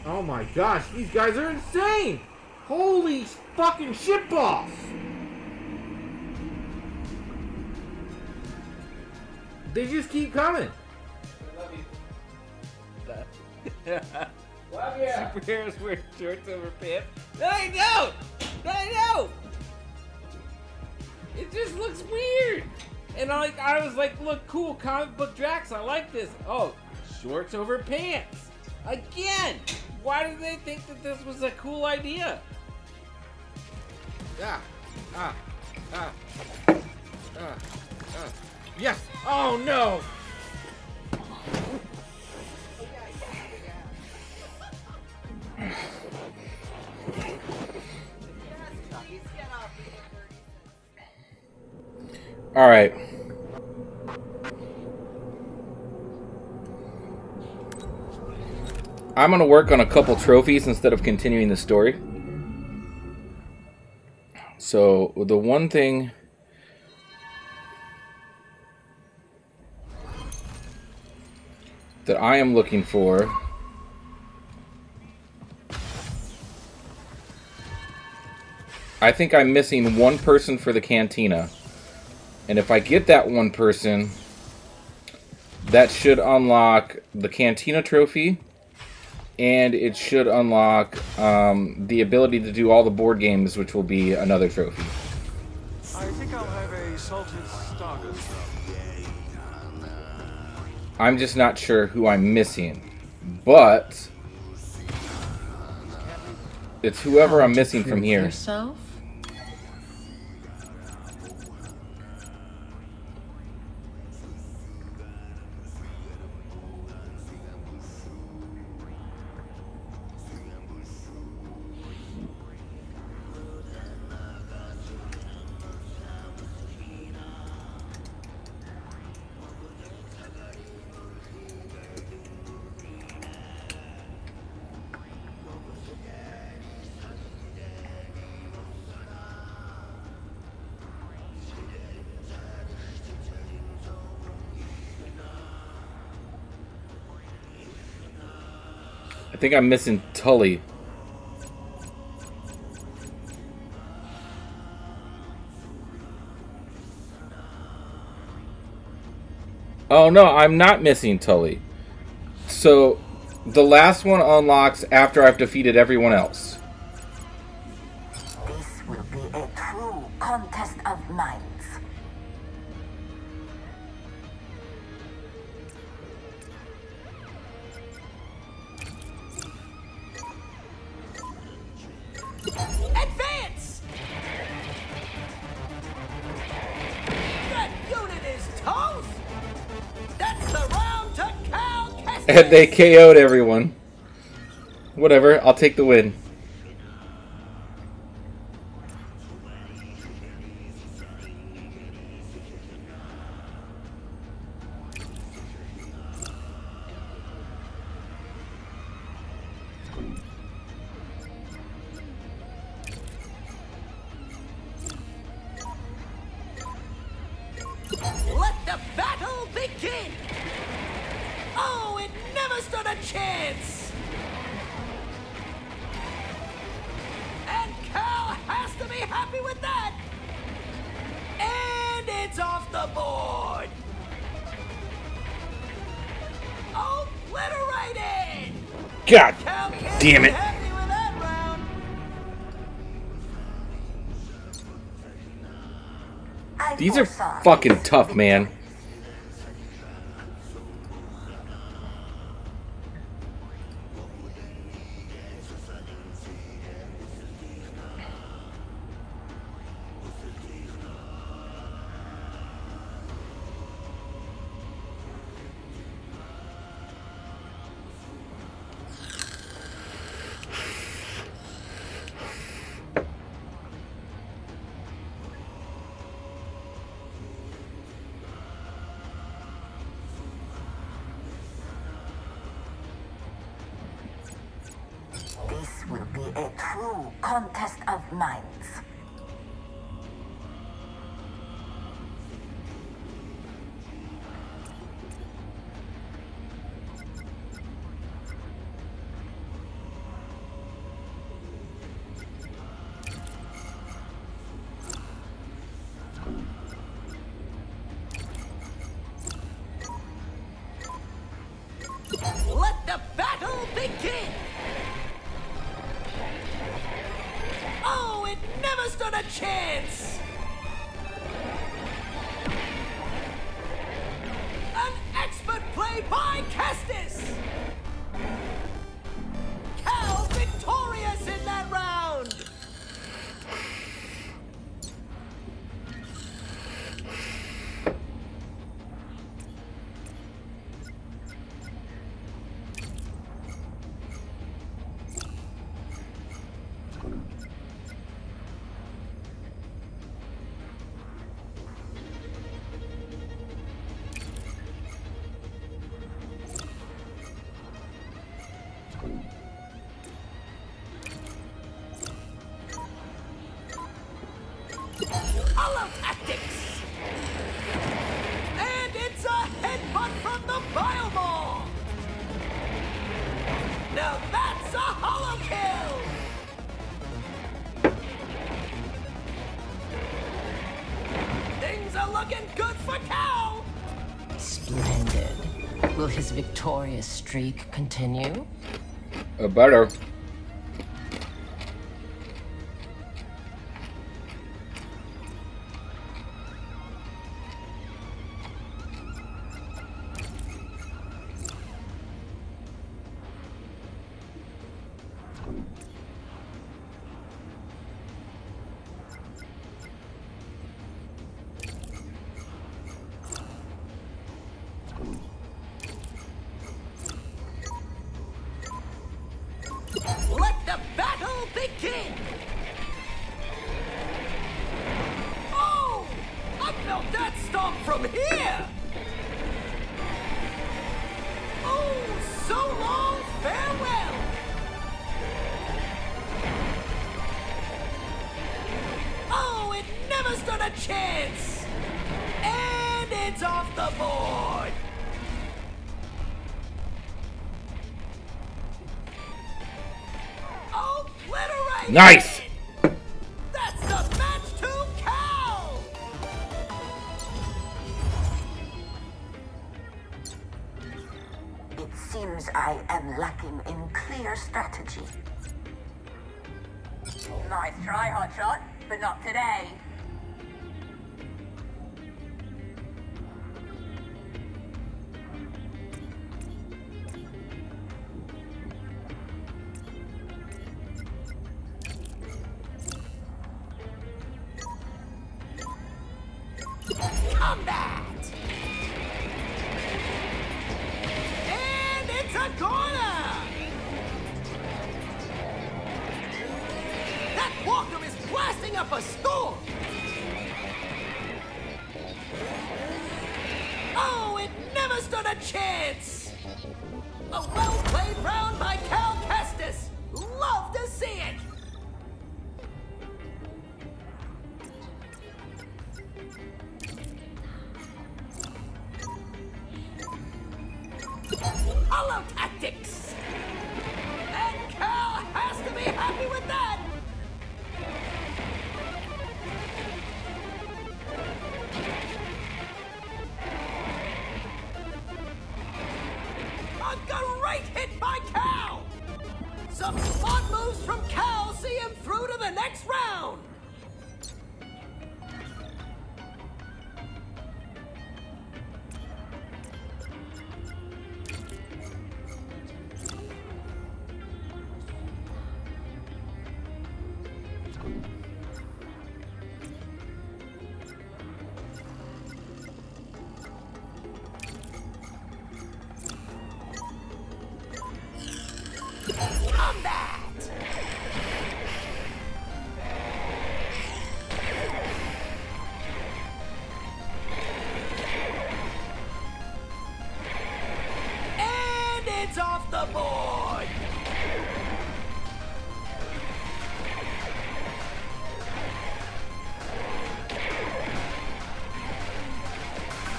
Oh my gosh, these guys are insane! Holy fucking shitballs! They just keep coming. Love you. Superheroes wear shorts over pants. No, I don't! No, I don't! It just looks weird. And I like I was like, look, cool, comic book Drax, I like this. Oh, shorts over pants. Again! Why did they think that this was a cool idea? Ah, ah, ah, ah, ah. Yes! Oh no! All right. I'm going to work on a couple trophies instead of continuing the story. So, the one thing that I am looking for I think I'm missing one person for the cantina. And if I get that one person, that should unlock the Cantina trophy, and it should unlock um, the ability to do all the board games, which will be another trophy. I'm just not sure who I'm missing, but it's whoever I'm missing from here. Yourself? Think I'm missing Tully. Oh no, I'm not missing Tully. So, the last one unlocks after I've defeated everyone else. They KO'd everyone. Whatever, I'll take the win. Fucking tough, man. streak continue? Uh, better. Nice!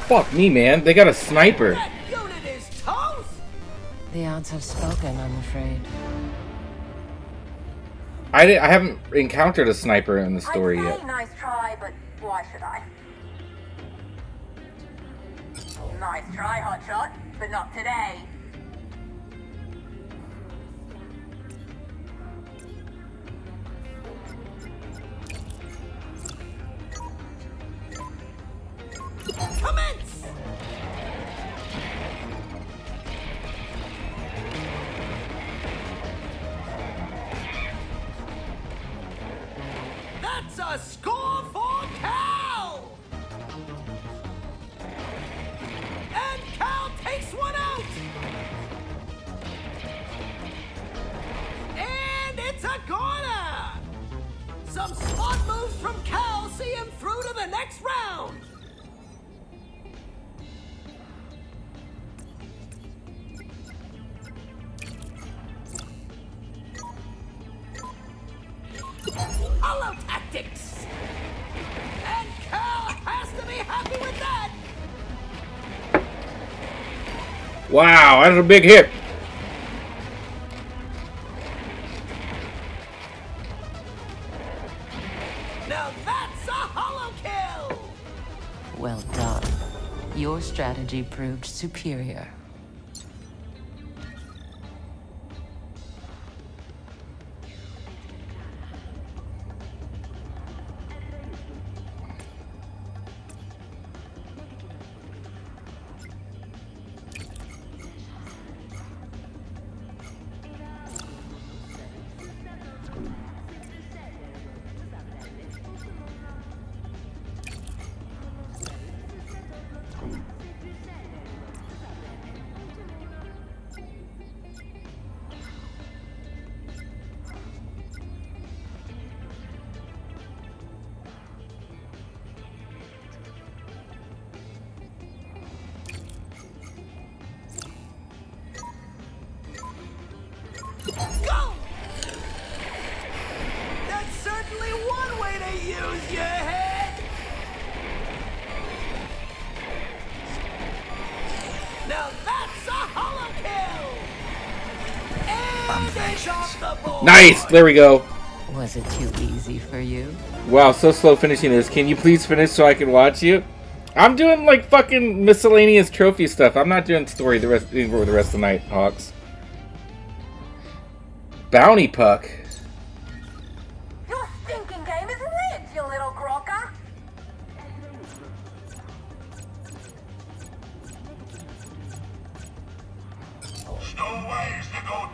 Fuck me, man. They got a sniper. The odds have spoken, I'm afraid. I, I haven't encountered a sniper in the story yet. Nice try, but why should I? Nice try, Hotshot, but not today. Wow, that's a big hit. Now that's a hollow kill! Well done. Your strategy proved superior. There we go. Was it too easy for you? Wow, so slow finishing this. Can you please finish so I can watch you? I'm doing like fucking miscellaneous trophy stuff. I'm not doing story the rest for the rest of the night, Hawks. Bounty puck. Your stinking game is rigged, you little crocker.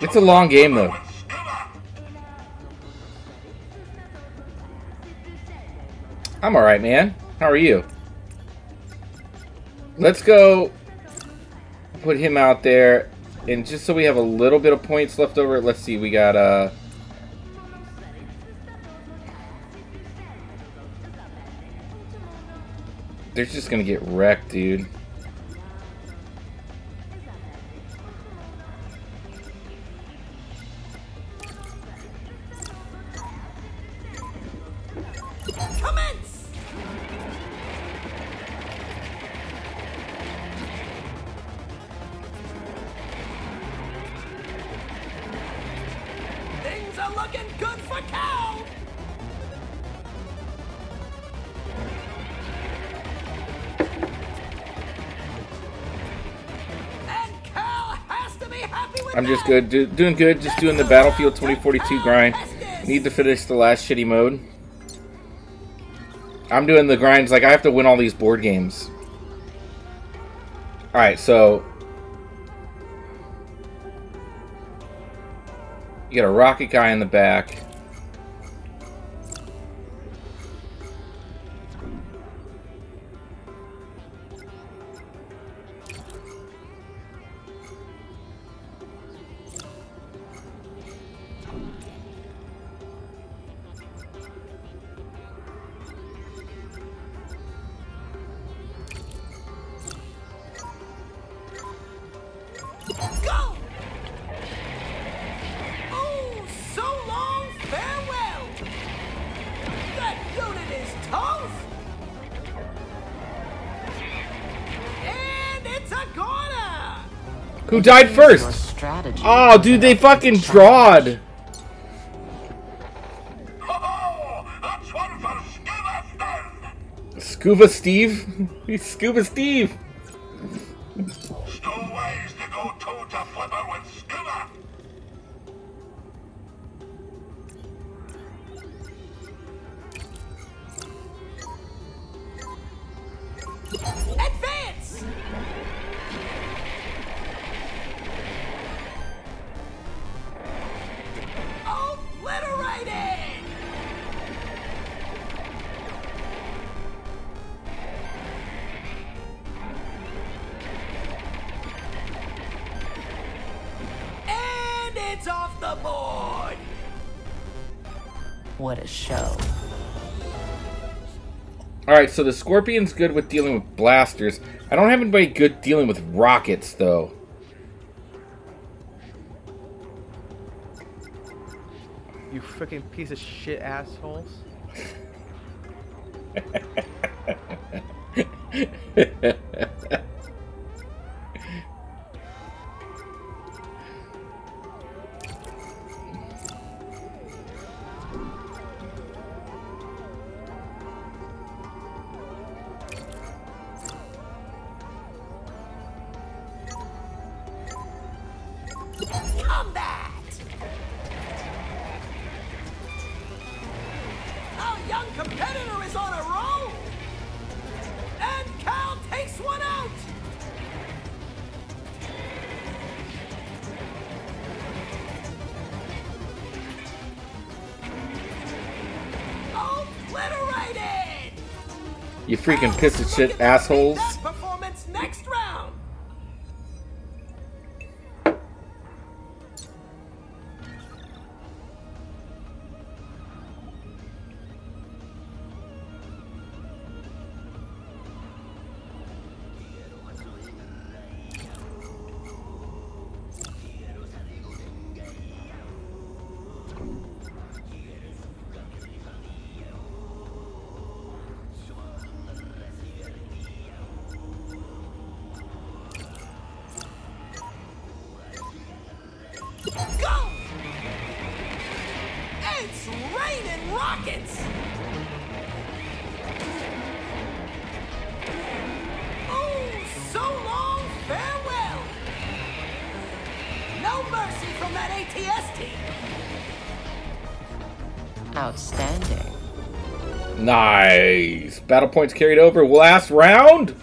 It's a long game though. I'm alright, man. How are you? Let's go put him out there. And just so we have a little bit of points left over, let's see, we got, uh... They're just gonna get wrecked, dude. Good, do, doing good, just doing the Battlefield 2042 grind. Need to finish the last shitty mode. I'm doing the grinds, like I have to win all these board games. Alright, so... You got a rocket guy in the back. Who died first? Oh, dude, they fucking drawed. Oh, Scuba Steve? He's Scuba Steve. Alright, so the Scorpion's good with dealing with blasters. I don't have anybody good dealing with rockets, though. You freaking piece of shit assholes. Freaking piece of shit assholes. Battle points carried over. Last round.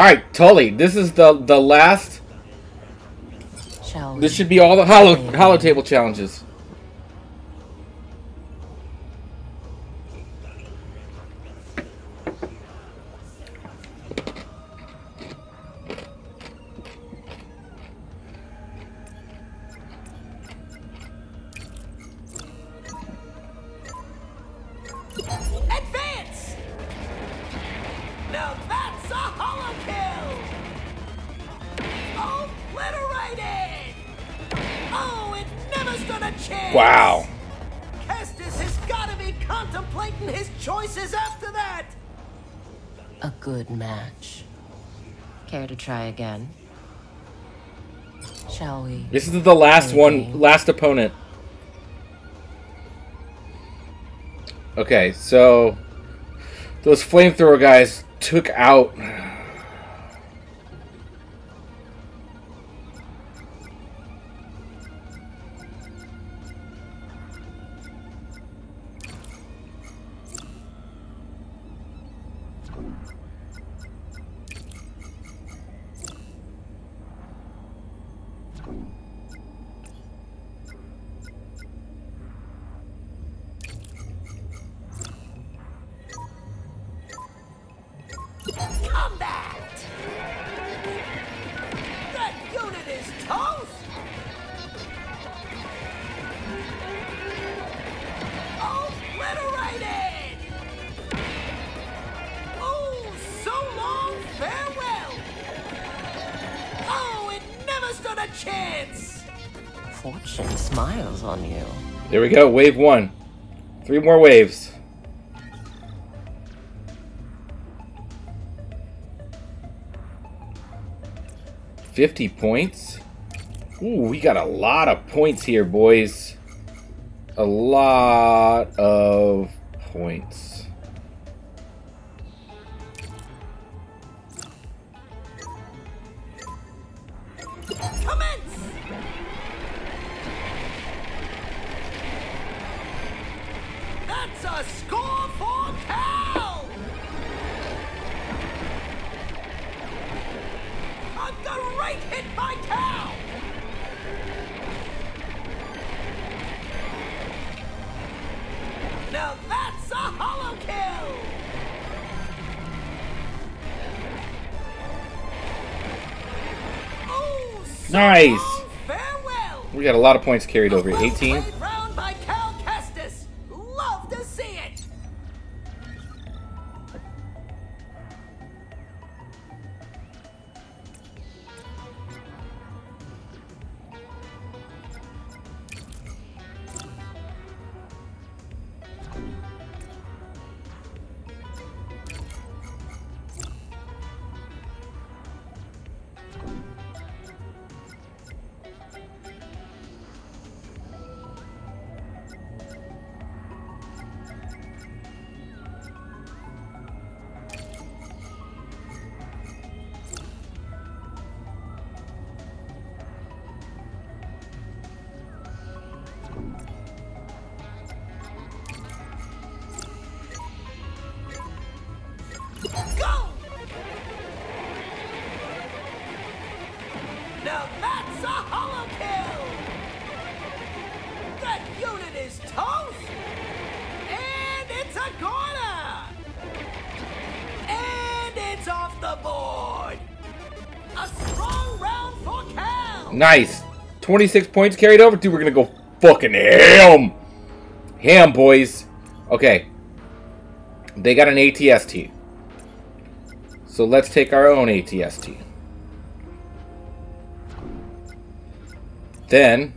All right, Tully. This is the the last. Shall we? This should be all the hollow hollow table challenges. This is the last one, last opponent. Okay, so those flamethrower guys took out. Go, wave one. Three more waves. Fifty points. Ooh, we got a lot of points here, boys. A lot of points. Lot of points carried over. 18. Nice. 26 points carried over. Dude, we're going to go fucking ham. Ham, boys. Okay. They got an ATST. So let's take our own ATST. Then...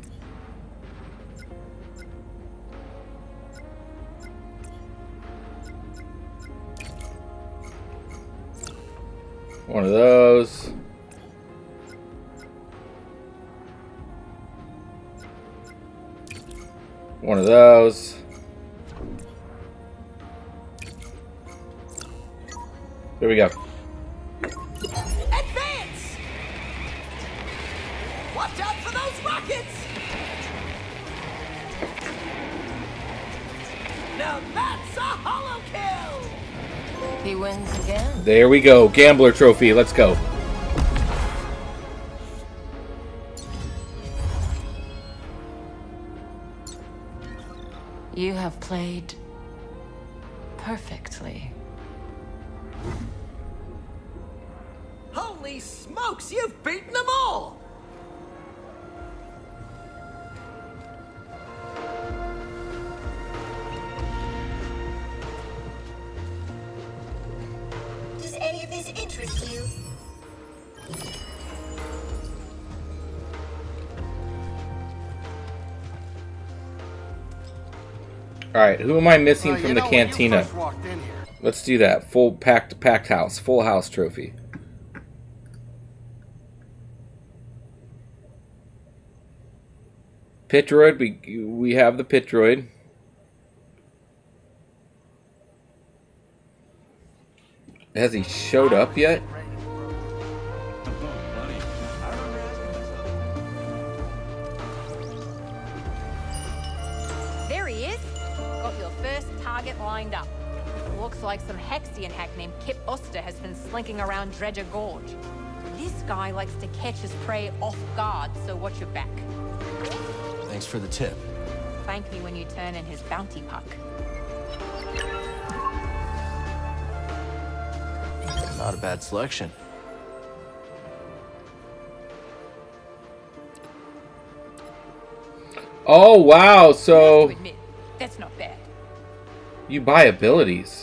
we go. Gambler trophy. Let's go. Who am I missing from the know, when you cantina? first walked in here- Let's do that. Full packed packed house. Full house trophy. pit droid, we we have the pit droid. Has he showed up yet? Slinking around Dredger Gorge. This guy likes to catch his prey off guard, so watch your back. Thanks for the tip. Thank me when you turn in his bounty puck. Not a bad selection. Oh wow, so Admit, that's not bad. you buy abilities.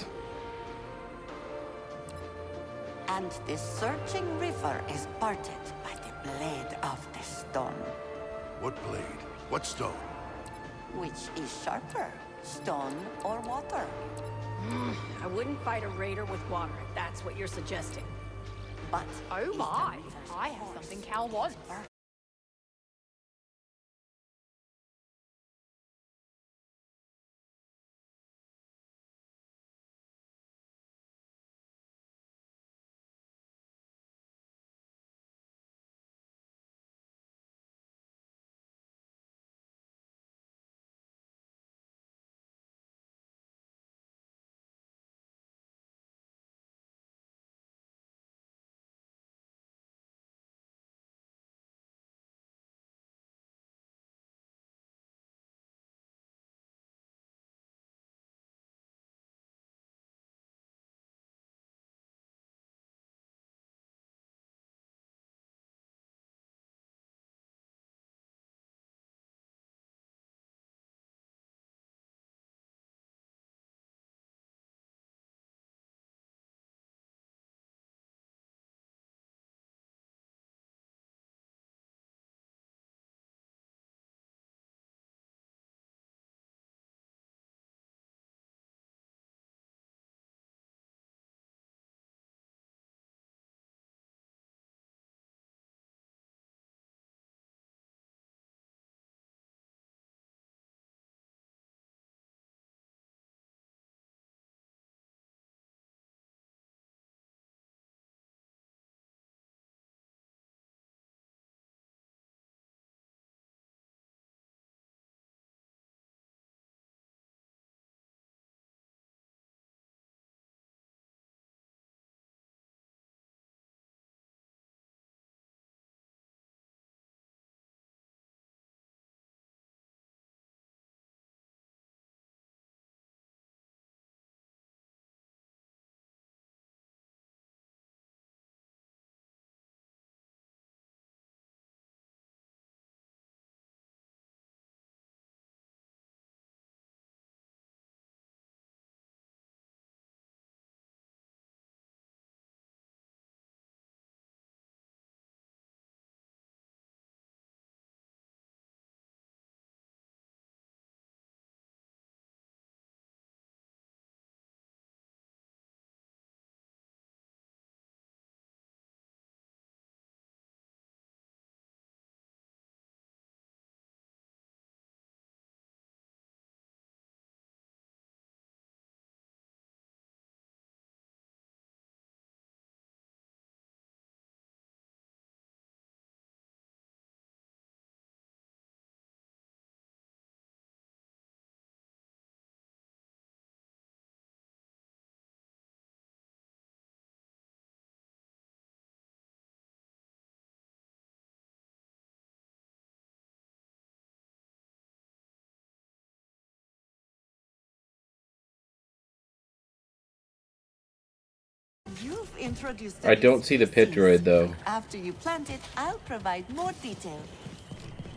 You've introduced I don't see the pit droid though. After you plant it, I'll provide more detail.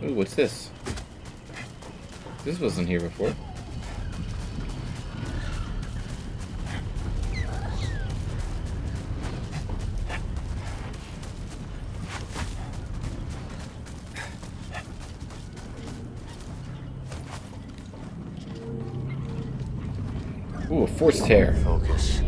Ooh, what's this? This wasn't here before. Ooh, a force tear. Focus.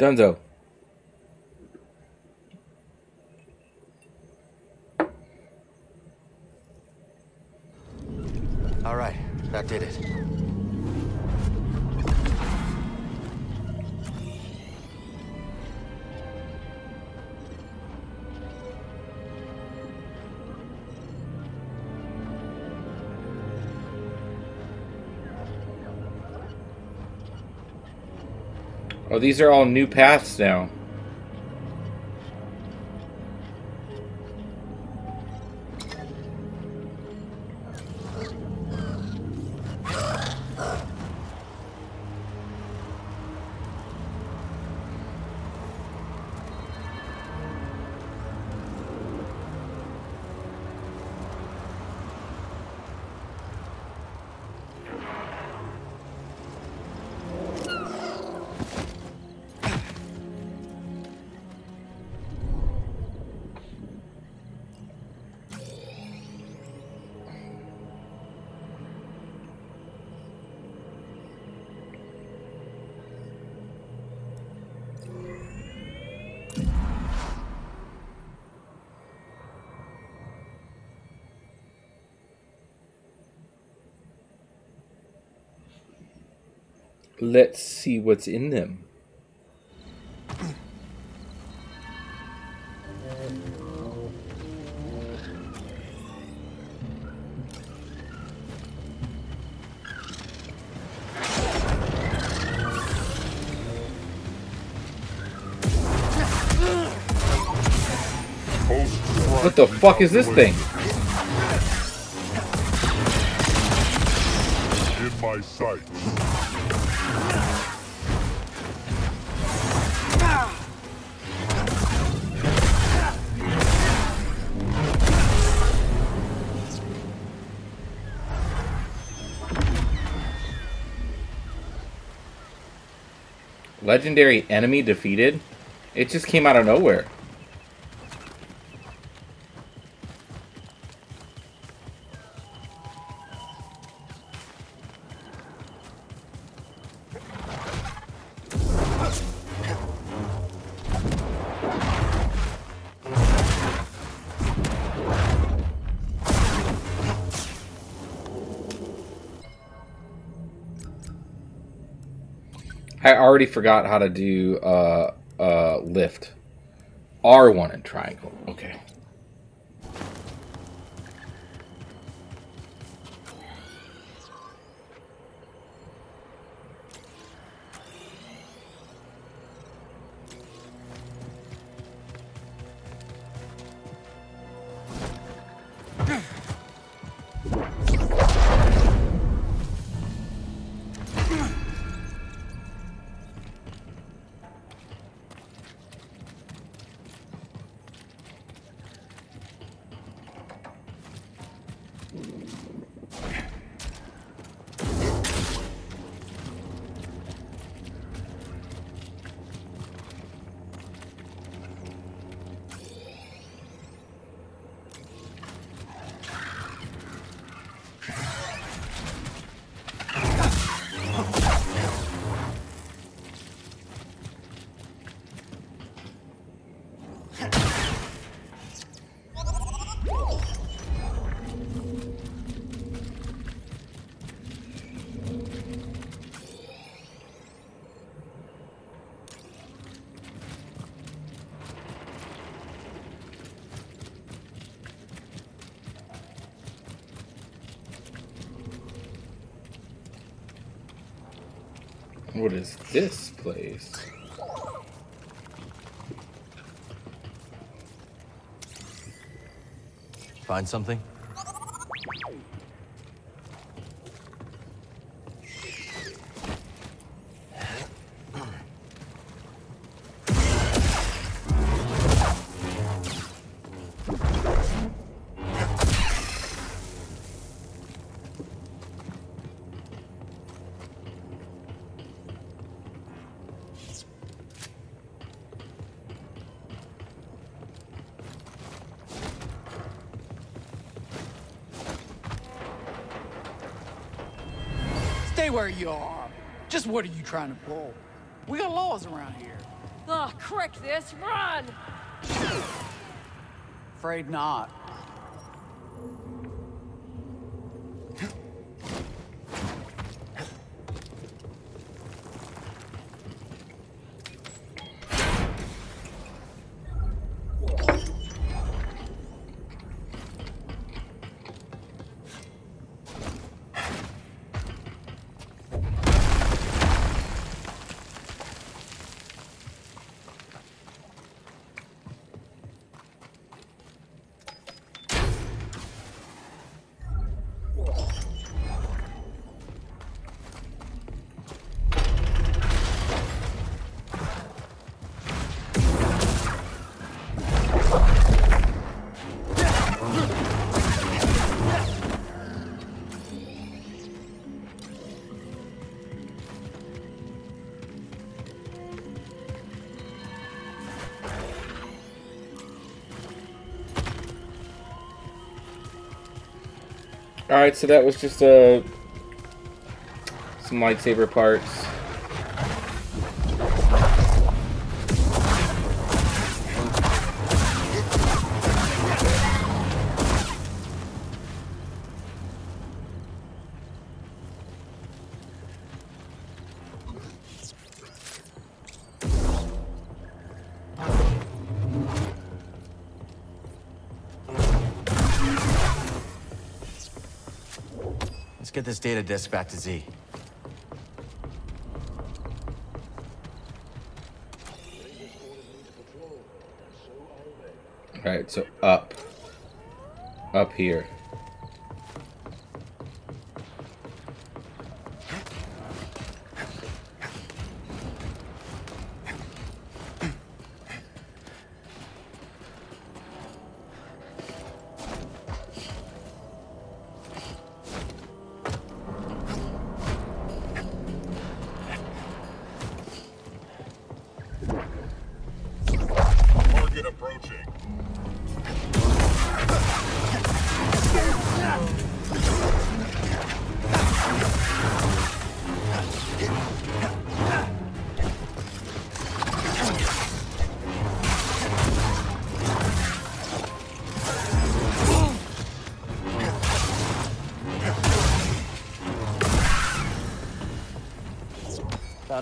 Dunzo. These are all new paths now. Let's see what's in them. What the fuck is this thing? Legendary enemy defeated? It just came out of nowhere. Already forgot how to do uh, uh, lift. R1 and triangle. Okay. This place? Find something? What are you trying to pull? We got laws around here. Ah, Ugh, crick this, run! Afraid not. Alright, so that was just uh, some lightsaber parts. Get this data disk back to Zee. Alright, so up. Up here.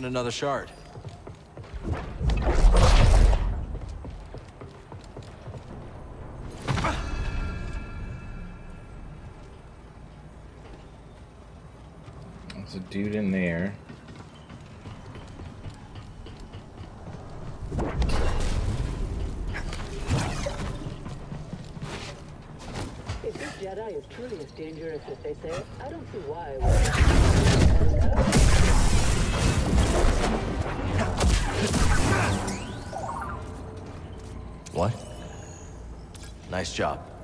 Another shard. There's a dude in there. If this Jedi is truly as dangerous as they say, I don't see why. What? Nice job.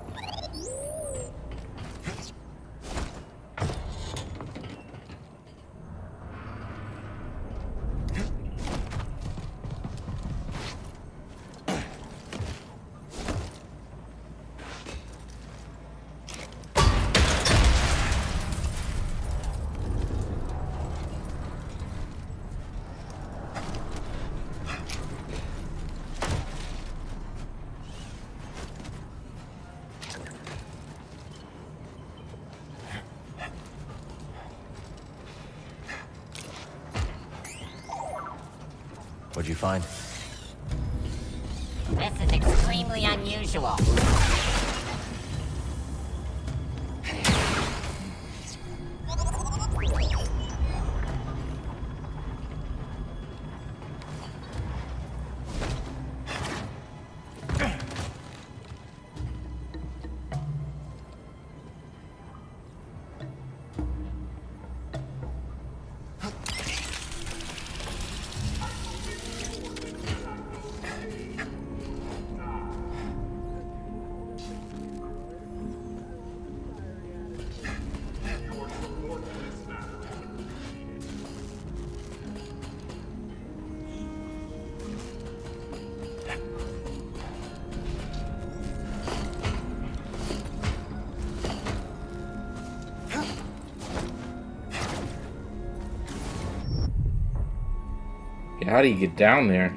How do you get down there?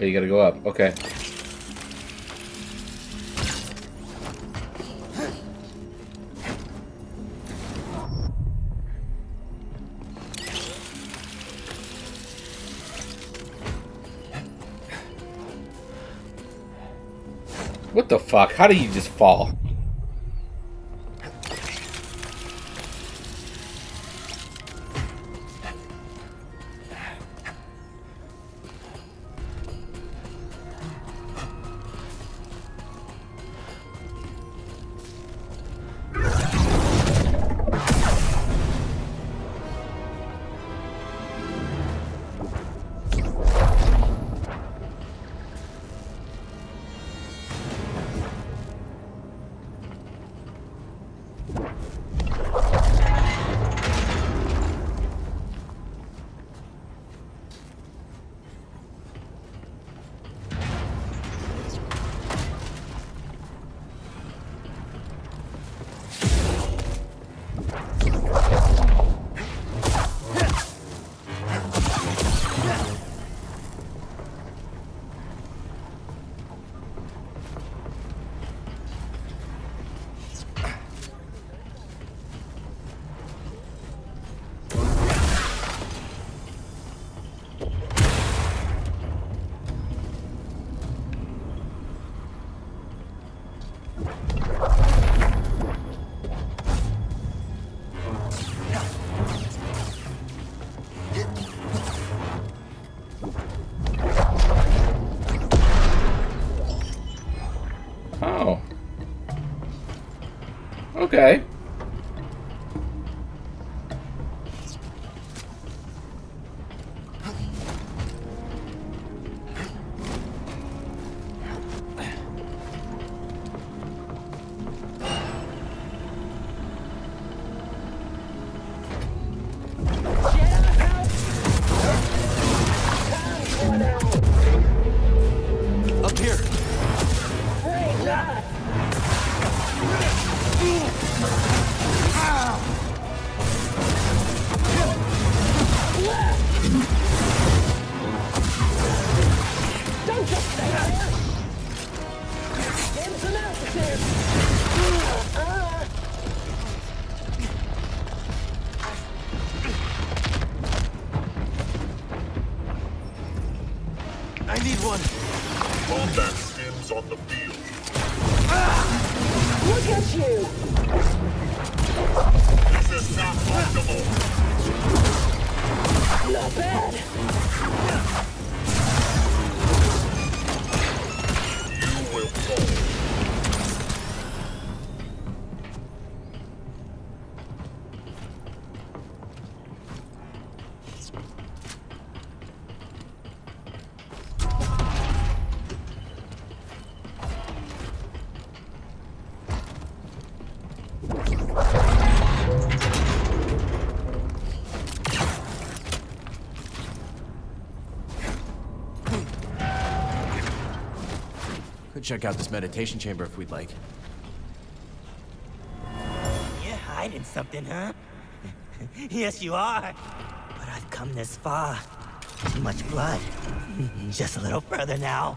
Oh, you gotta go up. Okay. What the fuck? How do you just fall? Okay. Could check out this meditation chamber if we'd like. You're hiding something, huh? yes, you are. But I've come this far. Too much blood. Just a little further now.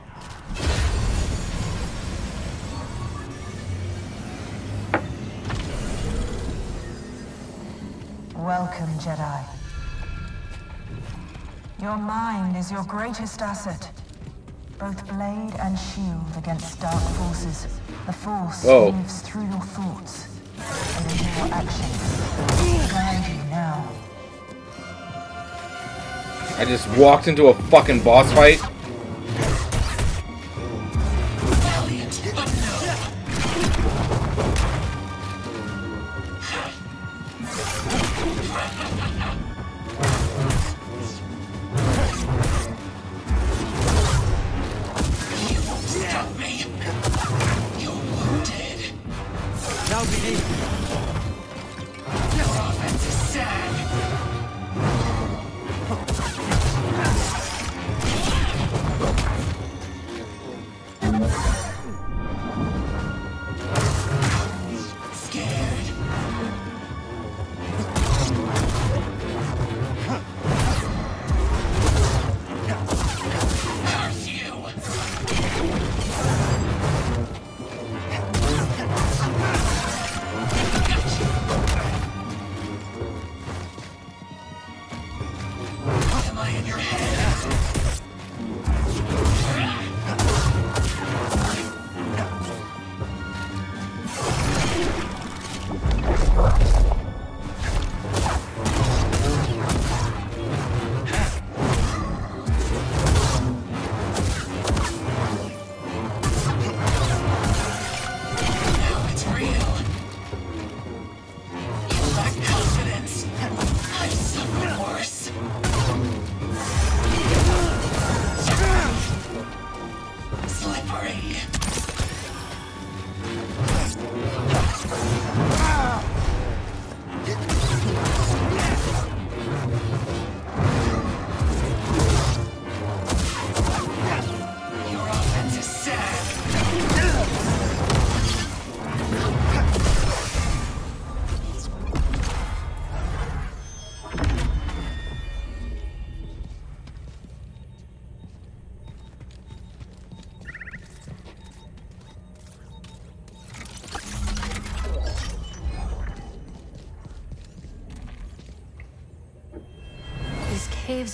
Welcome, Jedi. Your mind is your greatest asset. Both blade and shield against dark forces. The Force Oh. moves through your thoughts and into your actions. Guide you now. I just walked into a fucking boss fight.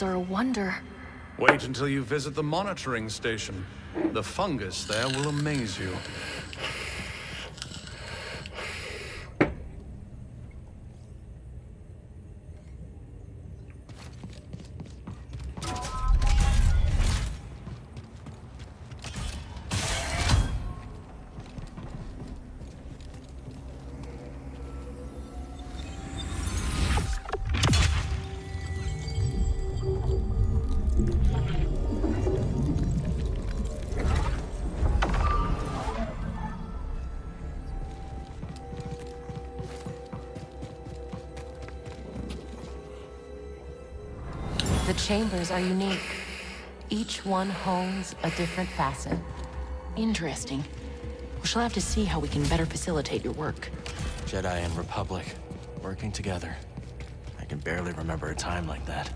Are a wonder. Wait until you visit the monitoring station. The fungus there will amaze you. Chambers are unique. Each one hones a different facet. Interesting. We shall have to see how we can better facilitate your work. Jedi and Republic, working together. I can barely remember a time like that.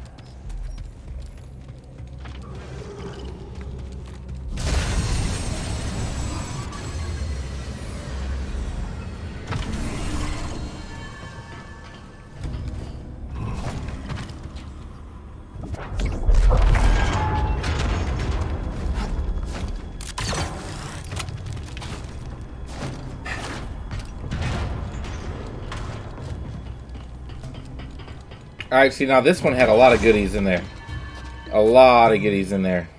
Alright, see now this one had a lot of goodies in there. A lot of goodies in there.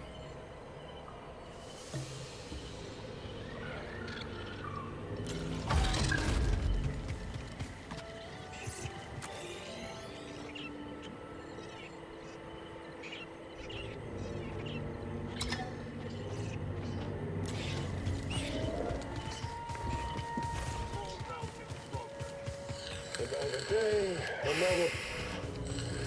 Another.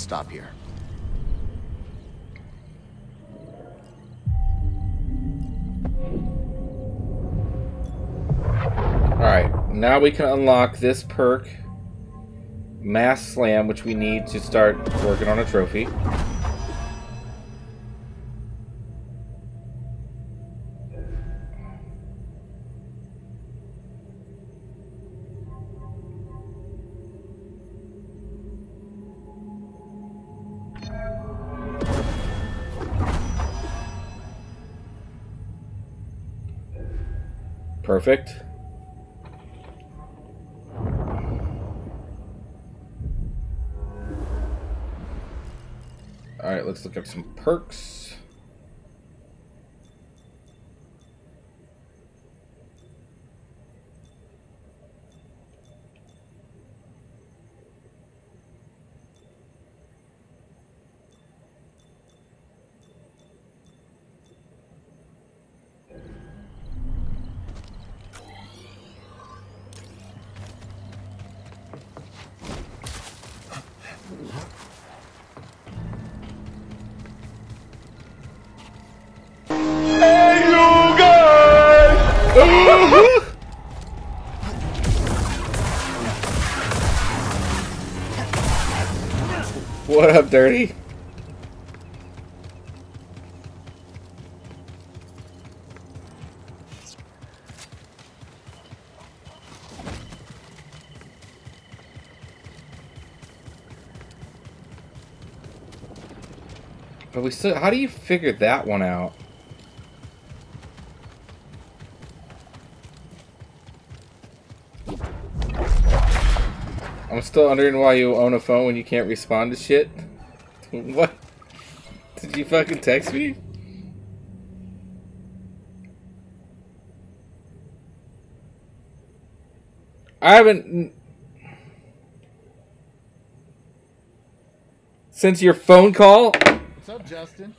Stop here. Alright, now we can unlock this perk, Mass Slam, which we need to start working on a trophy. Perfect. Alright, let's look up some perks. We still, how do you figure that one out? I'm still wondering why you own a phone when you can't respond to shit. What? Did you fucking text me? I haven't. Since your phone call? What's up, Justin?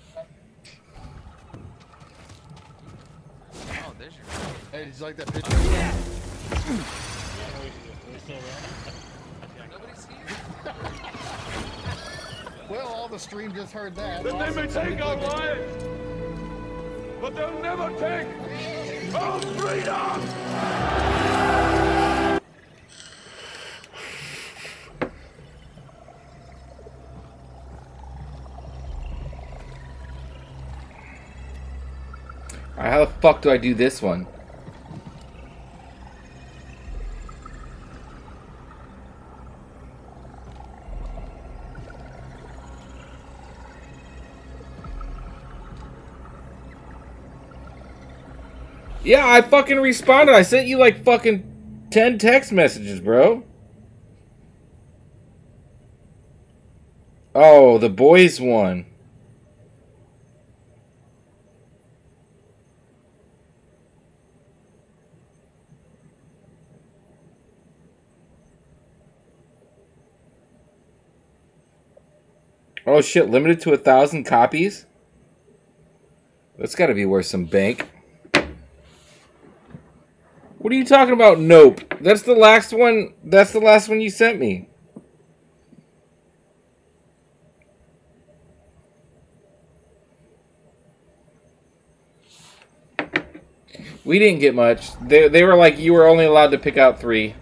Oh, there's your. Hey, did you like that picture? Oh, well, all the stream just heard that. That they may take our lives, but they'll never take our freedom! Fuck do I do this one? Yeah, I fucking responded. I sent you like fucking 10 text messages, bro. Oh, the boys one. Oh shit, limited to a thousand copies? That's gotta be worth some bank. What are you talking about? Nope. That's the last one. That's the last one you sent me. We didn't get much. They, they were like, you were only allowed to pick out three.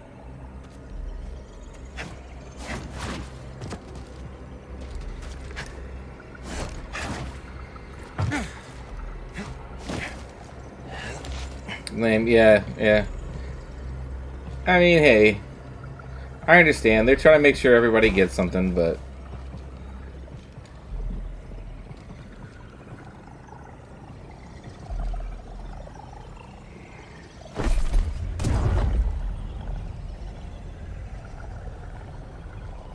Lame, yeah, yeah. I mean, hey. I understand. They're trying to make sure everybody gets something, but...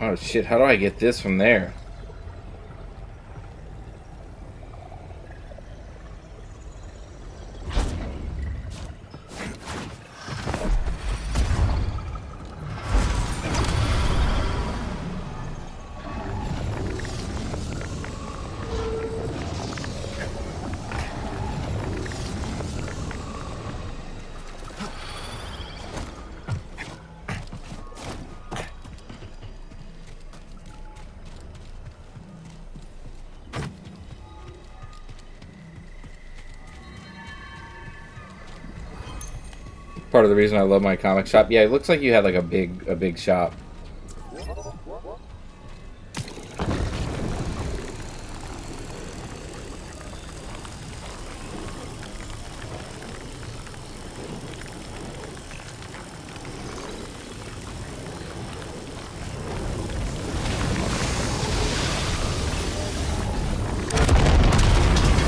Oh shit, how do I get this from there? Part of the reason I love my comic shop. Yeah, it looks like you had like a big a big shop.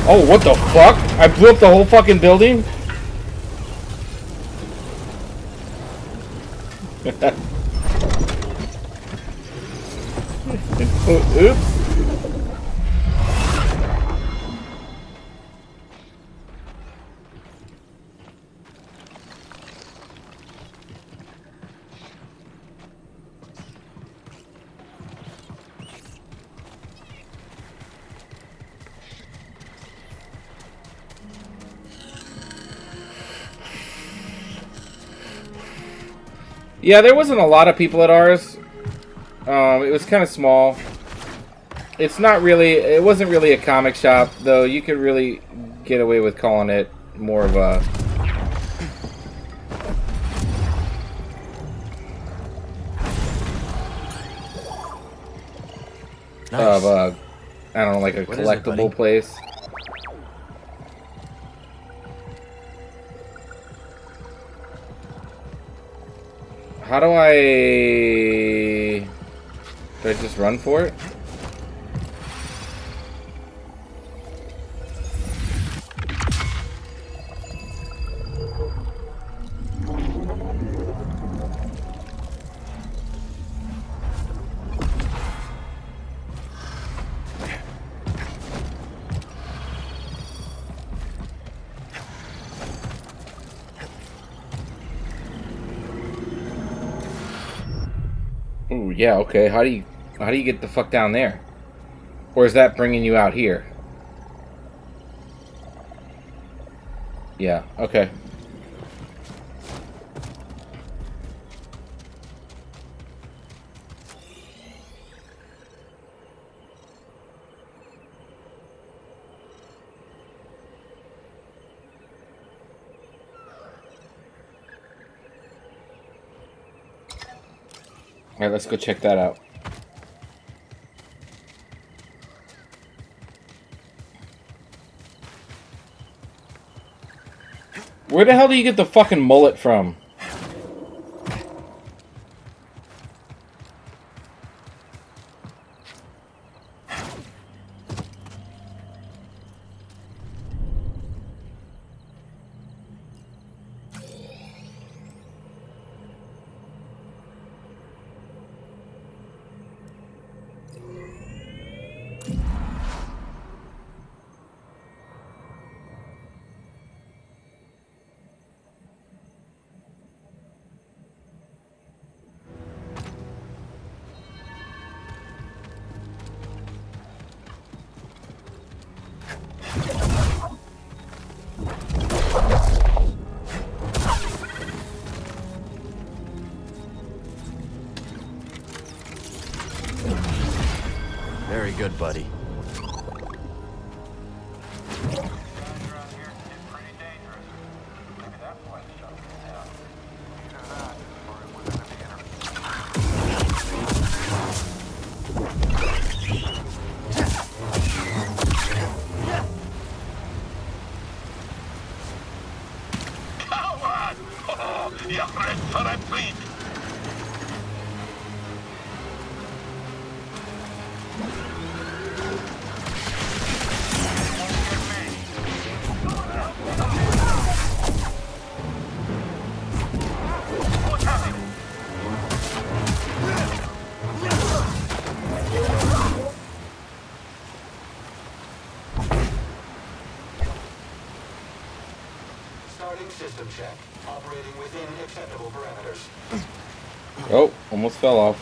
Oh, what the fuck? I blew up the whole fucking building? Yeah, there wasn't a lot of people at ours. Um, it was kind of small. It's not really, it wasn't really a comic shop, though you could really get away with calling it more of a... Nice. Of a, I don't know, like a What it, collectible place. I... Do I just run for it? Yeah, okay. How do you how do you get the fuck down there? Or is that bringing you out here? Yeah, okay. Alright, let's go check that out. Where the hell do you get the fucking mullet from? Operating within acceptable parameters. Oh, almost fell off.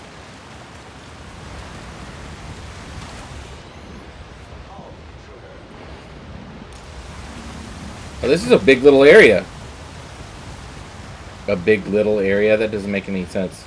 Oh, this is a big little area. A big little area? That doesn't make any sense.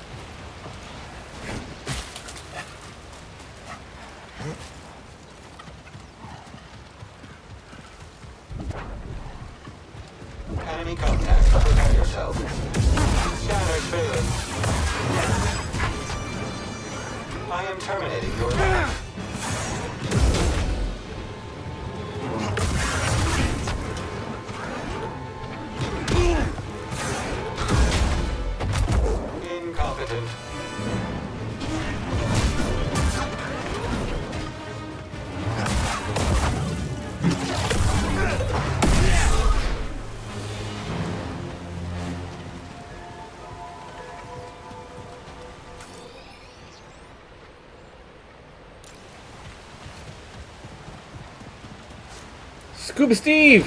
Skoova Stev!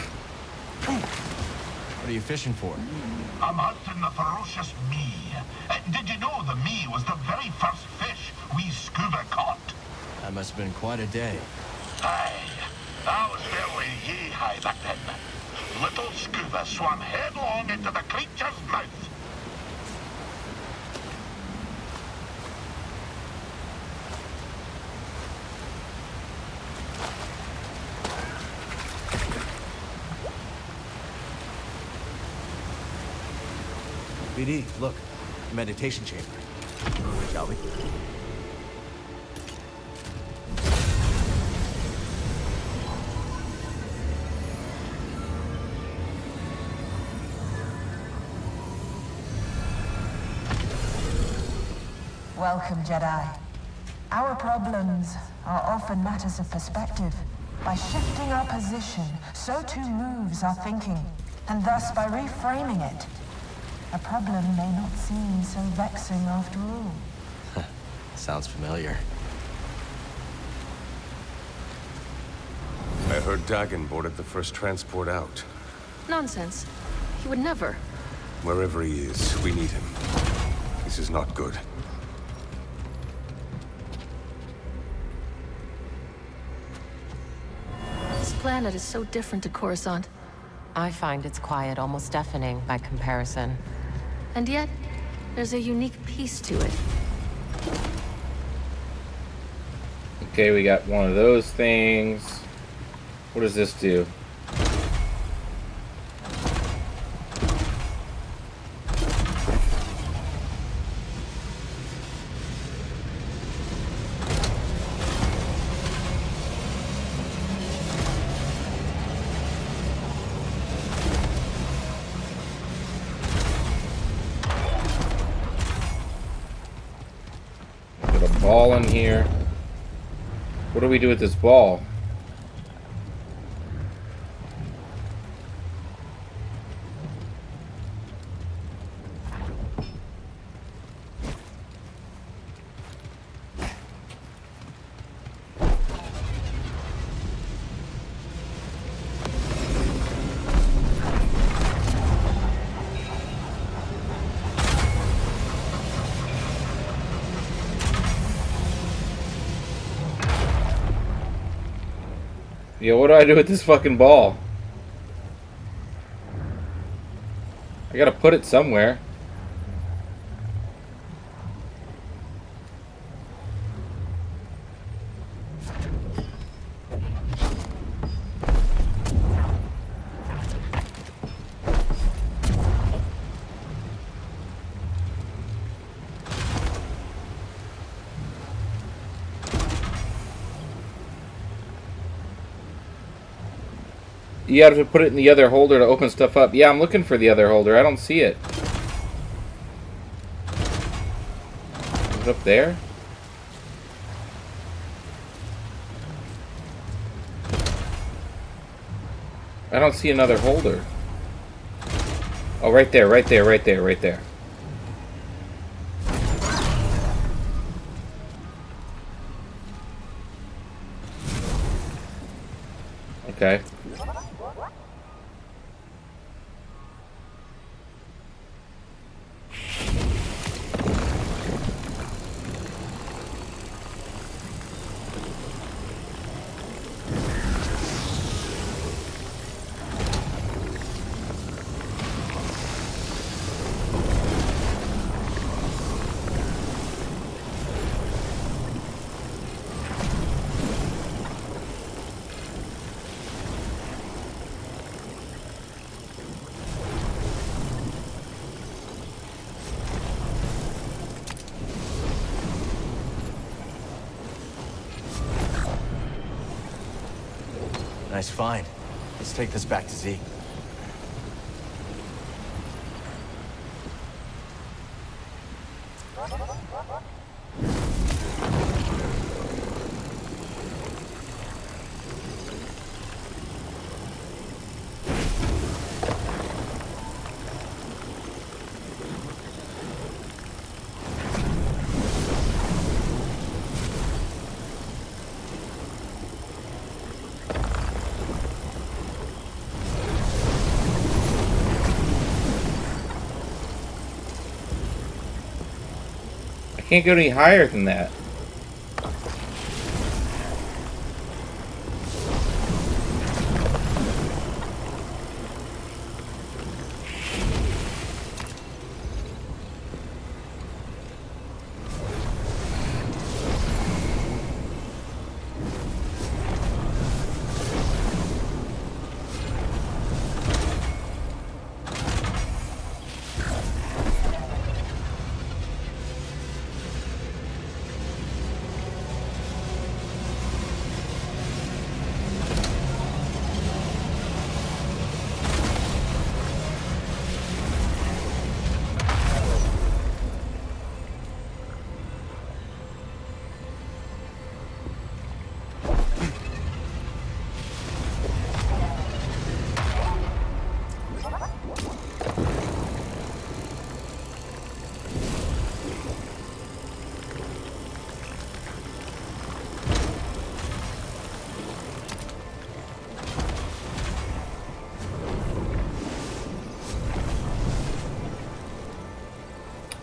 What are you fishing for? I'm hunting the ferocious me. Uh, did you know the me was the very first fish we scuba caught? That must have been quite a day. Aye, I was fairly yee-high back then. Little Skoova swam headlong into the creature's mouth. BD, look. Meditation chamber. Shall we? Welcome, Jedi. Our problems are often matters of perspective. By shifting our position, so too moves our thinking. And thus, by reframing it, a problem may not seem so vexing after all. Sounds familiar. I heard Dagan boarded the first transport out. Nonsense. He would never. Wherever he is, we need him. This is not good. This planet is so different to Coruscant. I find its quiet almost deafening by comparison. And yet, there's a unique piece to it. Okay, we got one of those things. What does this do? Do with this ball? Yo, what do I do with this fucking ball? I gotta put it somewhere. You have to put it in the other holder to open stuff up. Yeah, I'm looking for the other holder. I don't see it. Is it up there? I don't see another holder. Oh, right there, right there, right there, right there. Find. Let's take this back to Z. can't go any higher than that.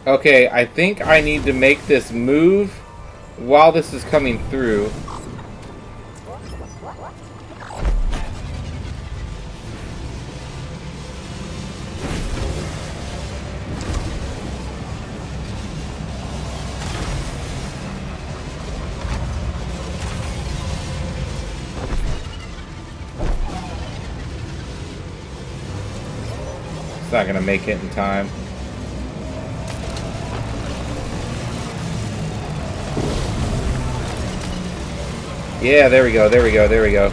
Okay, I think I need to make this move while this is coming through. It's not gonna make it in time. Yeah, there we go, there we go, there we go.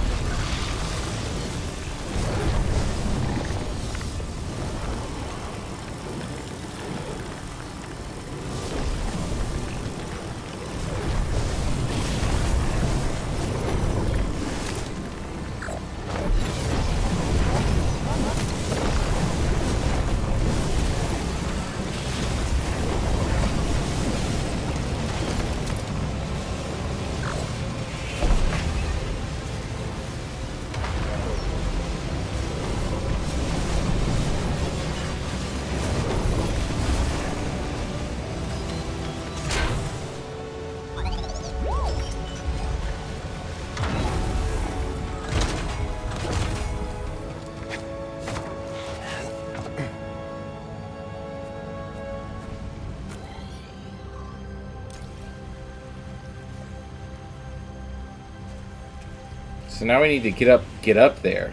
So now we need to get up get up there.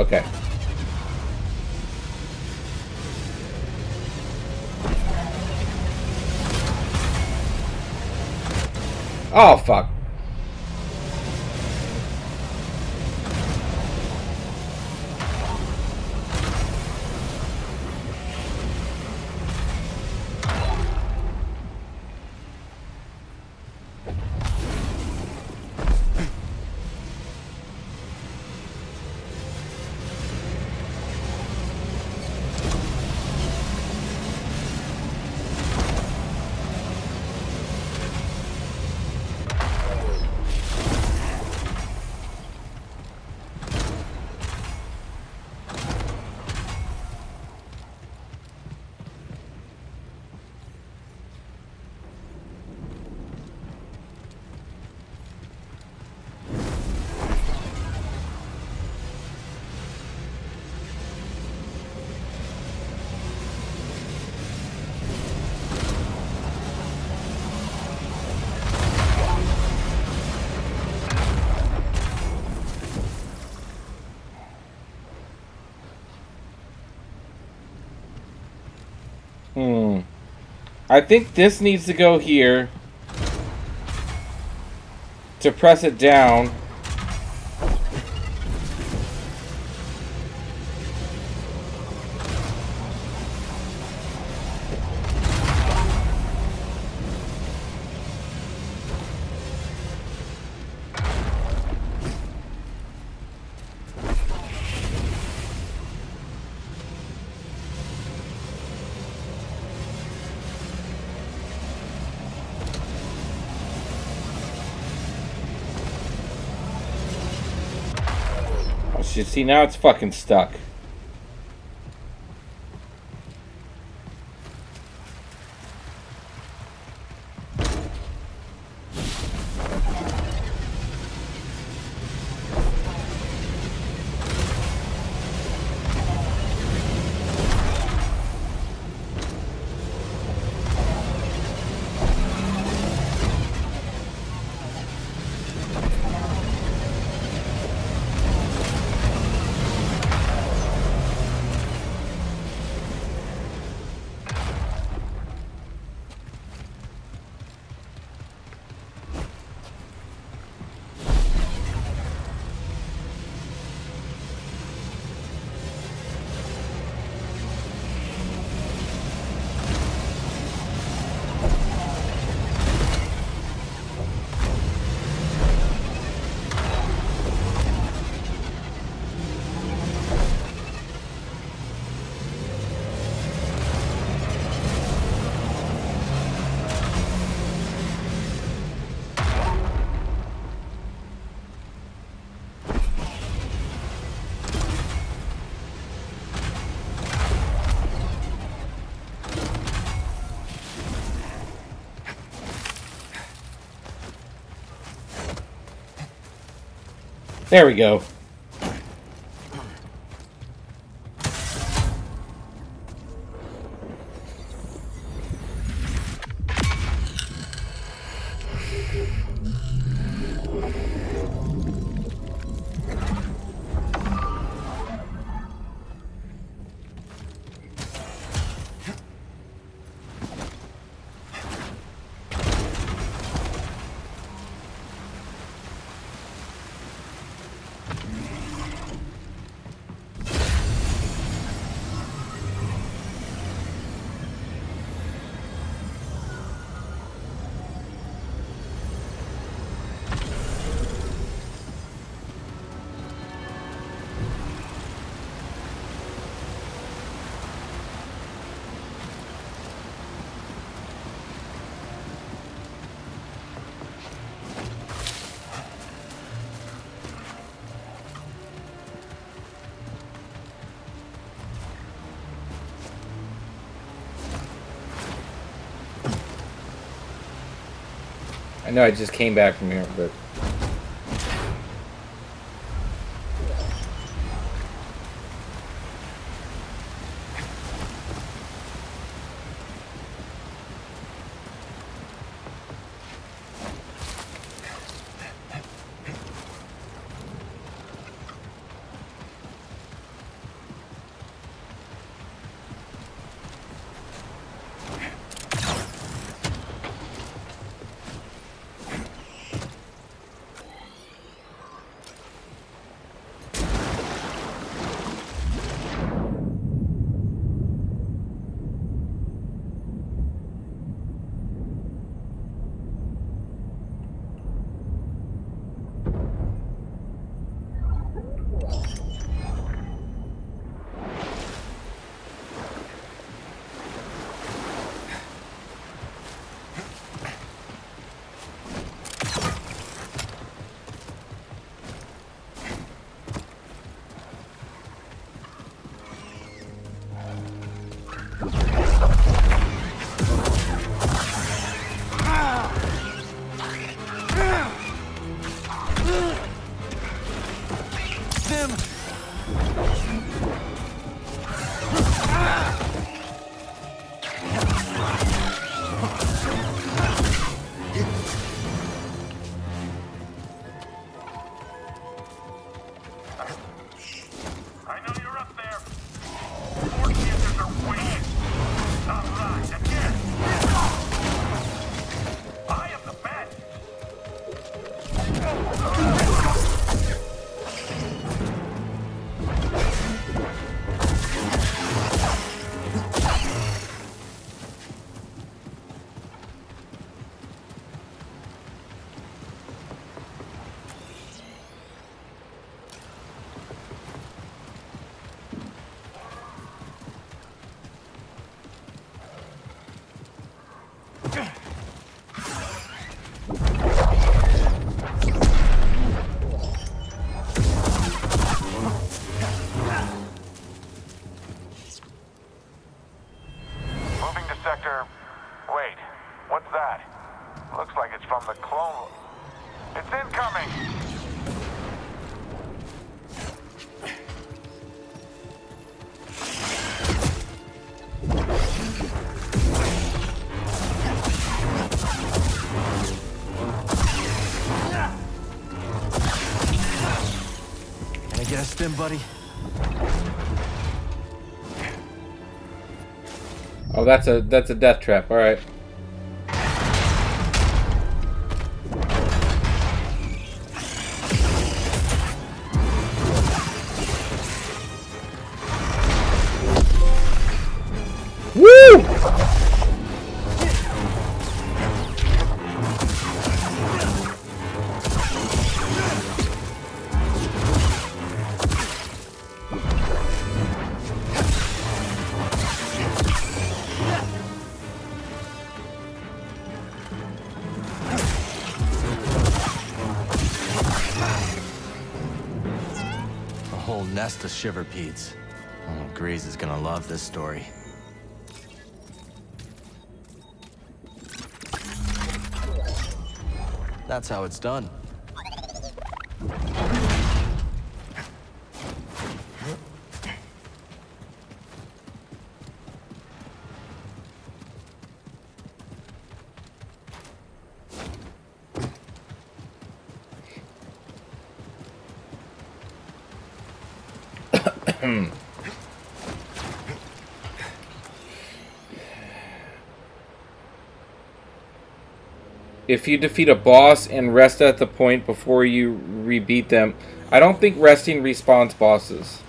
Okay. Oh fuck. I think this needs to go here to press it down. See now it's fucking stuck. There we go. Know I just came back from here, but Can I get a stim, buddy? oh, that's a that's a death trap. All right. A whole nest of shiverpedes. Oh, Greez is gonna love this story. That's how it's done. If you defeat a boss and rest at the point before you rebeat them, I don't think resting respawns bosses.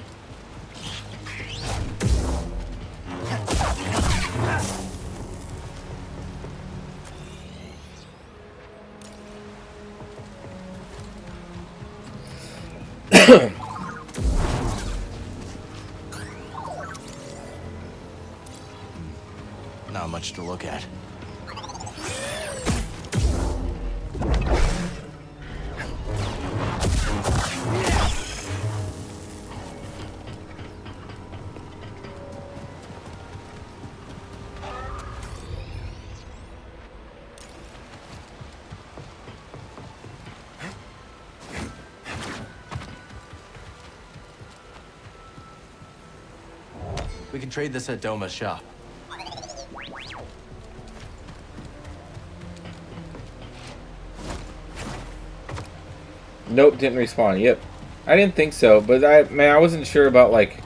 Trade this at Doma's shop. Nope, didn't respawn. Yep. I didn't think so, but I man, I wasn't sure about like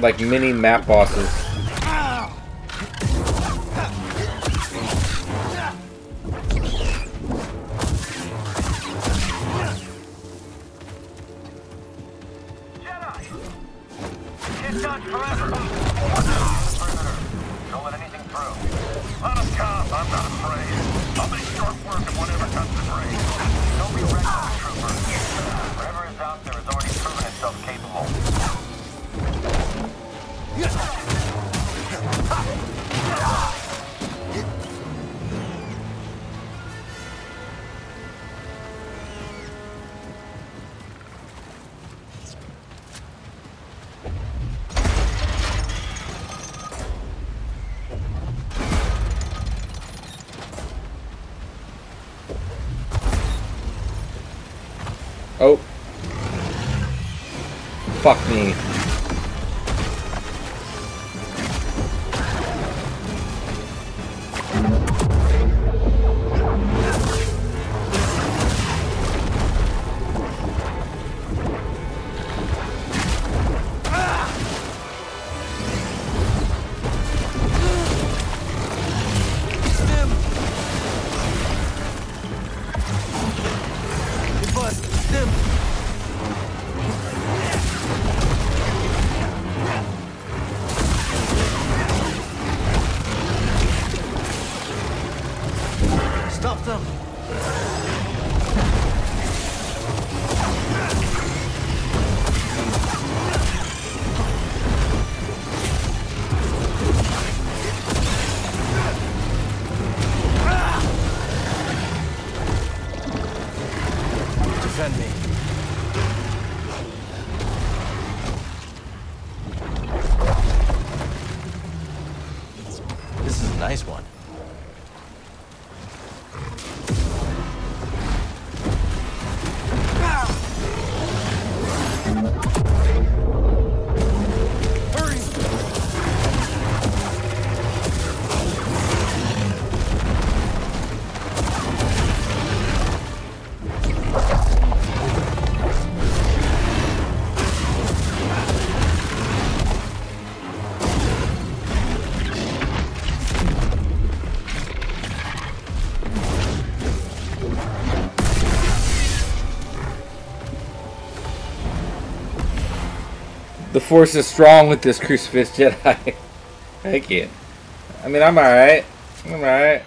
like mini map bosses. Force is strong with this Crusa Fitch Jedi. Thank you. I mean, I'm alright. I'm alright.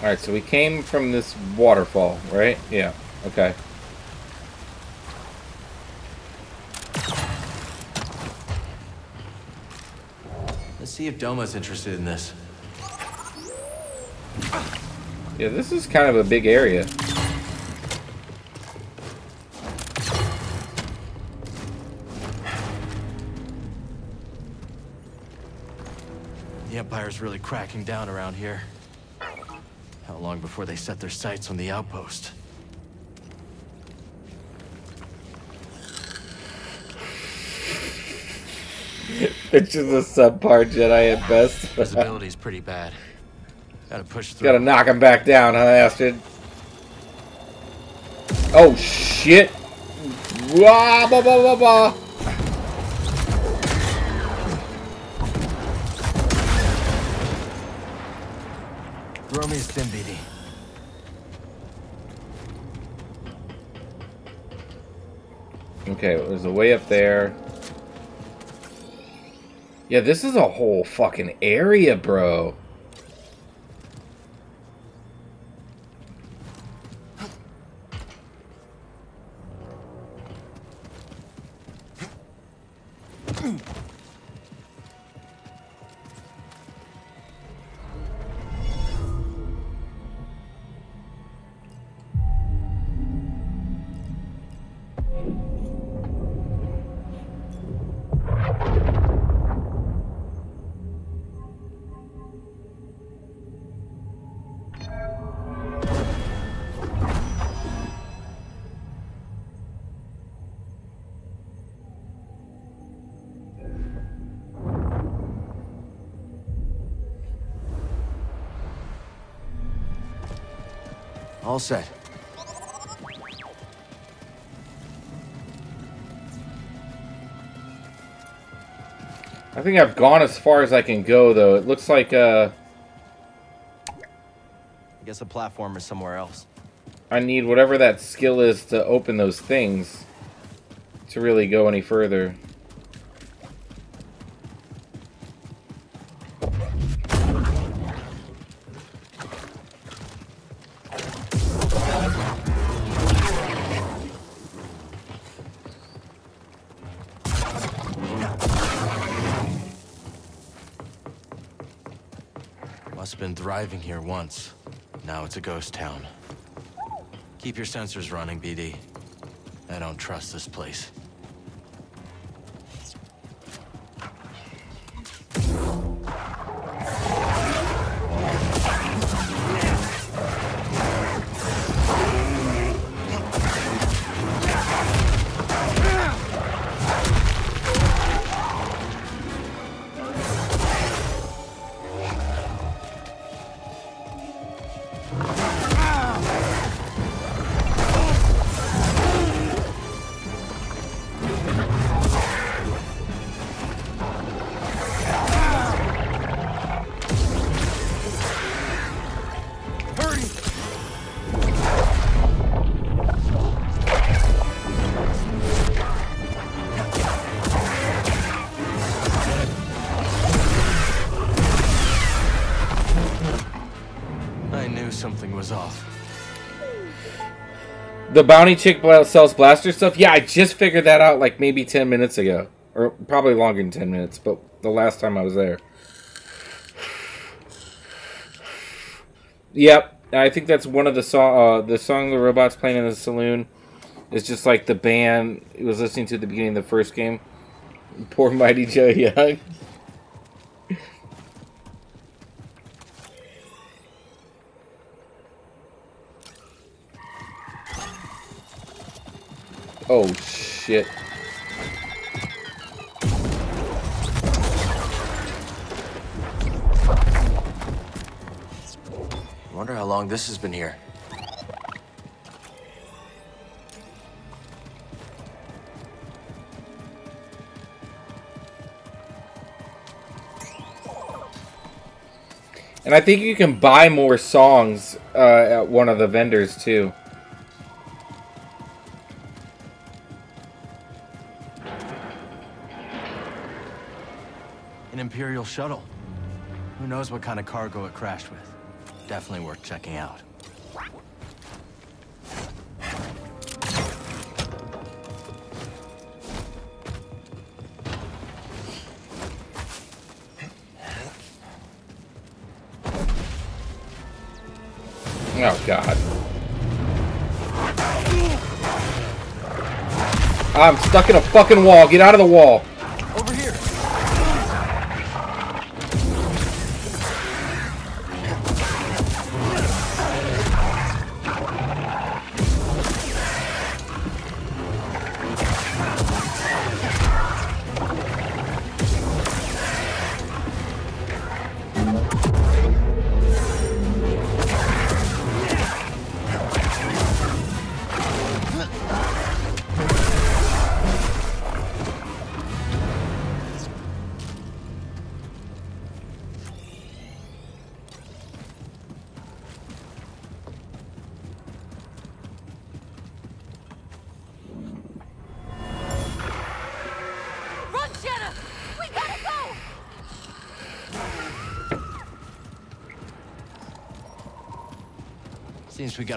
Alright, so we came from this waterfall, right? Yeah, okay. Let's see if Doma's interested in this. Yeah, this is kind of a big area. The Empire's really cracking down around here. How long before they set their sights on the outpost? It's just a subpar Jedi at best. Visibility's pretty bad. Gotta push through. Gotta knock him back down, huh, Astrid? Oh, shit! Wah, ba, ba, ba, ba. Throw me a stim BD. Okay, there's a way up there. Yeah, this is a whole fucking area, bro. All set. I think I've gone as far as I can go, though. It looks like uh, I guess the platform is somewhere else. I need whatever that skill is to open those things to really go any further. Been here once. Now it's a ghost town. Keep your sensors running, BD. I don't trust this place. The bounty chick sells blaster stuff. Yeah, I just figured that out like maybe ten minutes ago, or probably longer than ten minutes. But the last time I was there. Yep, I think that's one of the song. Uh, the song the robots playing in the saloon is just like the band was listening to at the beginning of the first game. Poor Mighty Joe Young. Oh shit. I Wonder how long this has been here. And I think you can buy more songs uh, at one of the vendors too. An Imperial shuttle. Who knows what kind of cargo it crashed with. Definitely worth checking out. Oh god. I'm stuck in a fucking wall. Get out of the wall.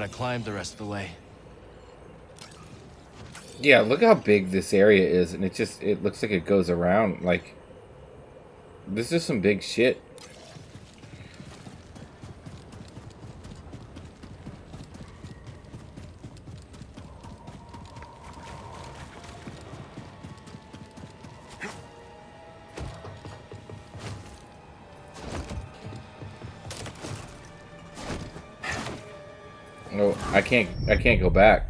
Gotta climb the rest of the way. Yeah, look how big this area is, and it just it looks like it goes around. Like this is some big shit. can't I can't go back.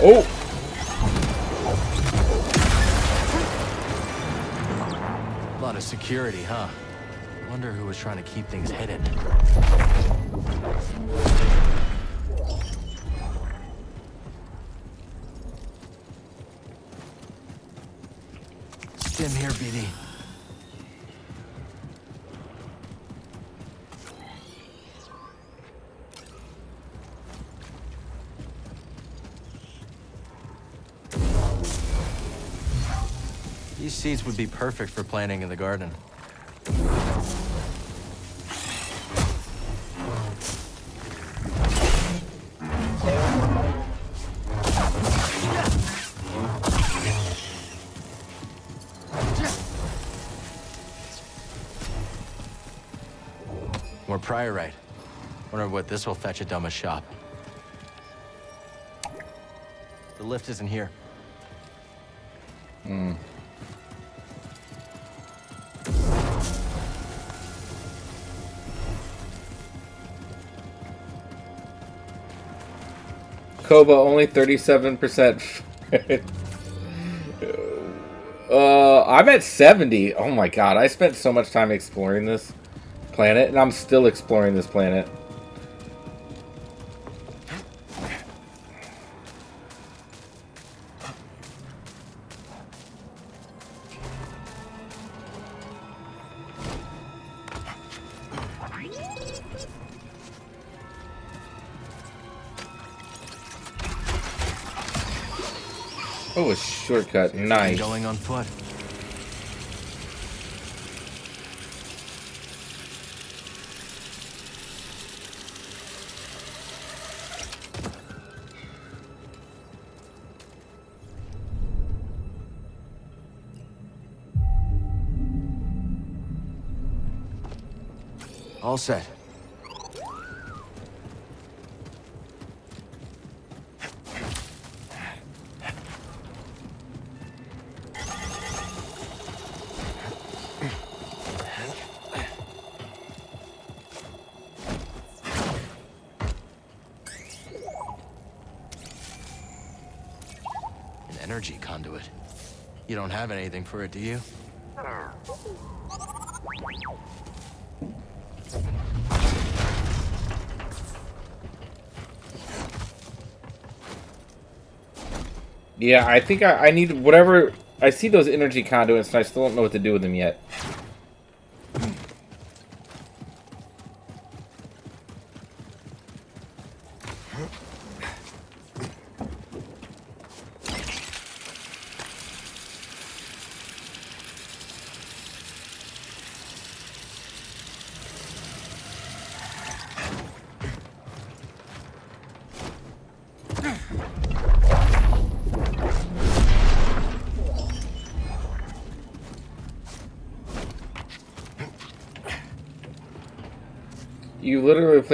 Oh! A lot of security, huh? Wonder who was trying to keep things hidden. Stim here, BD. These seeds would be perfect for planting in the garden. Priorite. Wonder what this will fetch at Doma's shop. The lift isn't here. Hmm. Koboh only 37%. uh, I'm at 70. Oh my god, I spent so much time exploring this planet, and I'm still exploring this planet. Oh, a shortcut. Nice. Going on foot. All set. An energy conduit. You don't have anything for it, do you? Yeah, I think I, I need whatever. I see those energy conduits, and I still don't know what to do with them yet.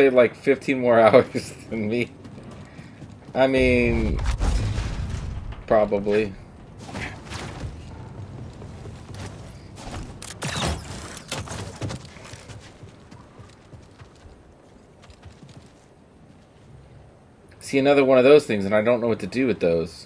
Played like 15 more hours than me. I mean, probably. See another one of those things, and I don't know what to do with those.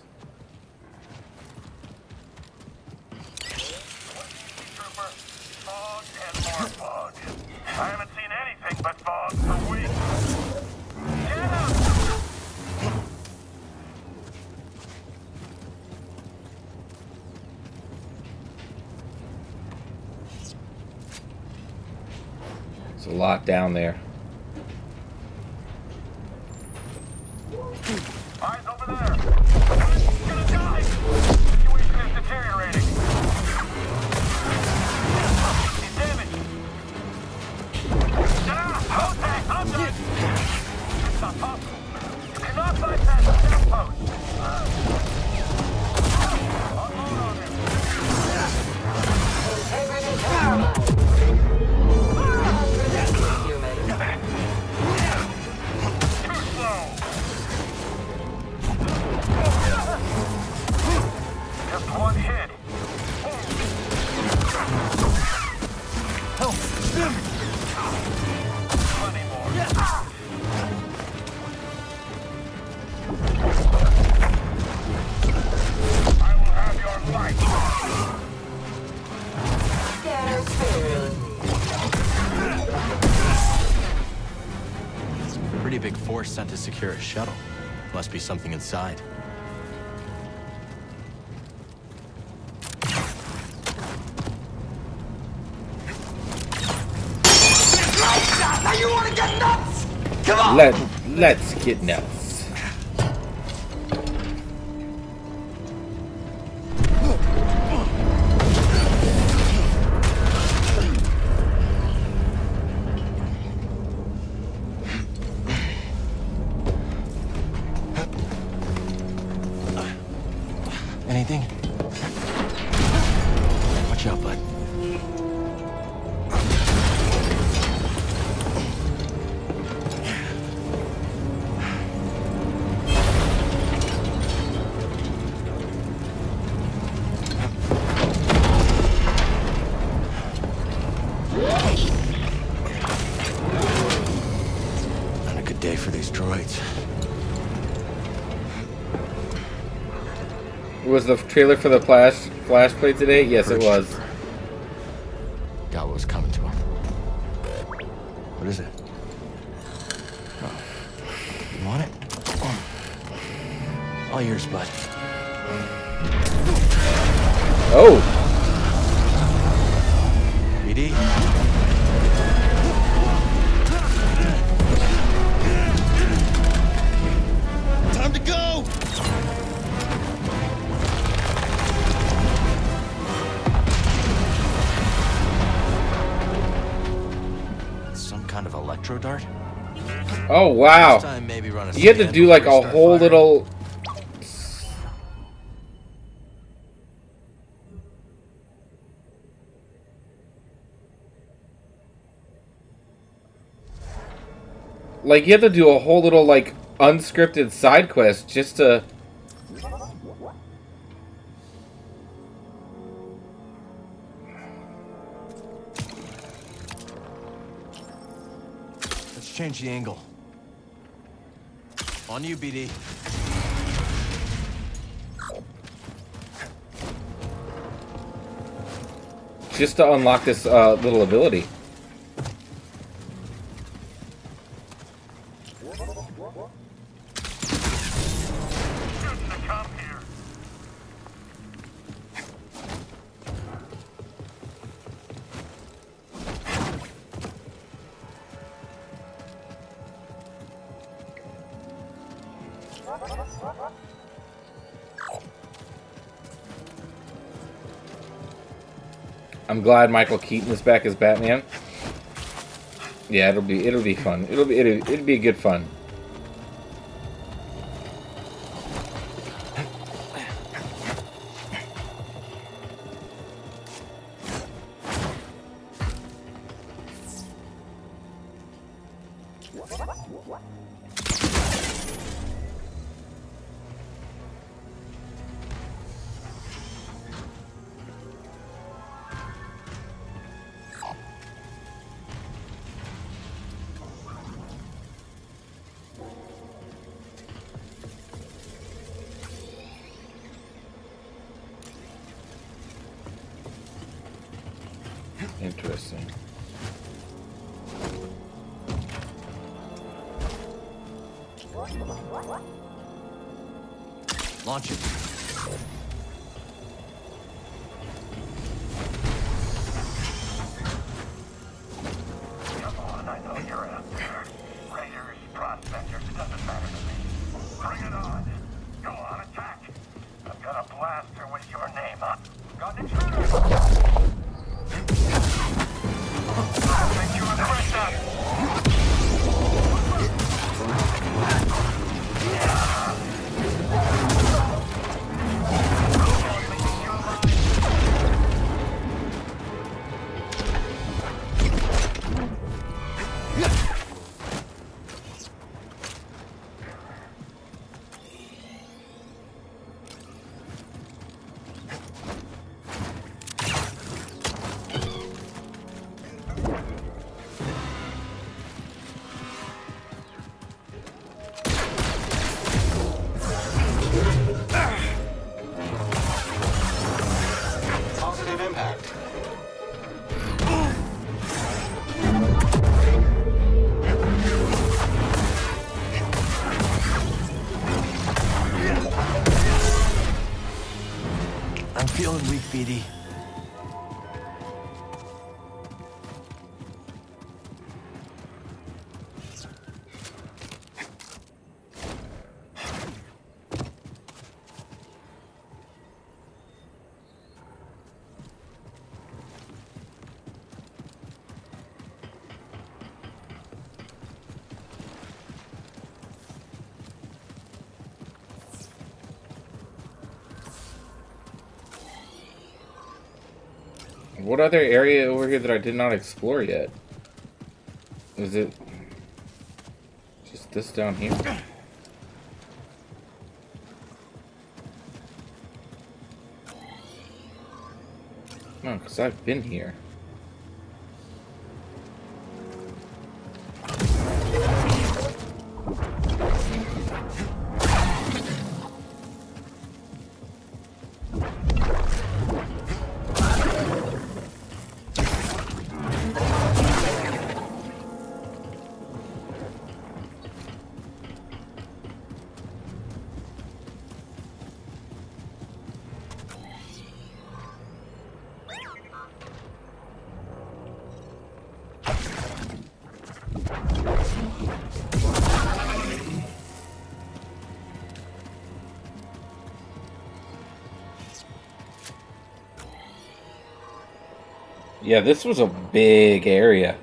On! Let let's get nuts. Trailer for the flash flash play today? Yes, it was. Wow! Time, maybe run a You had to do like a before you start whole firing. little. Like you have to do a whole little like unscripted side quest just to. Let's change the angle. BD. just to unlock this uh, little ability. Glad Michael Keaton is back as Batman. Yeah, it'll be it'll be fun. It'll be it'll, it'll be good fun. What other area over here that I did not explore yet? Is it just this down here? No, because I've been here. Yeah, this was a big area.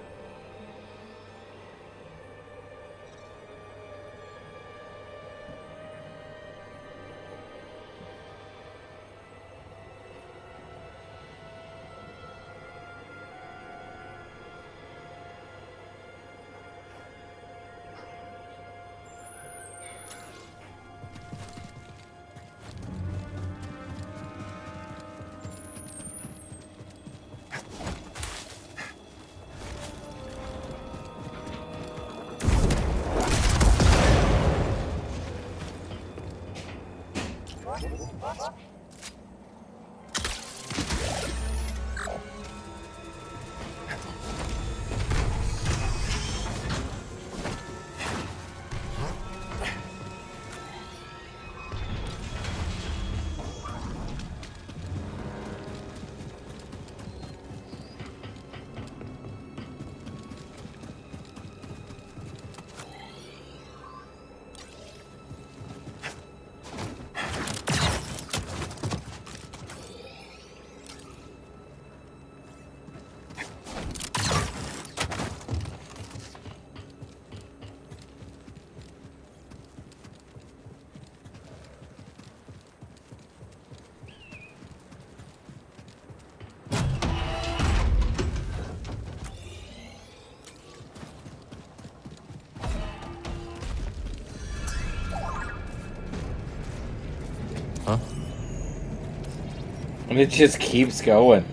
And it just keeps going.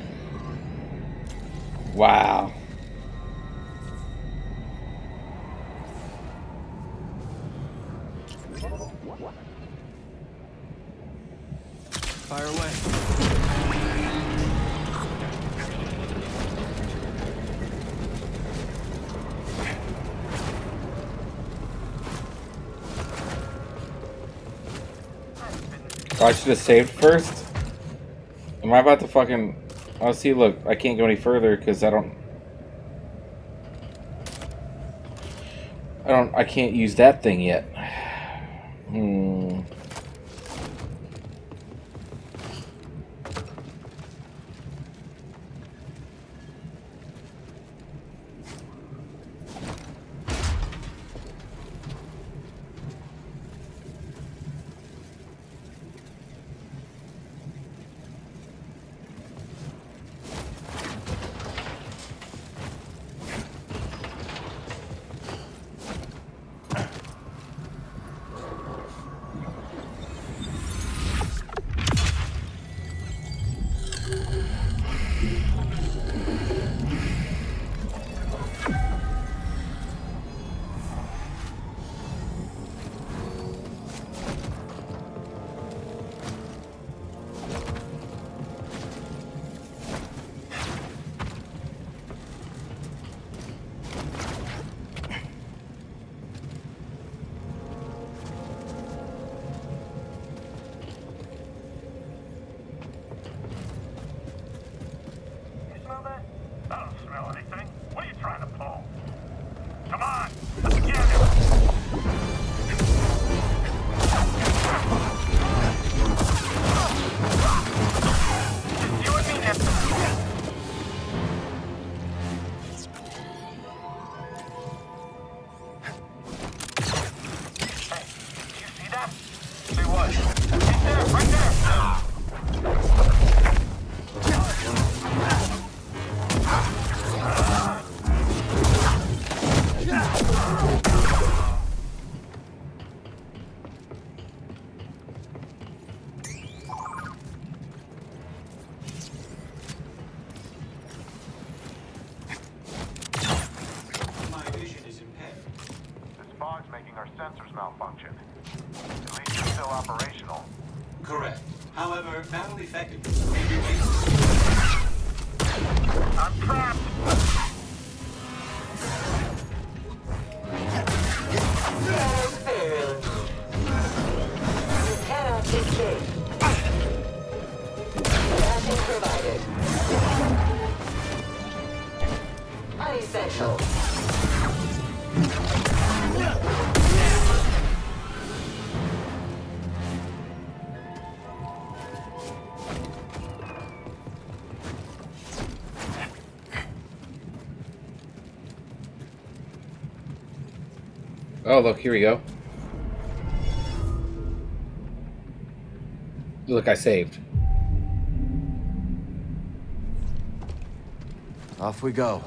Wow. Fire away. Oh, I should have saved first? Am I about to fucking... Oh, see, look, I can't go any further because I don't... I don't... I can't use that thing yet. Oh, look, here we go. Look, I saved. Off we go.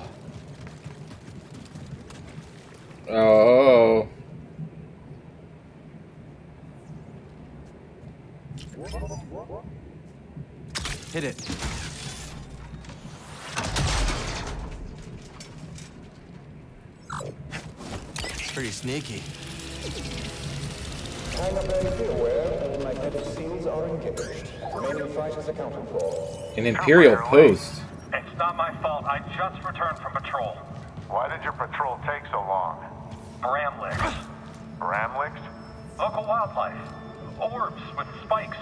Imperial post. It's not my fault. I just returned from patrol. Why did your patrol take so long? Bramlicks. Bramlicks? Local wildlife. Orbs with spikes.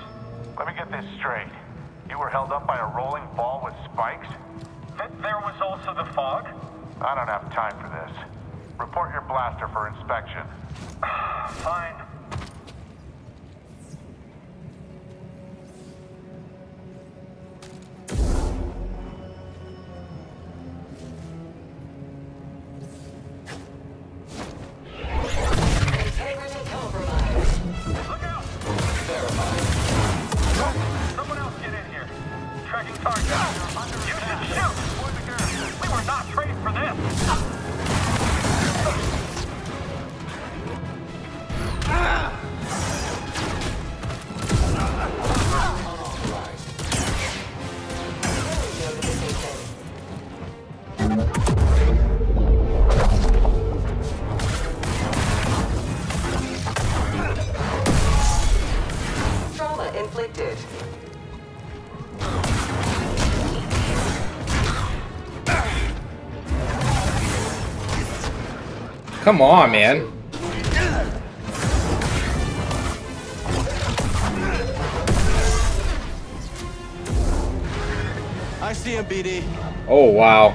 Let me get this straight. You were held up by a rolling ball with spikes? Th there was also the fog? I don't have time for this. Report your blaster for inspection. Fine. Come on, man. I see him, BD. Oh, wow.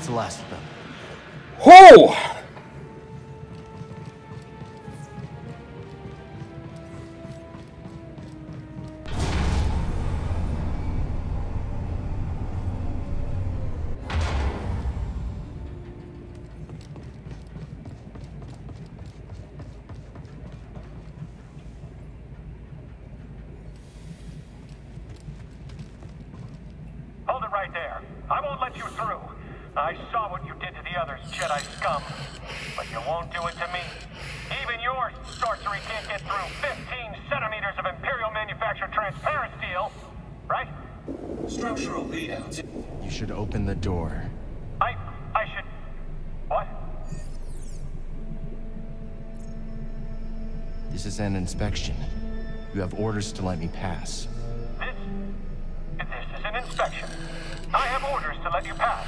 That's the last of them. Ho! Orders to let me pass. This... This is an inspection. I have orders to let you pass.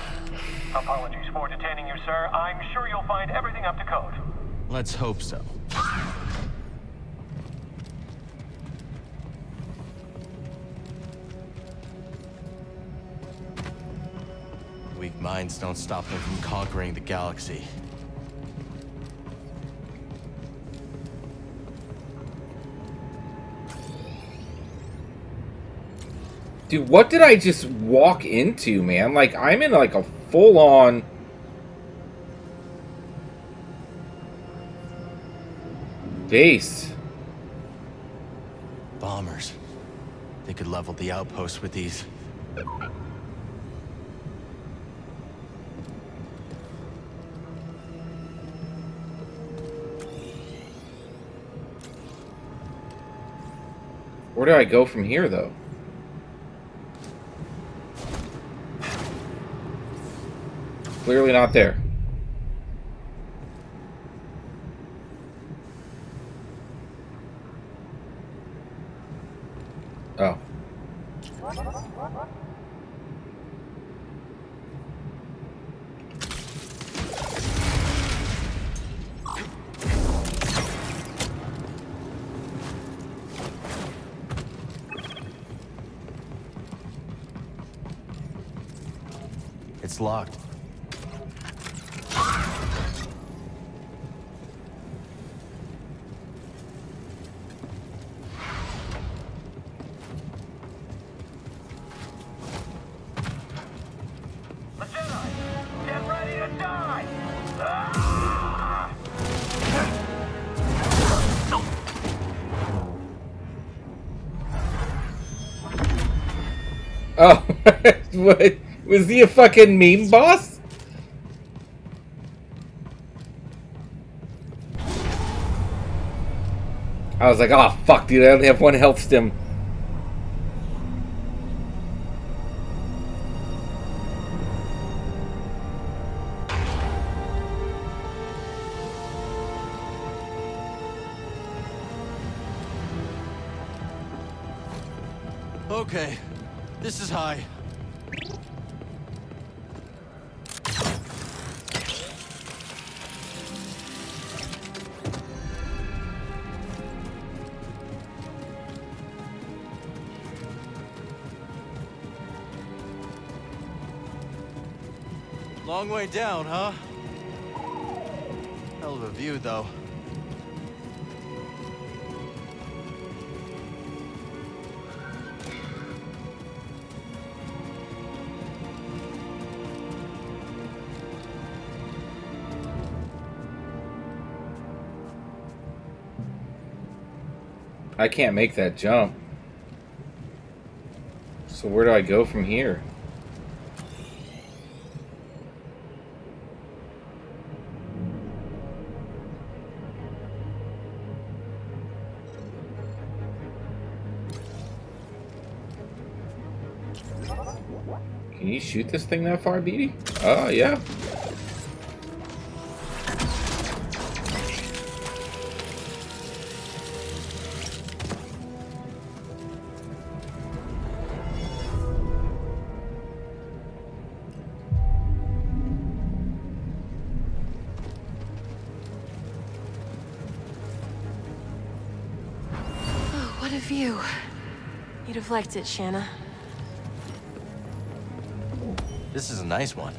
Apologies for detaining you, sir. I'm sure you'll find everything up to code. Let's hope so. Weak minds don't stop them from conquering the galaxy. Dude, what did I just walk into, man? Like, I'm in like a full on. Base. Bombers. They could level the outpost with these. Where do I go from here, though? Clearly not there. Oh. It's locked. What? Was he a fucking meme boss? I was like, oh fuck, dude, I only have one health stim. Down, huh? Hell of a view, though. I can't make that jump. So where do I go from here? Shoot this thing that far, BD? Oh, yeah. Oh, what a view. You deflect it, Shanna. This is a nice one.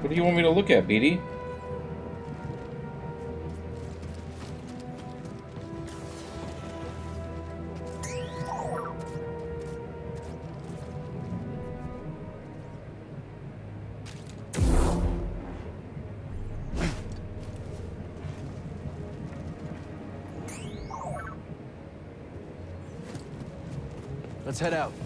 What do you want me to look at, BD? Let's head out.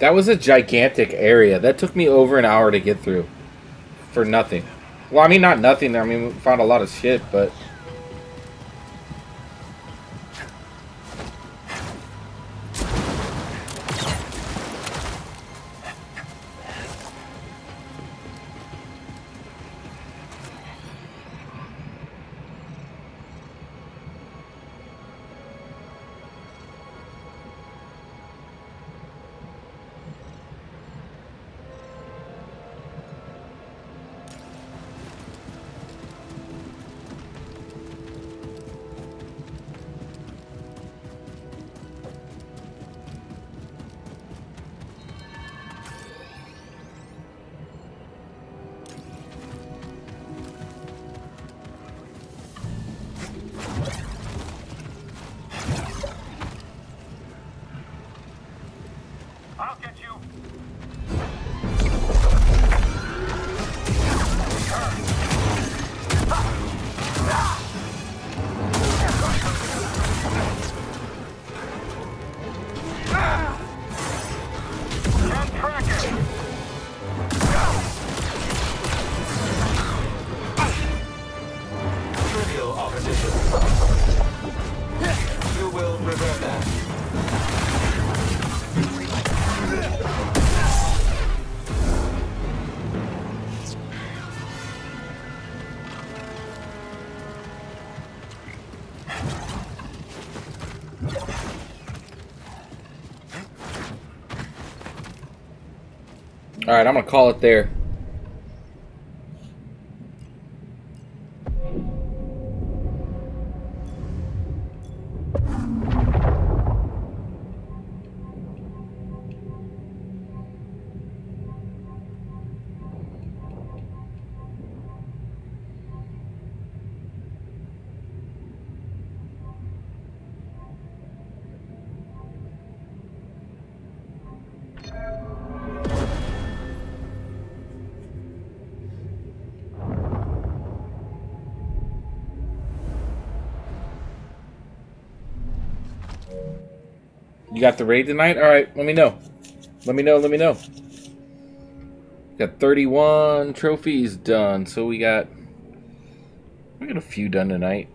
That was a gigantic area. That took me over an hour to get through. For nothing. Well, I mean, not nothing. I mean, we found a lot of shit, but... All right, I'm gonna call it there. You got the raid tonight? All right, let me know. Let me know. Let me know. Got 31 trophies done, so we got we got a few done tonight.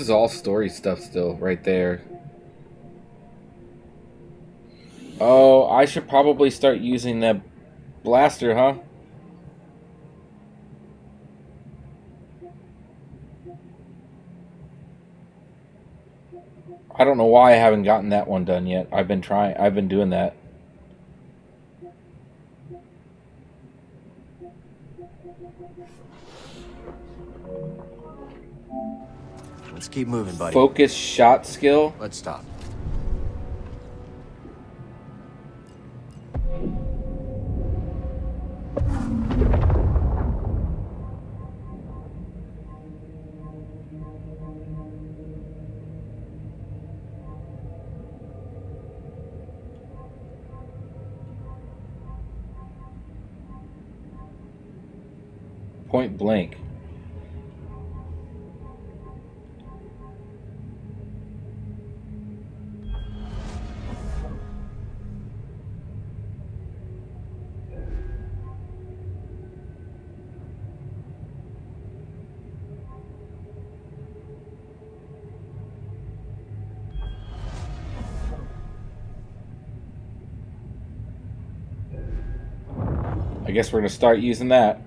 Is all story stuff still, right there. Oh, I should probably start using that blaster, huh? I don't know why I haven't gotten that one done yet. I've been trying. I've been doing that. Let's keep moving, buddy. Focus shot skill. Let's stop. Point blank. Guess we're gonna start using that.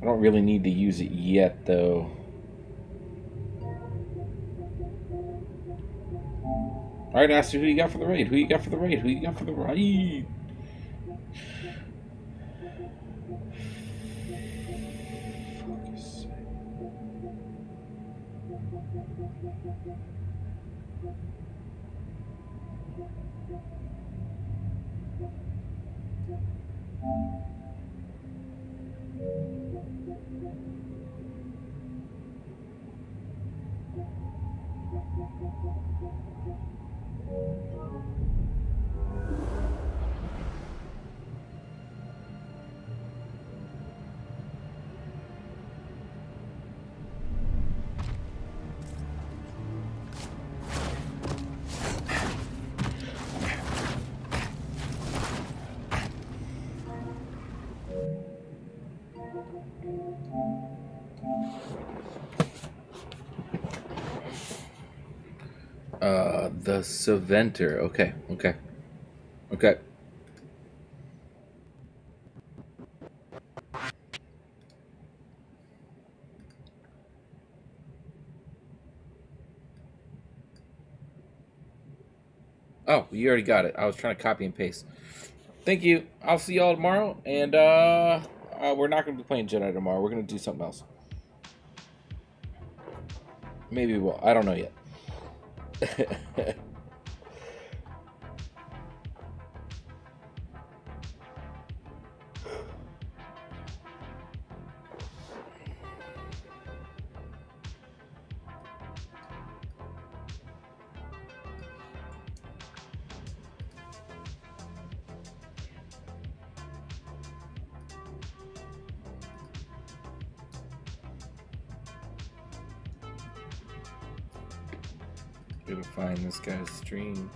I don't really need to use it yet, though. All right, Aster, who you got for the raid? Who you got for the raid? Who you got for the raid? Saventer. Okay, okay, okay. Oh, you already got it. I was trying to copy and paste. Thank you. I'll see y'all tomorrow, and uh, uh we're not going to be playing Jedi tomorrow. We're going to do something else. Maybe we will. I don't know yet. stream.